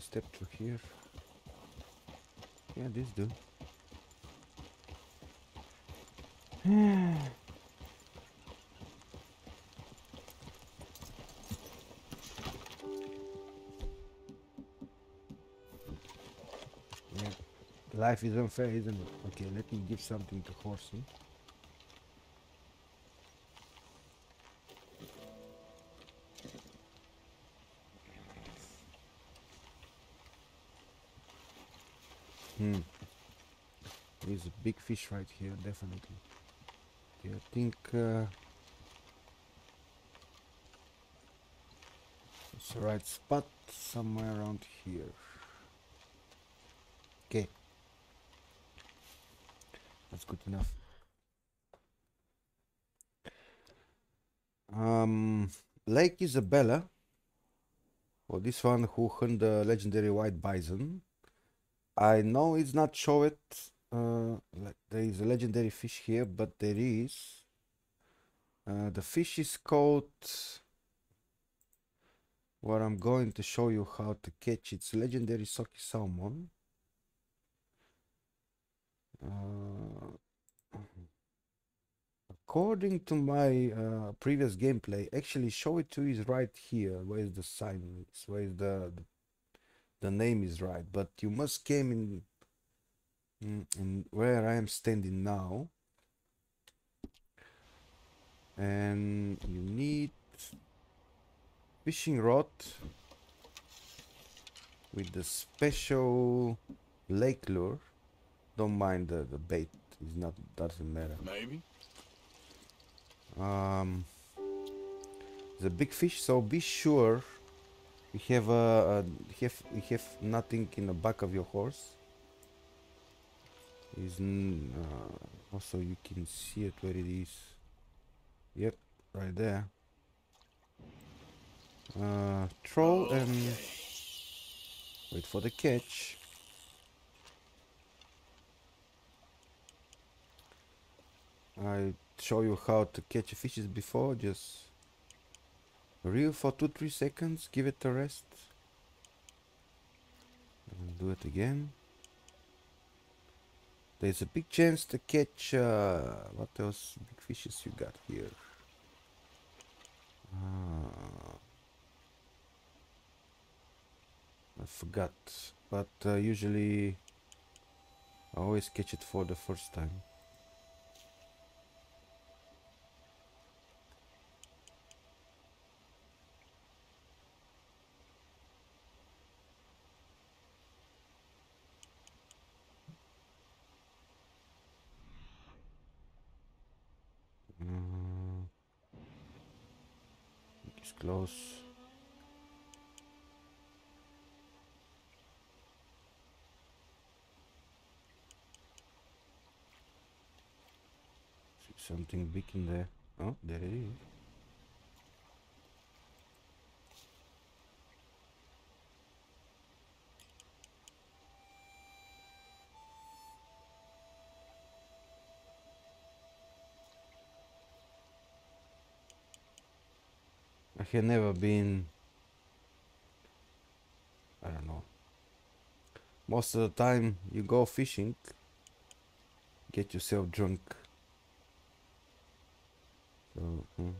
step through here. Yeah, this do. yeah, life is unfair, isn't it? Okay, let me give something to Horsey. Hmm. There's a big fish right here, definitely. Okay, I think uh, it's the right spot somewhere around here. Okay. That's good enough. Um, Lake Isabella. Well, this one who hunt the legendary white bison I know it's not show it. Uh, like there is a legendary fish here, but there is. Uh, the fish is called. What I'm going to show you how to catch it's legendary sockeye salmon. Uh, according to my uh, previous gameplay, actually show it to is right here. Where is the sign? Where is the, the the name is right but you must came in, in, in where I am standing now. And you need fishing rod with the special lake lure. Don't mind the, the bait it's not doesn't matter. Maybe. Um the big fish so be sure we have a, a have we have nothing in the back of your horse. is uh, also you can see it where it is. Yep right there. Uh, throw and wait for the catch. I show you how to catch fishes before just reel for 2-3 seconds give it a rest. And do it again. There's a big chance to catch uh, what else big fishes you got here? Uh, I forgot but uh, usually I always catch it for the first time Uh, it's close. See something big in there. Oh, there it is. I have never been. I don't know. Most of the time, you go fishing, get yourself drunk. So, hmm.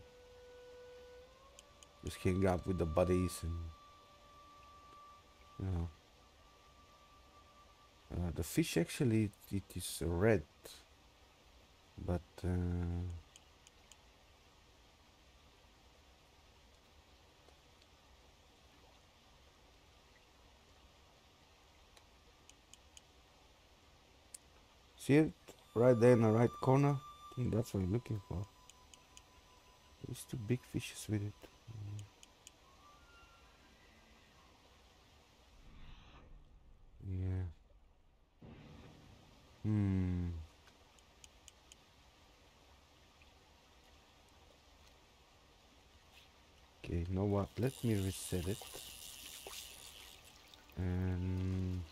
just hang out with the buddies and, you know. Uh, the fish actually, it is red, but. Uh, See it right there in the right corner? I think that's what you're looking for. There's two big fishes with it. Yeah. Hmm. Okay, you know what? Let me reset it. And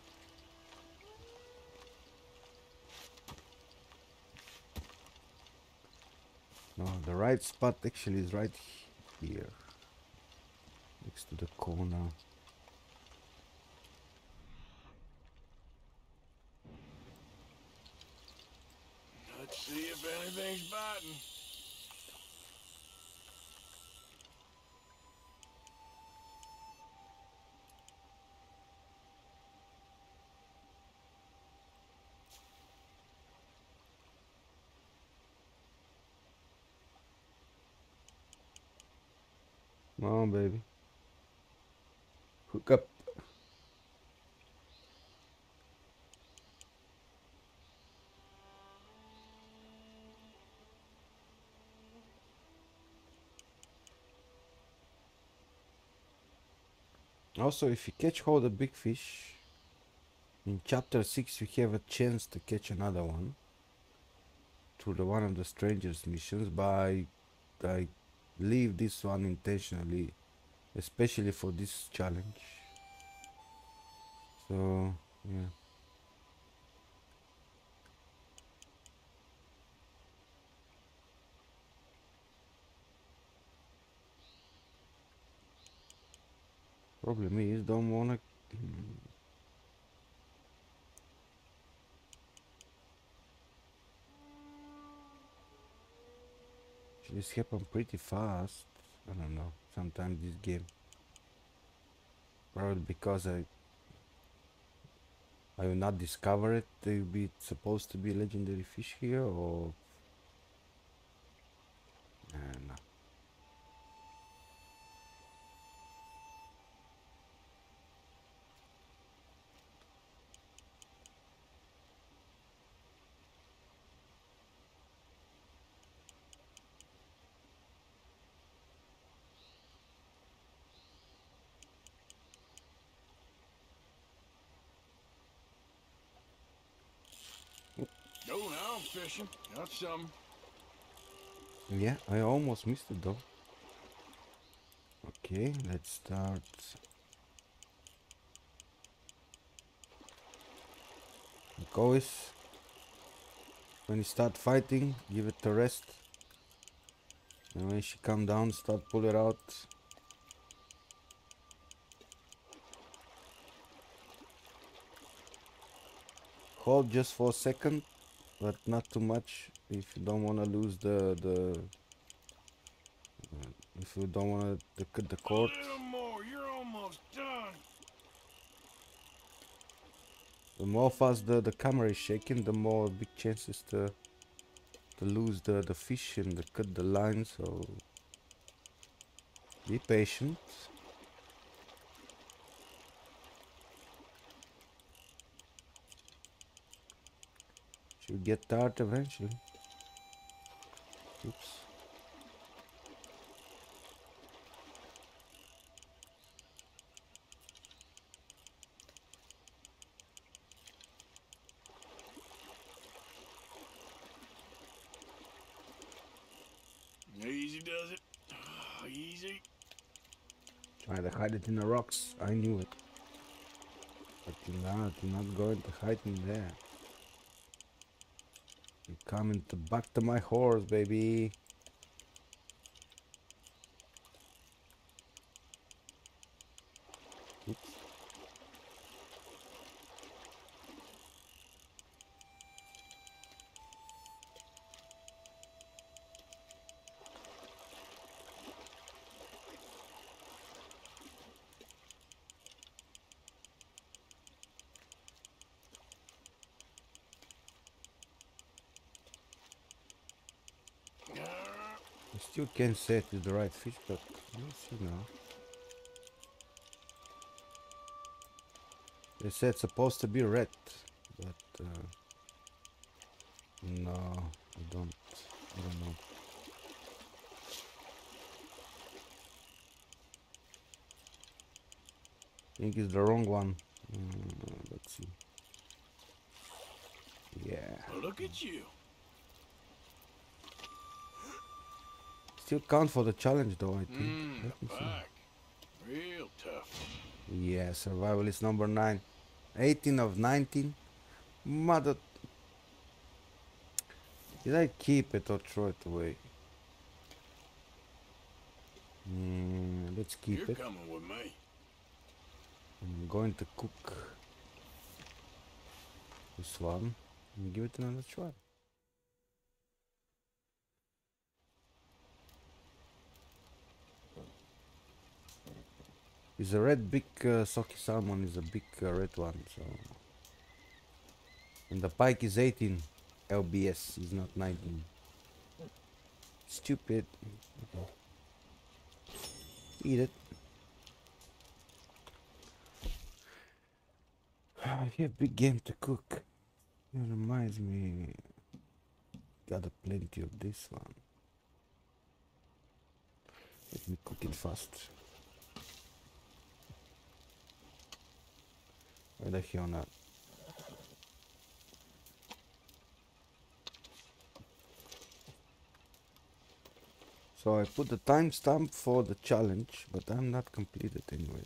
No, the right spot actually is right here. Next to the corner. Let's see if anything's biting. Come on, baby. Hook up. Also, if you catch hold of big fish, in chapter 6 you have a chance to catch another one through the one of the strangers missions by I leave this one intentionally especially for this challenge. So yeah. Problem is don't wanna This happen pretty fast. I don't know. Sometimes this game. Probably because I I will not discover it to be supposed to be legendary fish here or no. Oop. Fishing. Got some. Yeah, I almost missed it though. Okay, let's start. Always, when you start fighting, give it a rest. And when she come down, start pull it out. Hold just for a second, but not too much if you don't want to lose the the uh, if you don't want to the, the cord. A little more. You're almost done. The more fast the, the camera is shaking, the more big chances to to lose the, the fish and the cut the line, so be patient. Get tired eventually. Oops. Easy does it. Easy. Try to hide it in the rocks. I knew it. But you're not, you're not going to hide in there. You're coming to back to my horse, baby. Oops. Can't say it the right fish, but we'll see now. They said supposed to be red, but uh, no, I don't. I don't know. I think it's the wrong one. Mm, let's see. Yeah. Look at you. Still count for the challenge though, I think. Mm, Let me see. Real tough. Yeah, survival is number 9. 18 of 19. Mother. Did I keep it or throw it away? Mm, let's keep You're it. coming with me. I'm going to cook this one and give it another try. Is a red big uh, sockeye salmon is a big uh, red one, so and the pike is 18 LBS is not 19. Stupid. Eat it. I have big game to cook. It reminds me. Got a plenty of this one. Let me cook it fast. The not? So I put the timestamp for the challenge, but I'm not completed anyway.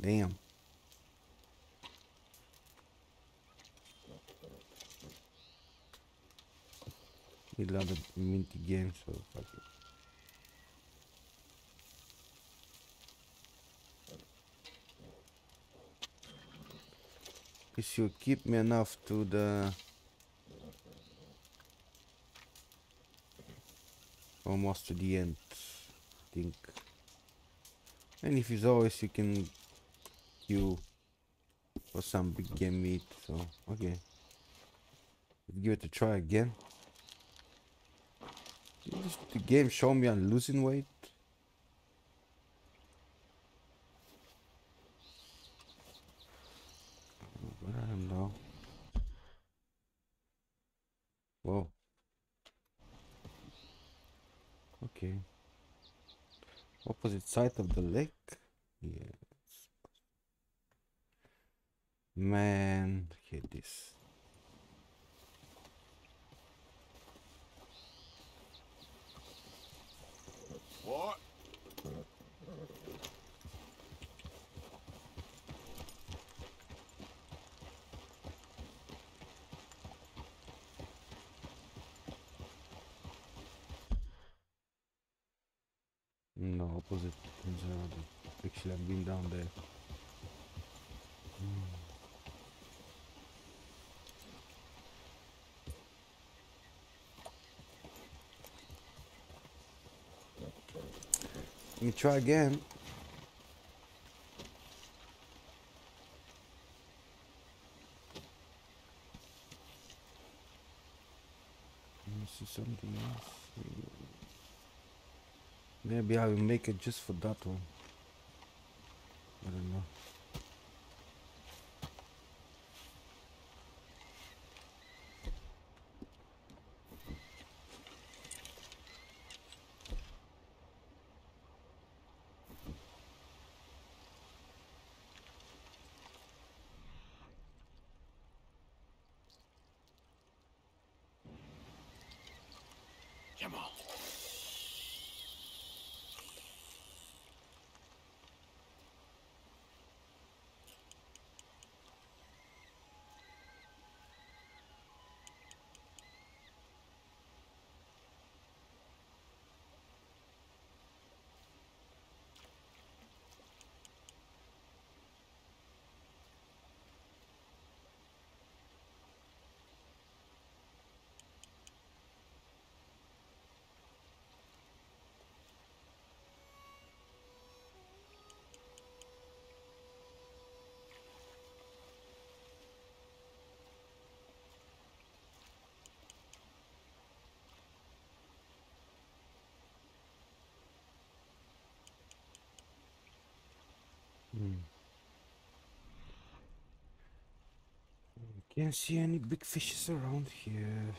Damn. A lot of minty games, so fuck it. It should keep me enough to the almost to the end, I think. And if it's always you can queue for some big game meat, so okay. Let's give it a try again. Does the game show me I'm losing weight? But I don't know. Whoa. Okay. Opposite side of the lake? Yes. Man, hate this. What? No, opposite. Actually, I've been down there. Hmm. Let me try again. Me see something else. Maybe I will make it just for that one. I don't know. Come on. Hmm. Can't see any big fishes around here.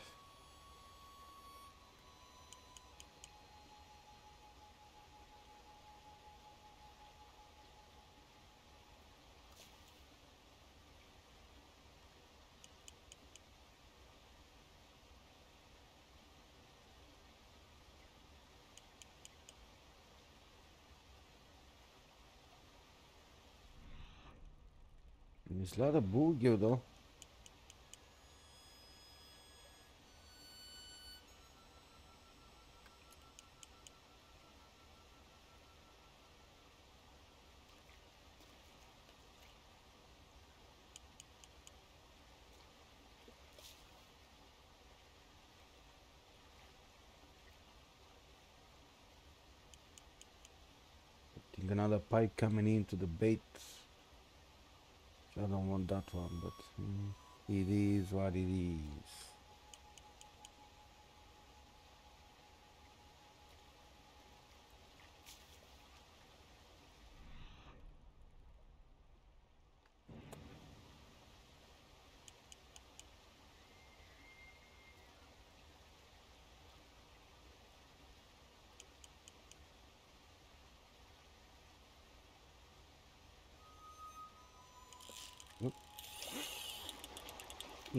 There's a lot of boogie though. Another pike coming into the bait. I don't want that one, but mm, it is what it is.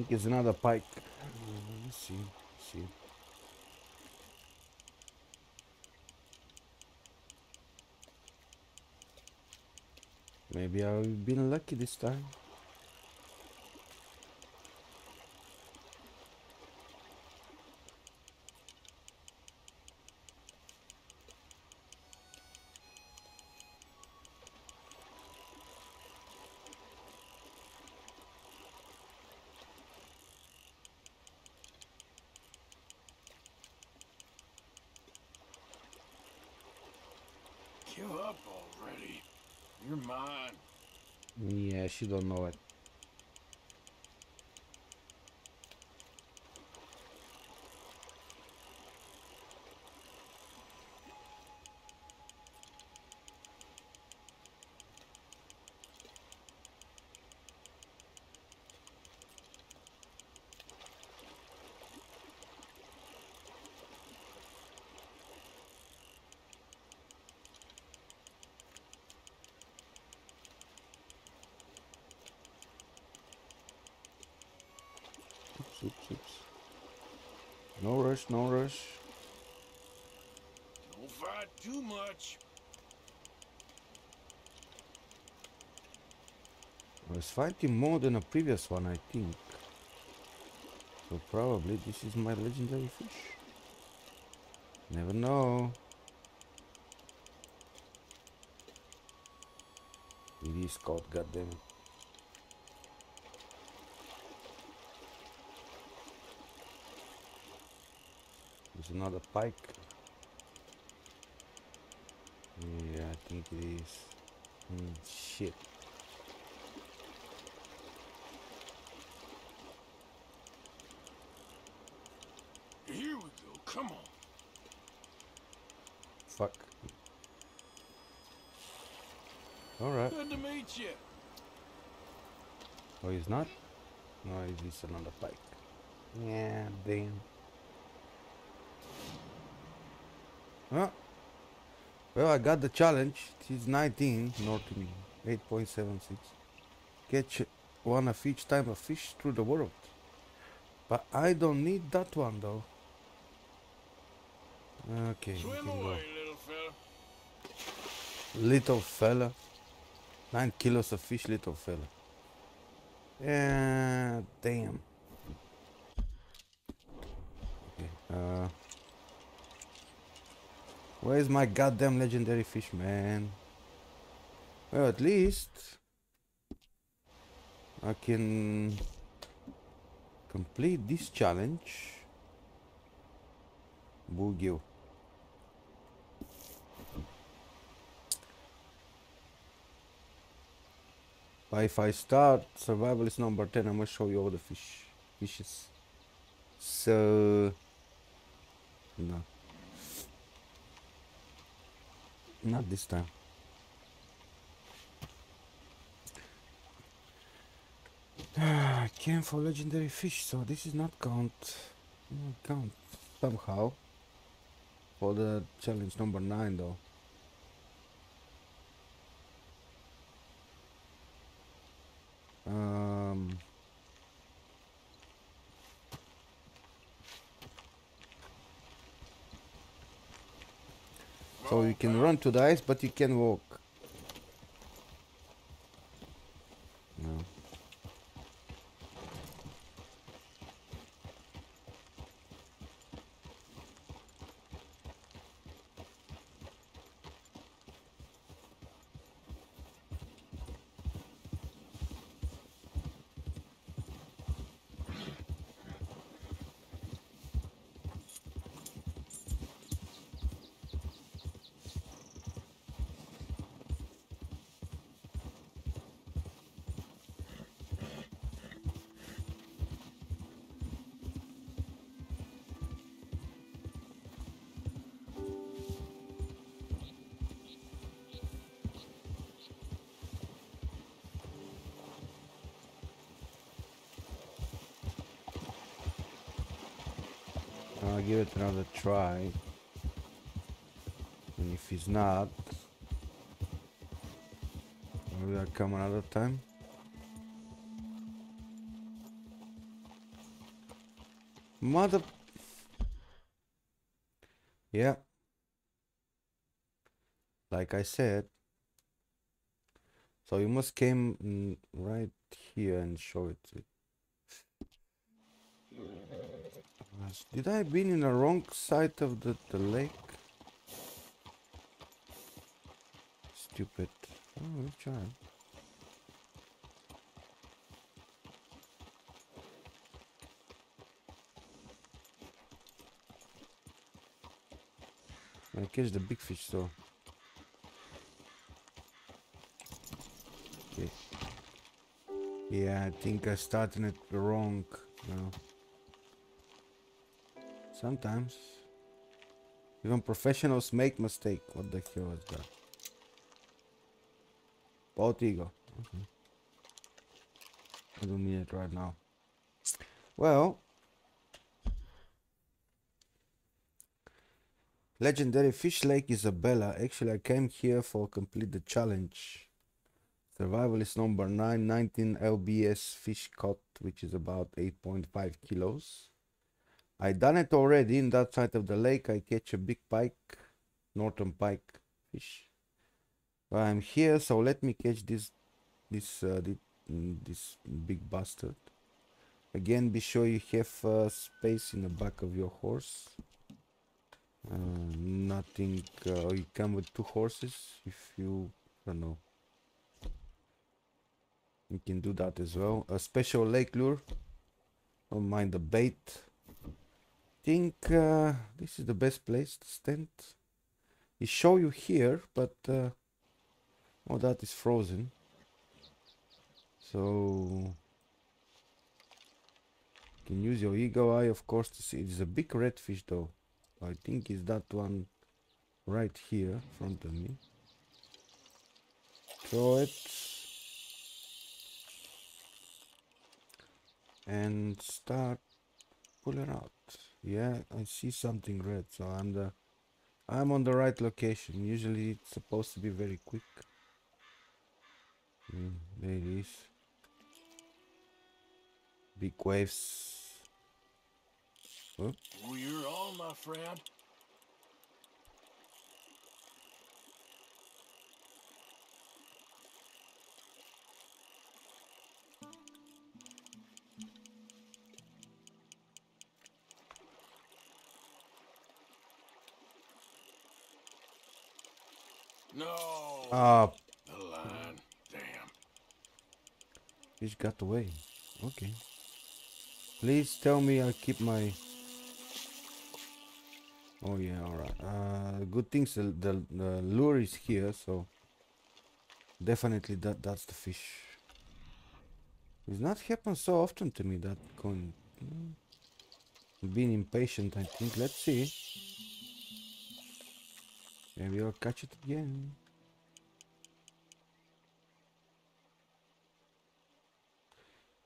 I think it's another pike. Let's see. Let's see. Maybe I've been lucky this time. Give up already. You're mine. Yeah, she don't know it. Oops, oops, oops. No rush. Don't fight Too much. I was fighting more than a previous one, I think. So probably this is my legendary fish. Never know. It is caught, goddammit. There's another pike. Yeah, I think it is. Hmm, shit. Here we go. Come on. Fuck. Alright. Good to meet you. Oh, he's not? No, he's another pike. Yeah, damn. Huh? Well, I got the challenge. He's 19, not 8.76. Catch one of each time a fish through the world. But I don't need that one though. Okay, Swim away, little fella. Little fella. Nine kilos of fish, little fella. Yeah, damn. Okay, uh. Where's my goddamn legendary fish, man? Well, at least I can complete this challenge. Boogie. But if I start survivalist number 10, I'm gonna show you all the fish fishes. So no. Not this time. I came for legendary fish, so this is not count. Not count somehow. For the challenge number nine, though. Um. So you can run to the ice, but you can walk. Try. And if he's not, maybe I'll come another time. Mother. Yeah. Like I said. So you must came mm, right here and show it. to- Yes. Did I been in the wrong side of the, the lake? Stupid. Oh, we'll try. I catch the big fish though. Okay. Yeah, I think I started it wrong. Sometimes. Even professionals make mistake. What the hell is that? Bald eagle. Okay. I don't need it right now. Well. Legendary Fish Lake Isabella. Actually, I came here for complete the challenge. Survivalist number 9, 19 LBS fish caught, which is about 8.5 kilos. I done it already in that side of the lake. I catch a big pike northern pike fish. I'm here, so let me catch this this uh, this, mm, this big bastard. Again, be sure you have uh, space in the back of your horse. Uh, nothing. Uh, you come with two horses if you I don't know. You can do that as well. A special lake lure. Don't mind the bait. Think uh, this is the best place to stand. It show you here, but uh, all that is frozen. So you can use your eagle eye, of course, to see. It's a big redfish, though. I think it's that one right here in front of me. Throw it. And start pull it out. Yeah, I see something red, so I'm the I'm on the right location. Usually it's supposed to be very quick. Mm, there it is. Big waves. Oh. Well, you're on, my friend. No. Ah, The line. Damn. fish got away. Okay. Please tell me I keep my. Oh yeah, all right. Uh, good things. The, the the lure is here, so definitely that that's the fish. It's not happened so often to me that going. Mm, being impatient, I think. Let's see. Maybe I'll catch it again.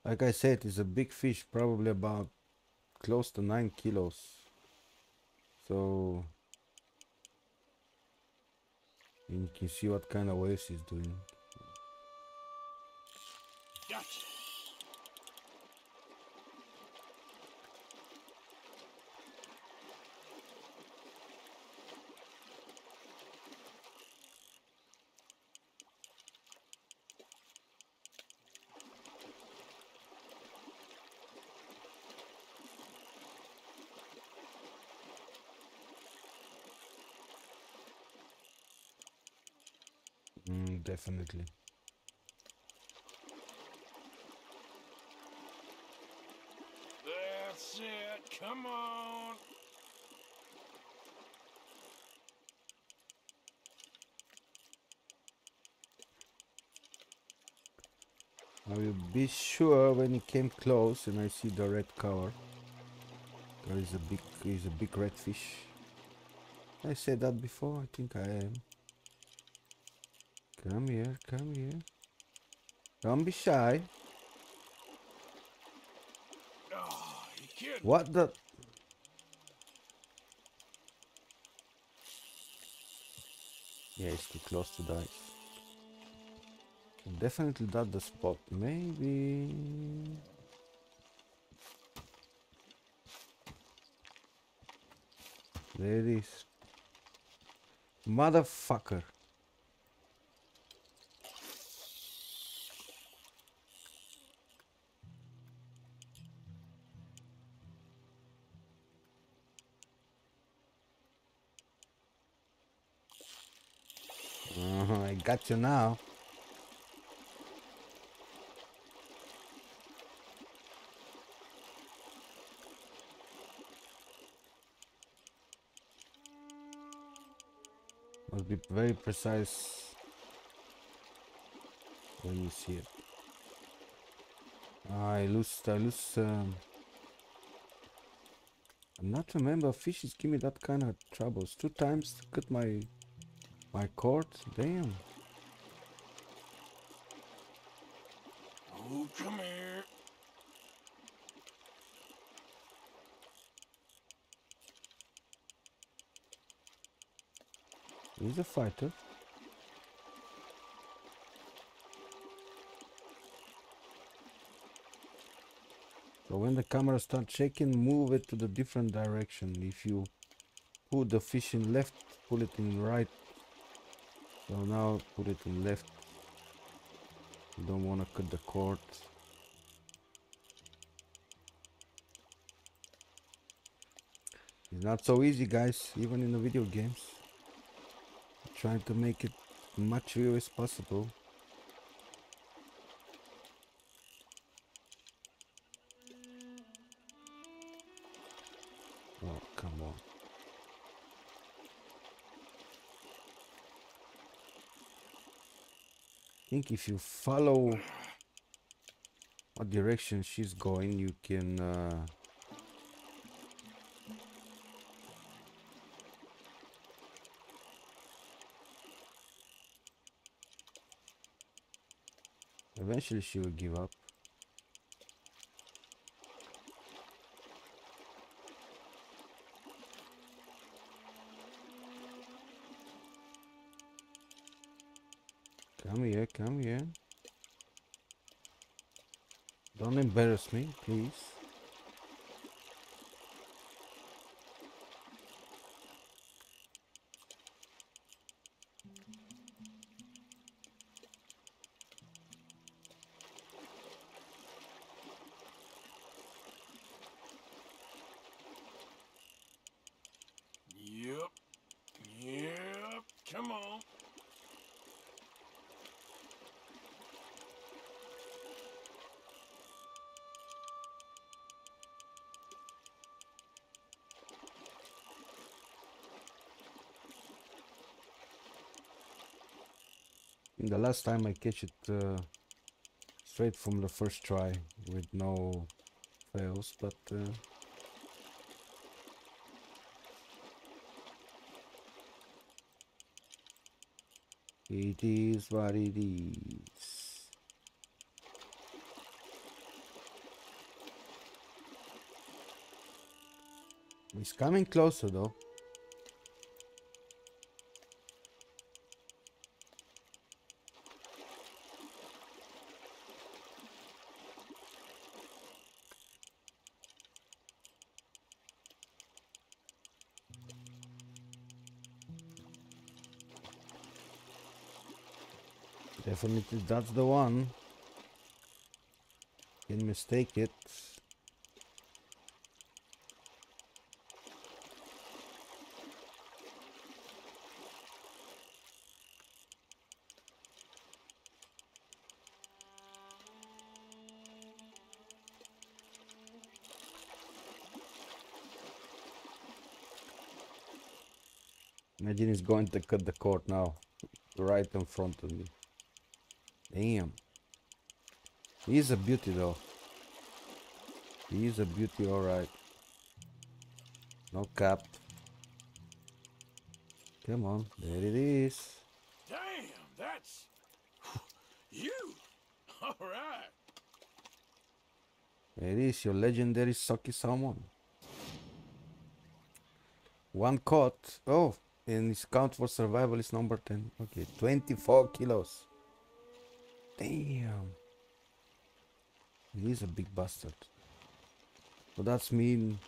Like I said, it's a big fish, probably about close to 9 kilos. So you can see what kind of waves he's doing. Gotcha. Mm, definitely. That's it. Come on. I will be sure when he came close and I see the red color. There is a big is a big red fish. I said that before, I think I am. Come here, come here. Don't be shy. Oh. What the Yeah, it's too close to die. Definitely not the spot. Maybe There it is. Motherfucker. Got now. Must be very precise when you see it. I lose, I lose. Um, I'm not remember fishes give me that kind of troubles. Two times cut my my cord. Damn. He's a fighter. So when the camera starts shaking, move it to the different direction. If you put the fish in left pull it in right. So now put it in left. You don't want to cut the cord. It's not so easy guys, even in the video games. Trying to make it much real as possible. Oh, come on. I think if you follow what direction she's going, you can uh, Eventually she will give up. Come here, come here. Don't embarrass me, please. Yep. Yep. Come on. The last time I catch it uh, straight from the first try with no fails, but uh, it is what it is. It's coming closer though. Definitely that's the one. Can mistake it. Imagine he's going to cut the cord now, right in front of me. Damn. He's a beauty though. He's a beauty, alright. No cap. Come on, there it is. Damn, that's you. All right. There it is, your legendary Sockeye salmon. One caught. Oh, and his count for survival is number 10. Okay, 24 kilos. Damn. He is a big bastard. So that's mean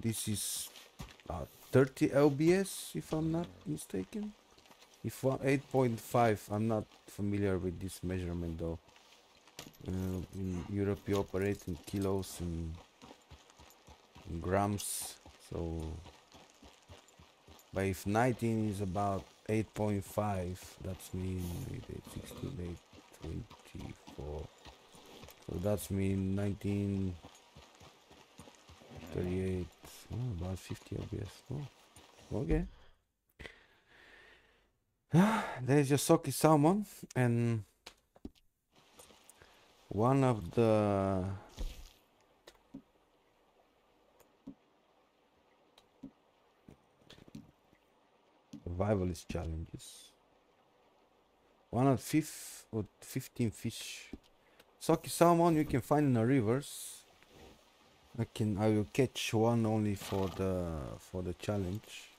this is uh, 30 lbs if I'm not mistaken. If 8.5, I'm not familiar with this measurement though. Uh, in Europe you operate in kilos and grams, so but if 19 is about 8.5, that's mean 8, 8, 16, 8, 24. So that's me 19, 38, oh, about 50 lbs. Oh, okay. There's your sockeye salmon and one of the survivalist challenges. One of fifth or 15 fish. Sockeye salmon you can find in the rivers. I can I will catch one only for the for the challenge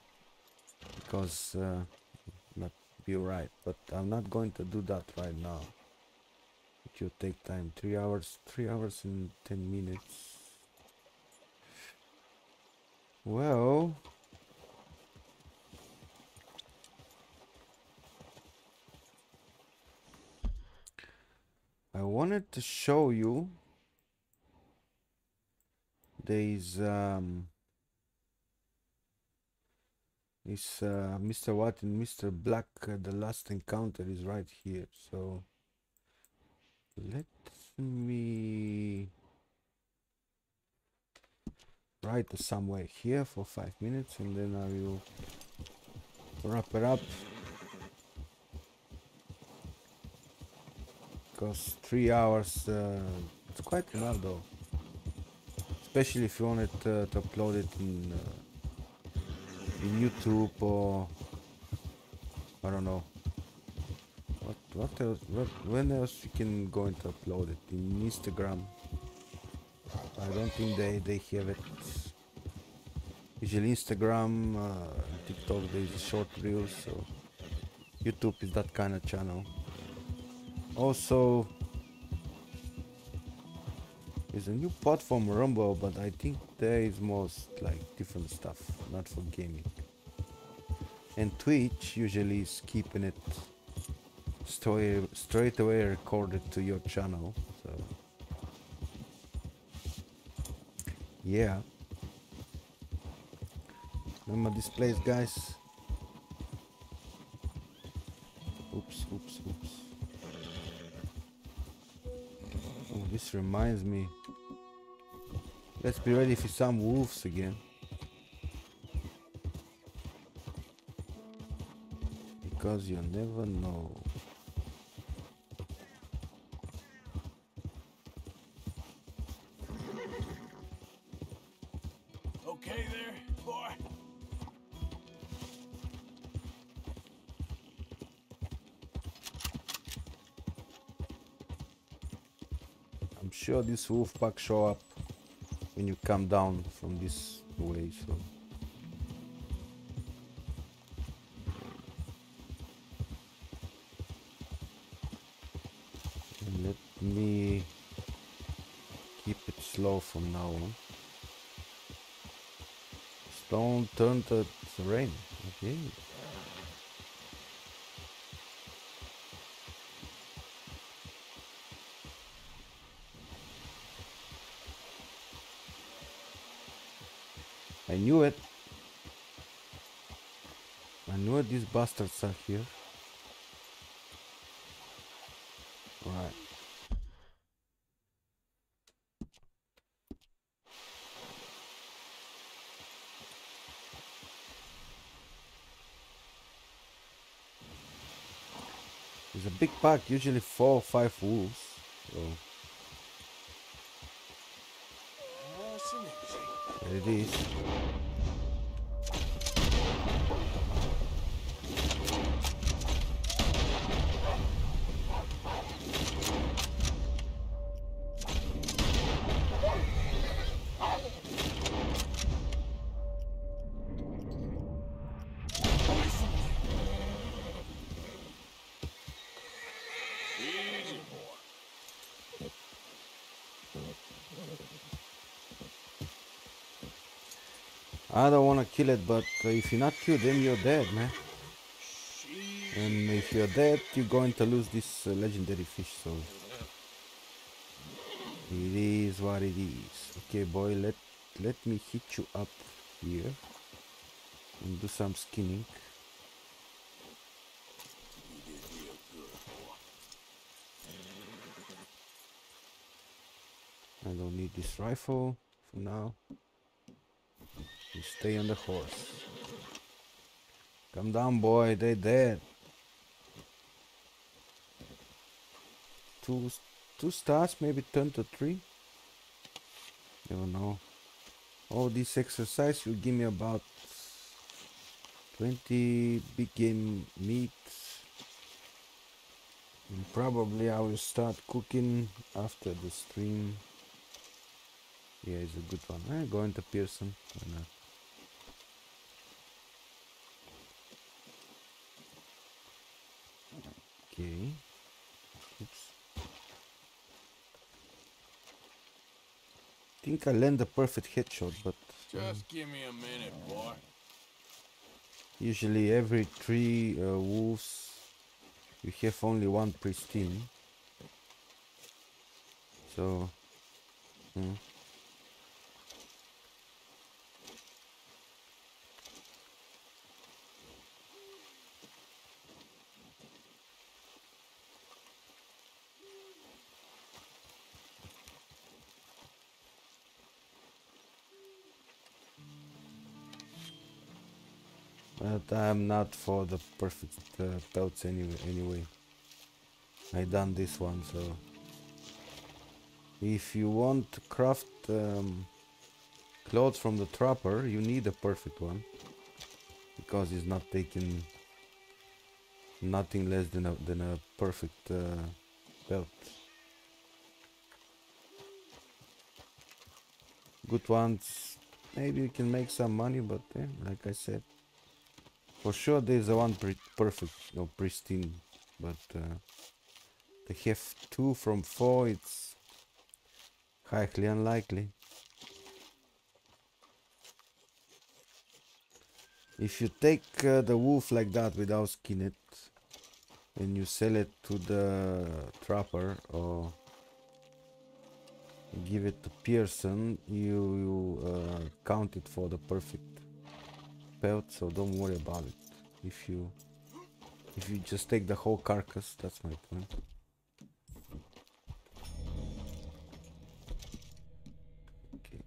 because uh, not be right but I'm not going to do that right now it will take time three hours three hours and 10 minutes well I wanted to show you there is um uh, Mr. White and Mr. Black uh, the last encounter is right here so let me write somewhere here for five minutes and then I will wrap it up because three hours uh, it's quite enough though. Especially if you want it uh, to upload it in uh, in YouTube or I don't know. What what else what when else you can go into upload it? In Instagram. I don't think they they have it. Usually Instagram uh, TikTok there is short reels so YouTube is that kind of channel also there's a new platform Rumble but I think there is most like different stuff not for gaming. And Twitch usually is keeping it straight, straight away recorded to your channel so. Yeah. Remember this place guys reminds me. Let's be ready for some wolves again. Because you never know I'm this wolf pack show up when you come down from this way so let me keep it slow from now. On stone turn to rain. Okay I knew it. I knew it, these bastards are here. Right. It's a big pack, usually four or five wolves. So there it is. But if you're not killed, then you're dead, man. And if you're dead, you're going to lose this uh, legendary fish, so... It is what it is. Okay, boy, let, let me hit you up here. And do some skinning. I don't need this rifle for now. You stay on the horse. Come down, boy. They dead. Two, two stars, maybe turn to three. Never know. All this exercise will give me about 20 big game meat. And probably I will start cooking after the stream. Yeah, it's a good one. Eh, I'm going to Pearson. Why not? Okay. Oops. Think I land a perfect headshot, but Just give me a minute, boy. usually every three uh, wolves you have only one pristine. So, hmm. I'm not for the perfect uh, pelts anyway. Anyway, I done this one, so if you want to craft um, clothes from the trapper, you need a perfect one because it's not taking nothing less than a than a perfect uh, belt. Good ones, maybe you can make some money, but eh, like I said, for sure there's a one perfect, or pristine, but uh, they have two from four. It's highly unlikely. If you take uh, the wolf like that without skin it, and you sell it to the trapper or give it to Pearson, you, you uh, count it for the perfect pelt, so don't worry about it. If you if you just take the whole carcass, that's my point. Okay.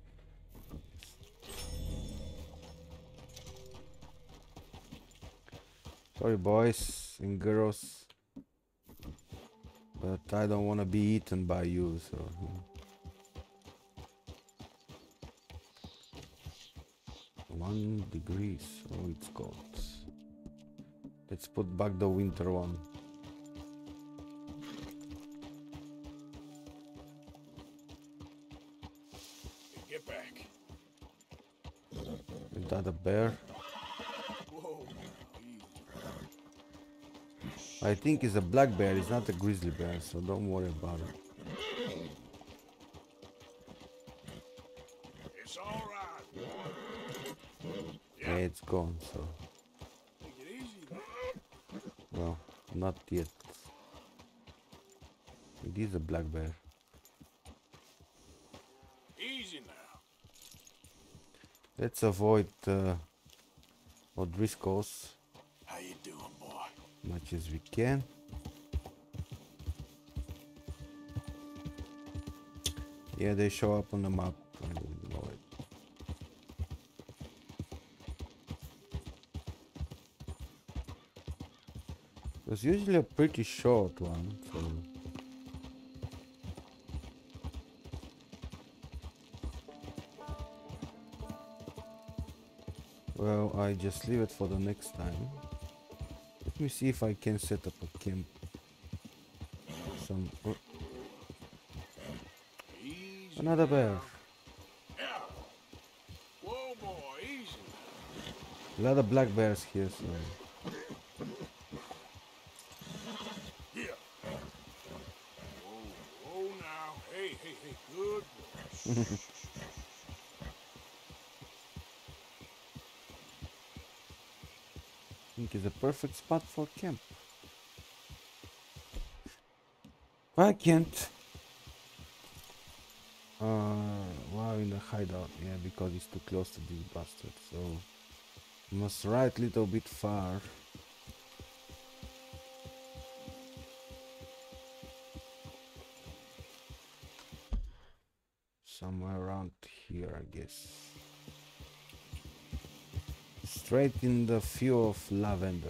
Sorry boys and girls. But I don't want to be eaten by you, so... One degrees. Oh, it's cold. Let's put back the winter one. Get back. Is that a bear? I think it's a black bear. It's not a grizzly bear, so don't worry about it. It's all right. Yeah, it's gone. So, Take it easy. well, not yet. It is a black bear. Easy now. Let's avoid uh, O'Driscoll's How you doing, boy? much as we can. Yeah, they show up on the map. Was usually a pretty short one, so Well, I just leave it for the next time. Let me see if I can set up a camp. Some oh, another bear. Yeah. Whoa, boy. Easy. A lot of black bears here, so Yeah. Whoa, whoa now. Hey, hey, hey. Good boy. I think it's a perfect spot for camp. I can't. Uh, wow, in the hideout, yeah, because it's too close to this bastard, so must ride little bit far. Somewhere around here, I guess. Straight in the field of lavender.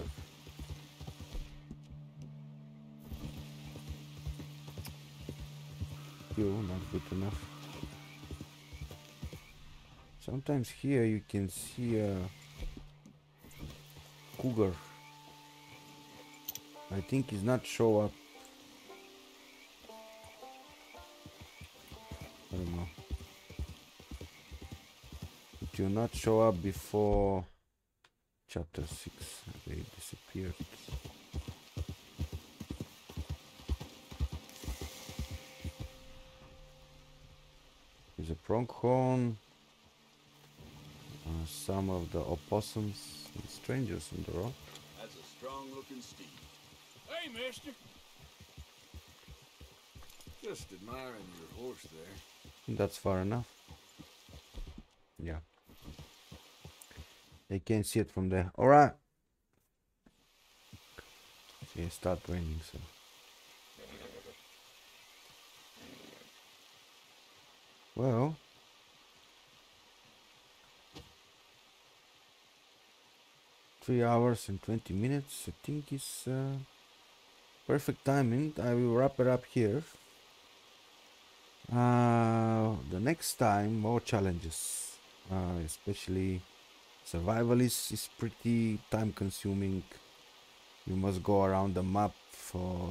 Fuel, not good enough. Sometimes here you can see a cougar. I think he's not show up. I don't know. Will not show up before chapter 6. They disappeared. There's a pronghorn. Uh, some of the opossums and strangers on the rock. That's a strong looking steed. Hey, mister. Just admiring your horse there. That's far enough. Yeah. They can't see it from there. Alright. See, it start raining, so. Well. Three hours and 20 minutes, I think is uh, perfect timing. I will wrap it up here. Uh, the next time, more challenges, uh, especially survival is, is pretty time consuming. You must go around the map for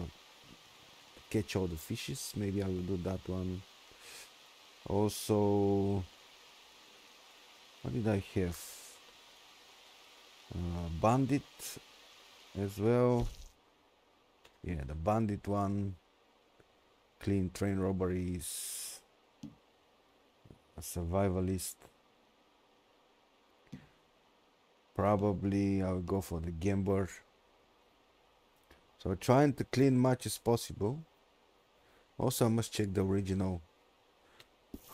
catch all the fishes. Maybe I will do that one. Also, what did I have? Uh, bandit as well. Yeah, the bandit one. Clean train robberies. A survivalist. Probably I'll go for the gambler. So trying to clean much as possible. Also I must check the original.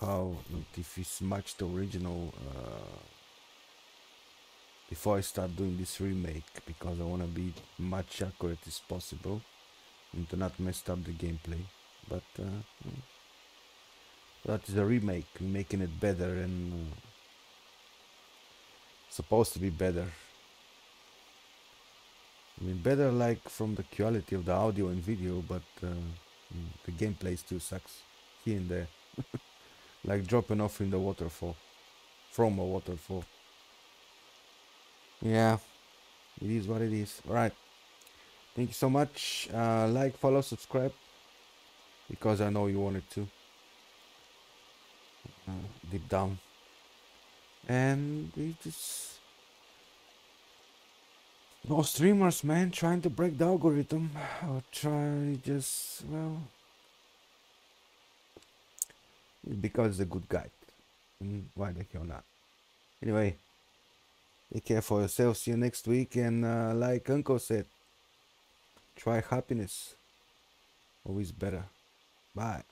How if it's much the original uh, before I start doing this remake because I want to be much accurate as possible and to not mess up the gameplay but uh, that is a remake making it better and uh, supposed to be better. I mean better like from the quality of the audio and video but uh, the gameplay still sucks here and there. Like dropping off in the waterfall from a waterfall. Yeah it is what it is. All right. Thank you so much. Uh, like follow subscribe because I know you wanted to. Uh, deep down and we just no streamers man trying to break the algorithm. Or try just well because it's a good guy mm, why the hell not? Anyway take care for yourself. See you next week. And uh, like uncle said try happiness. Always better. Bye.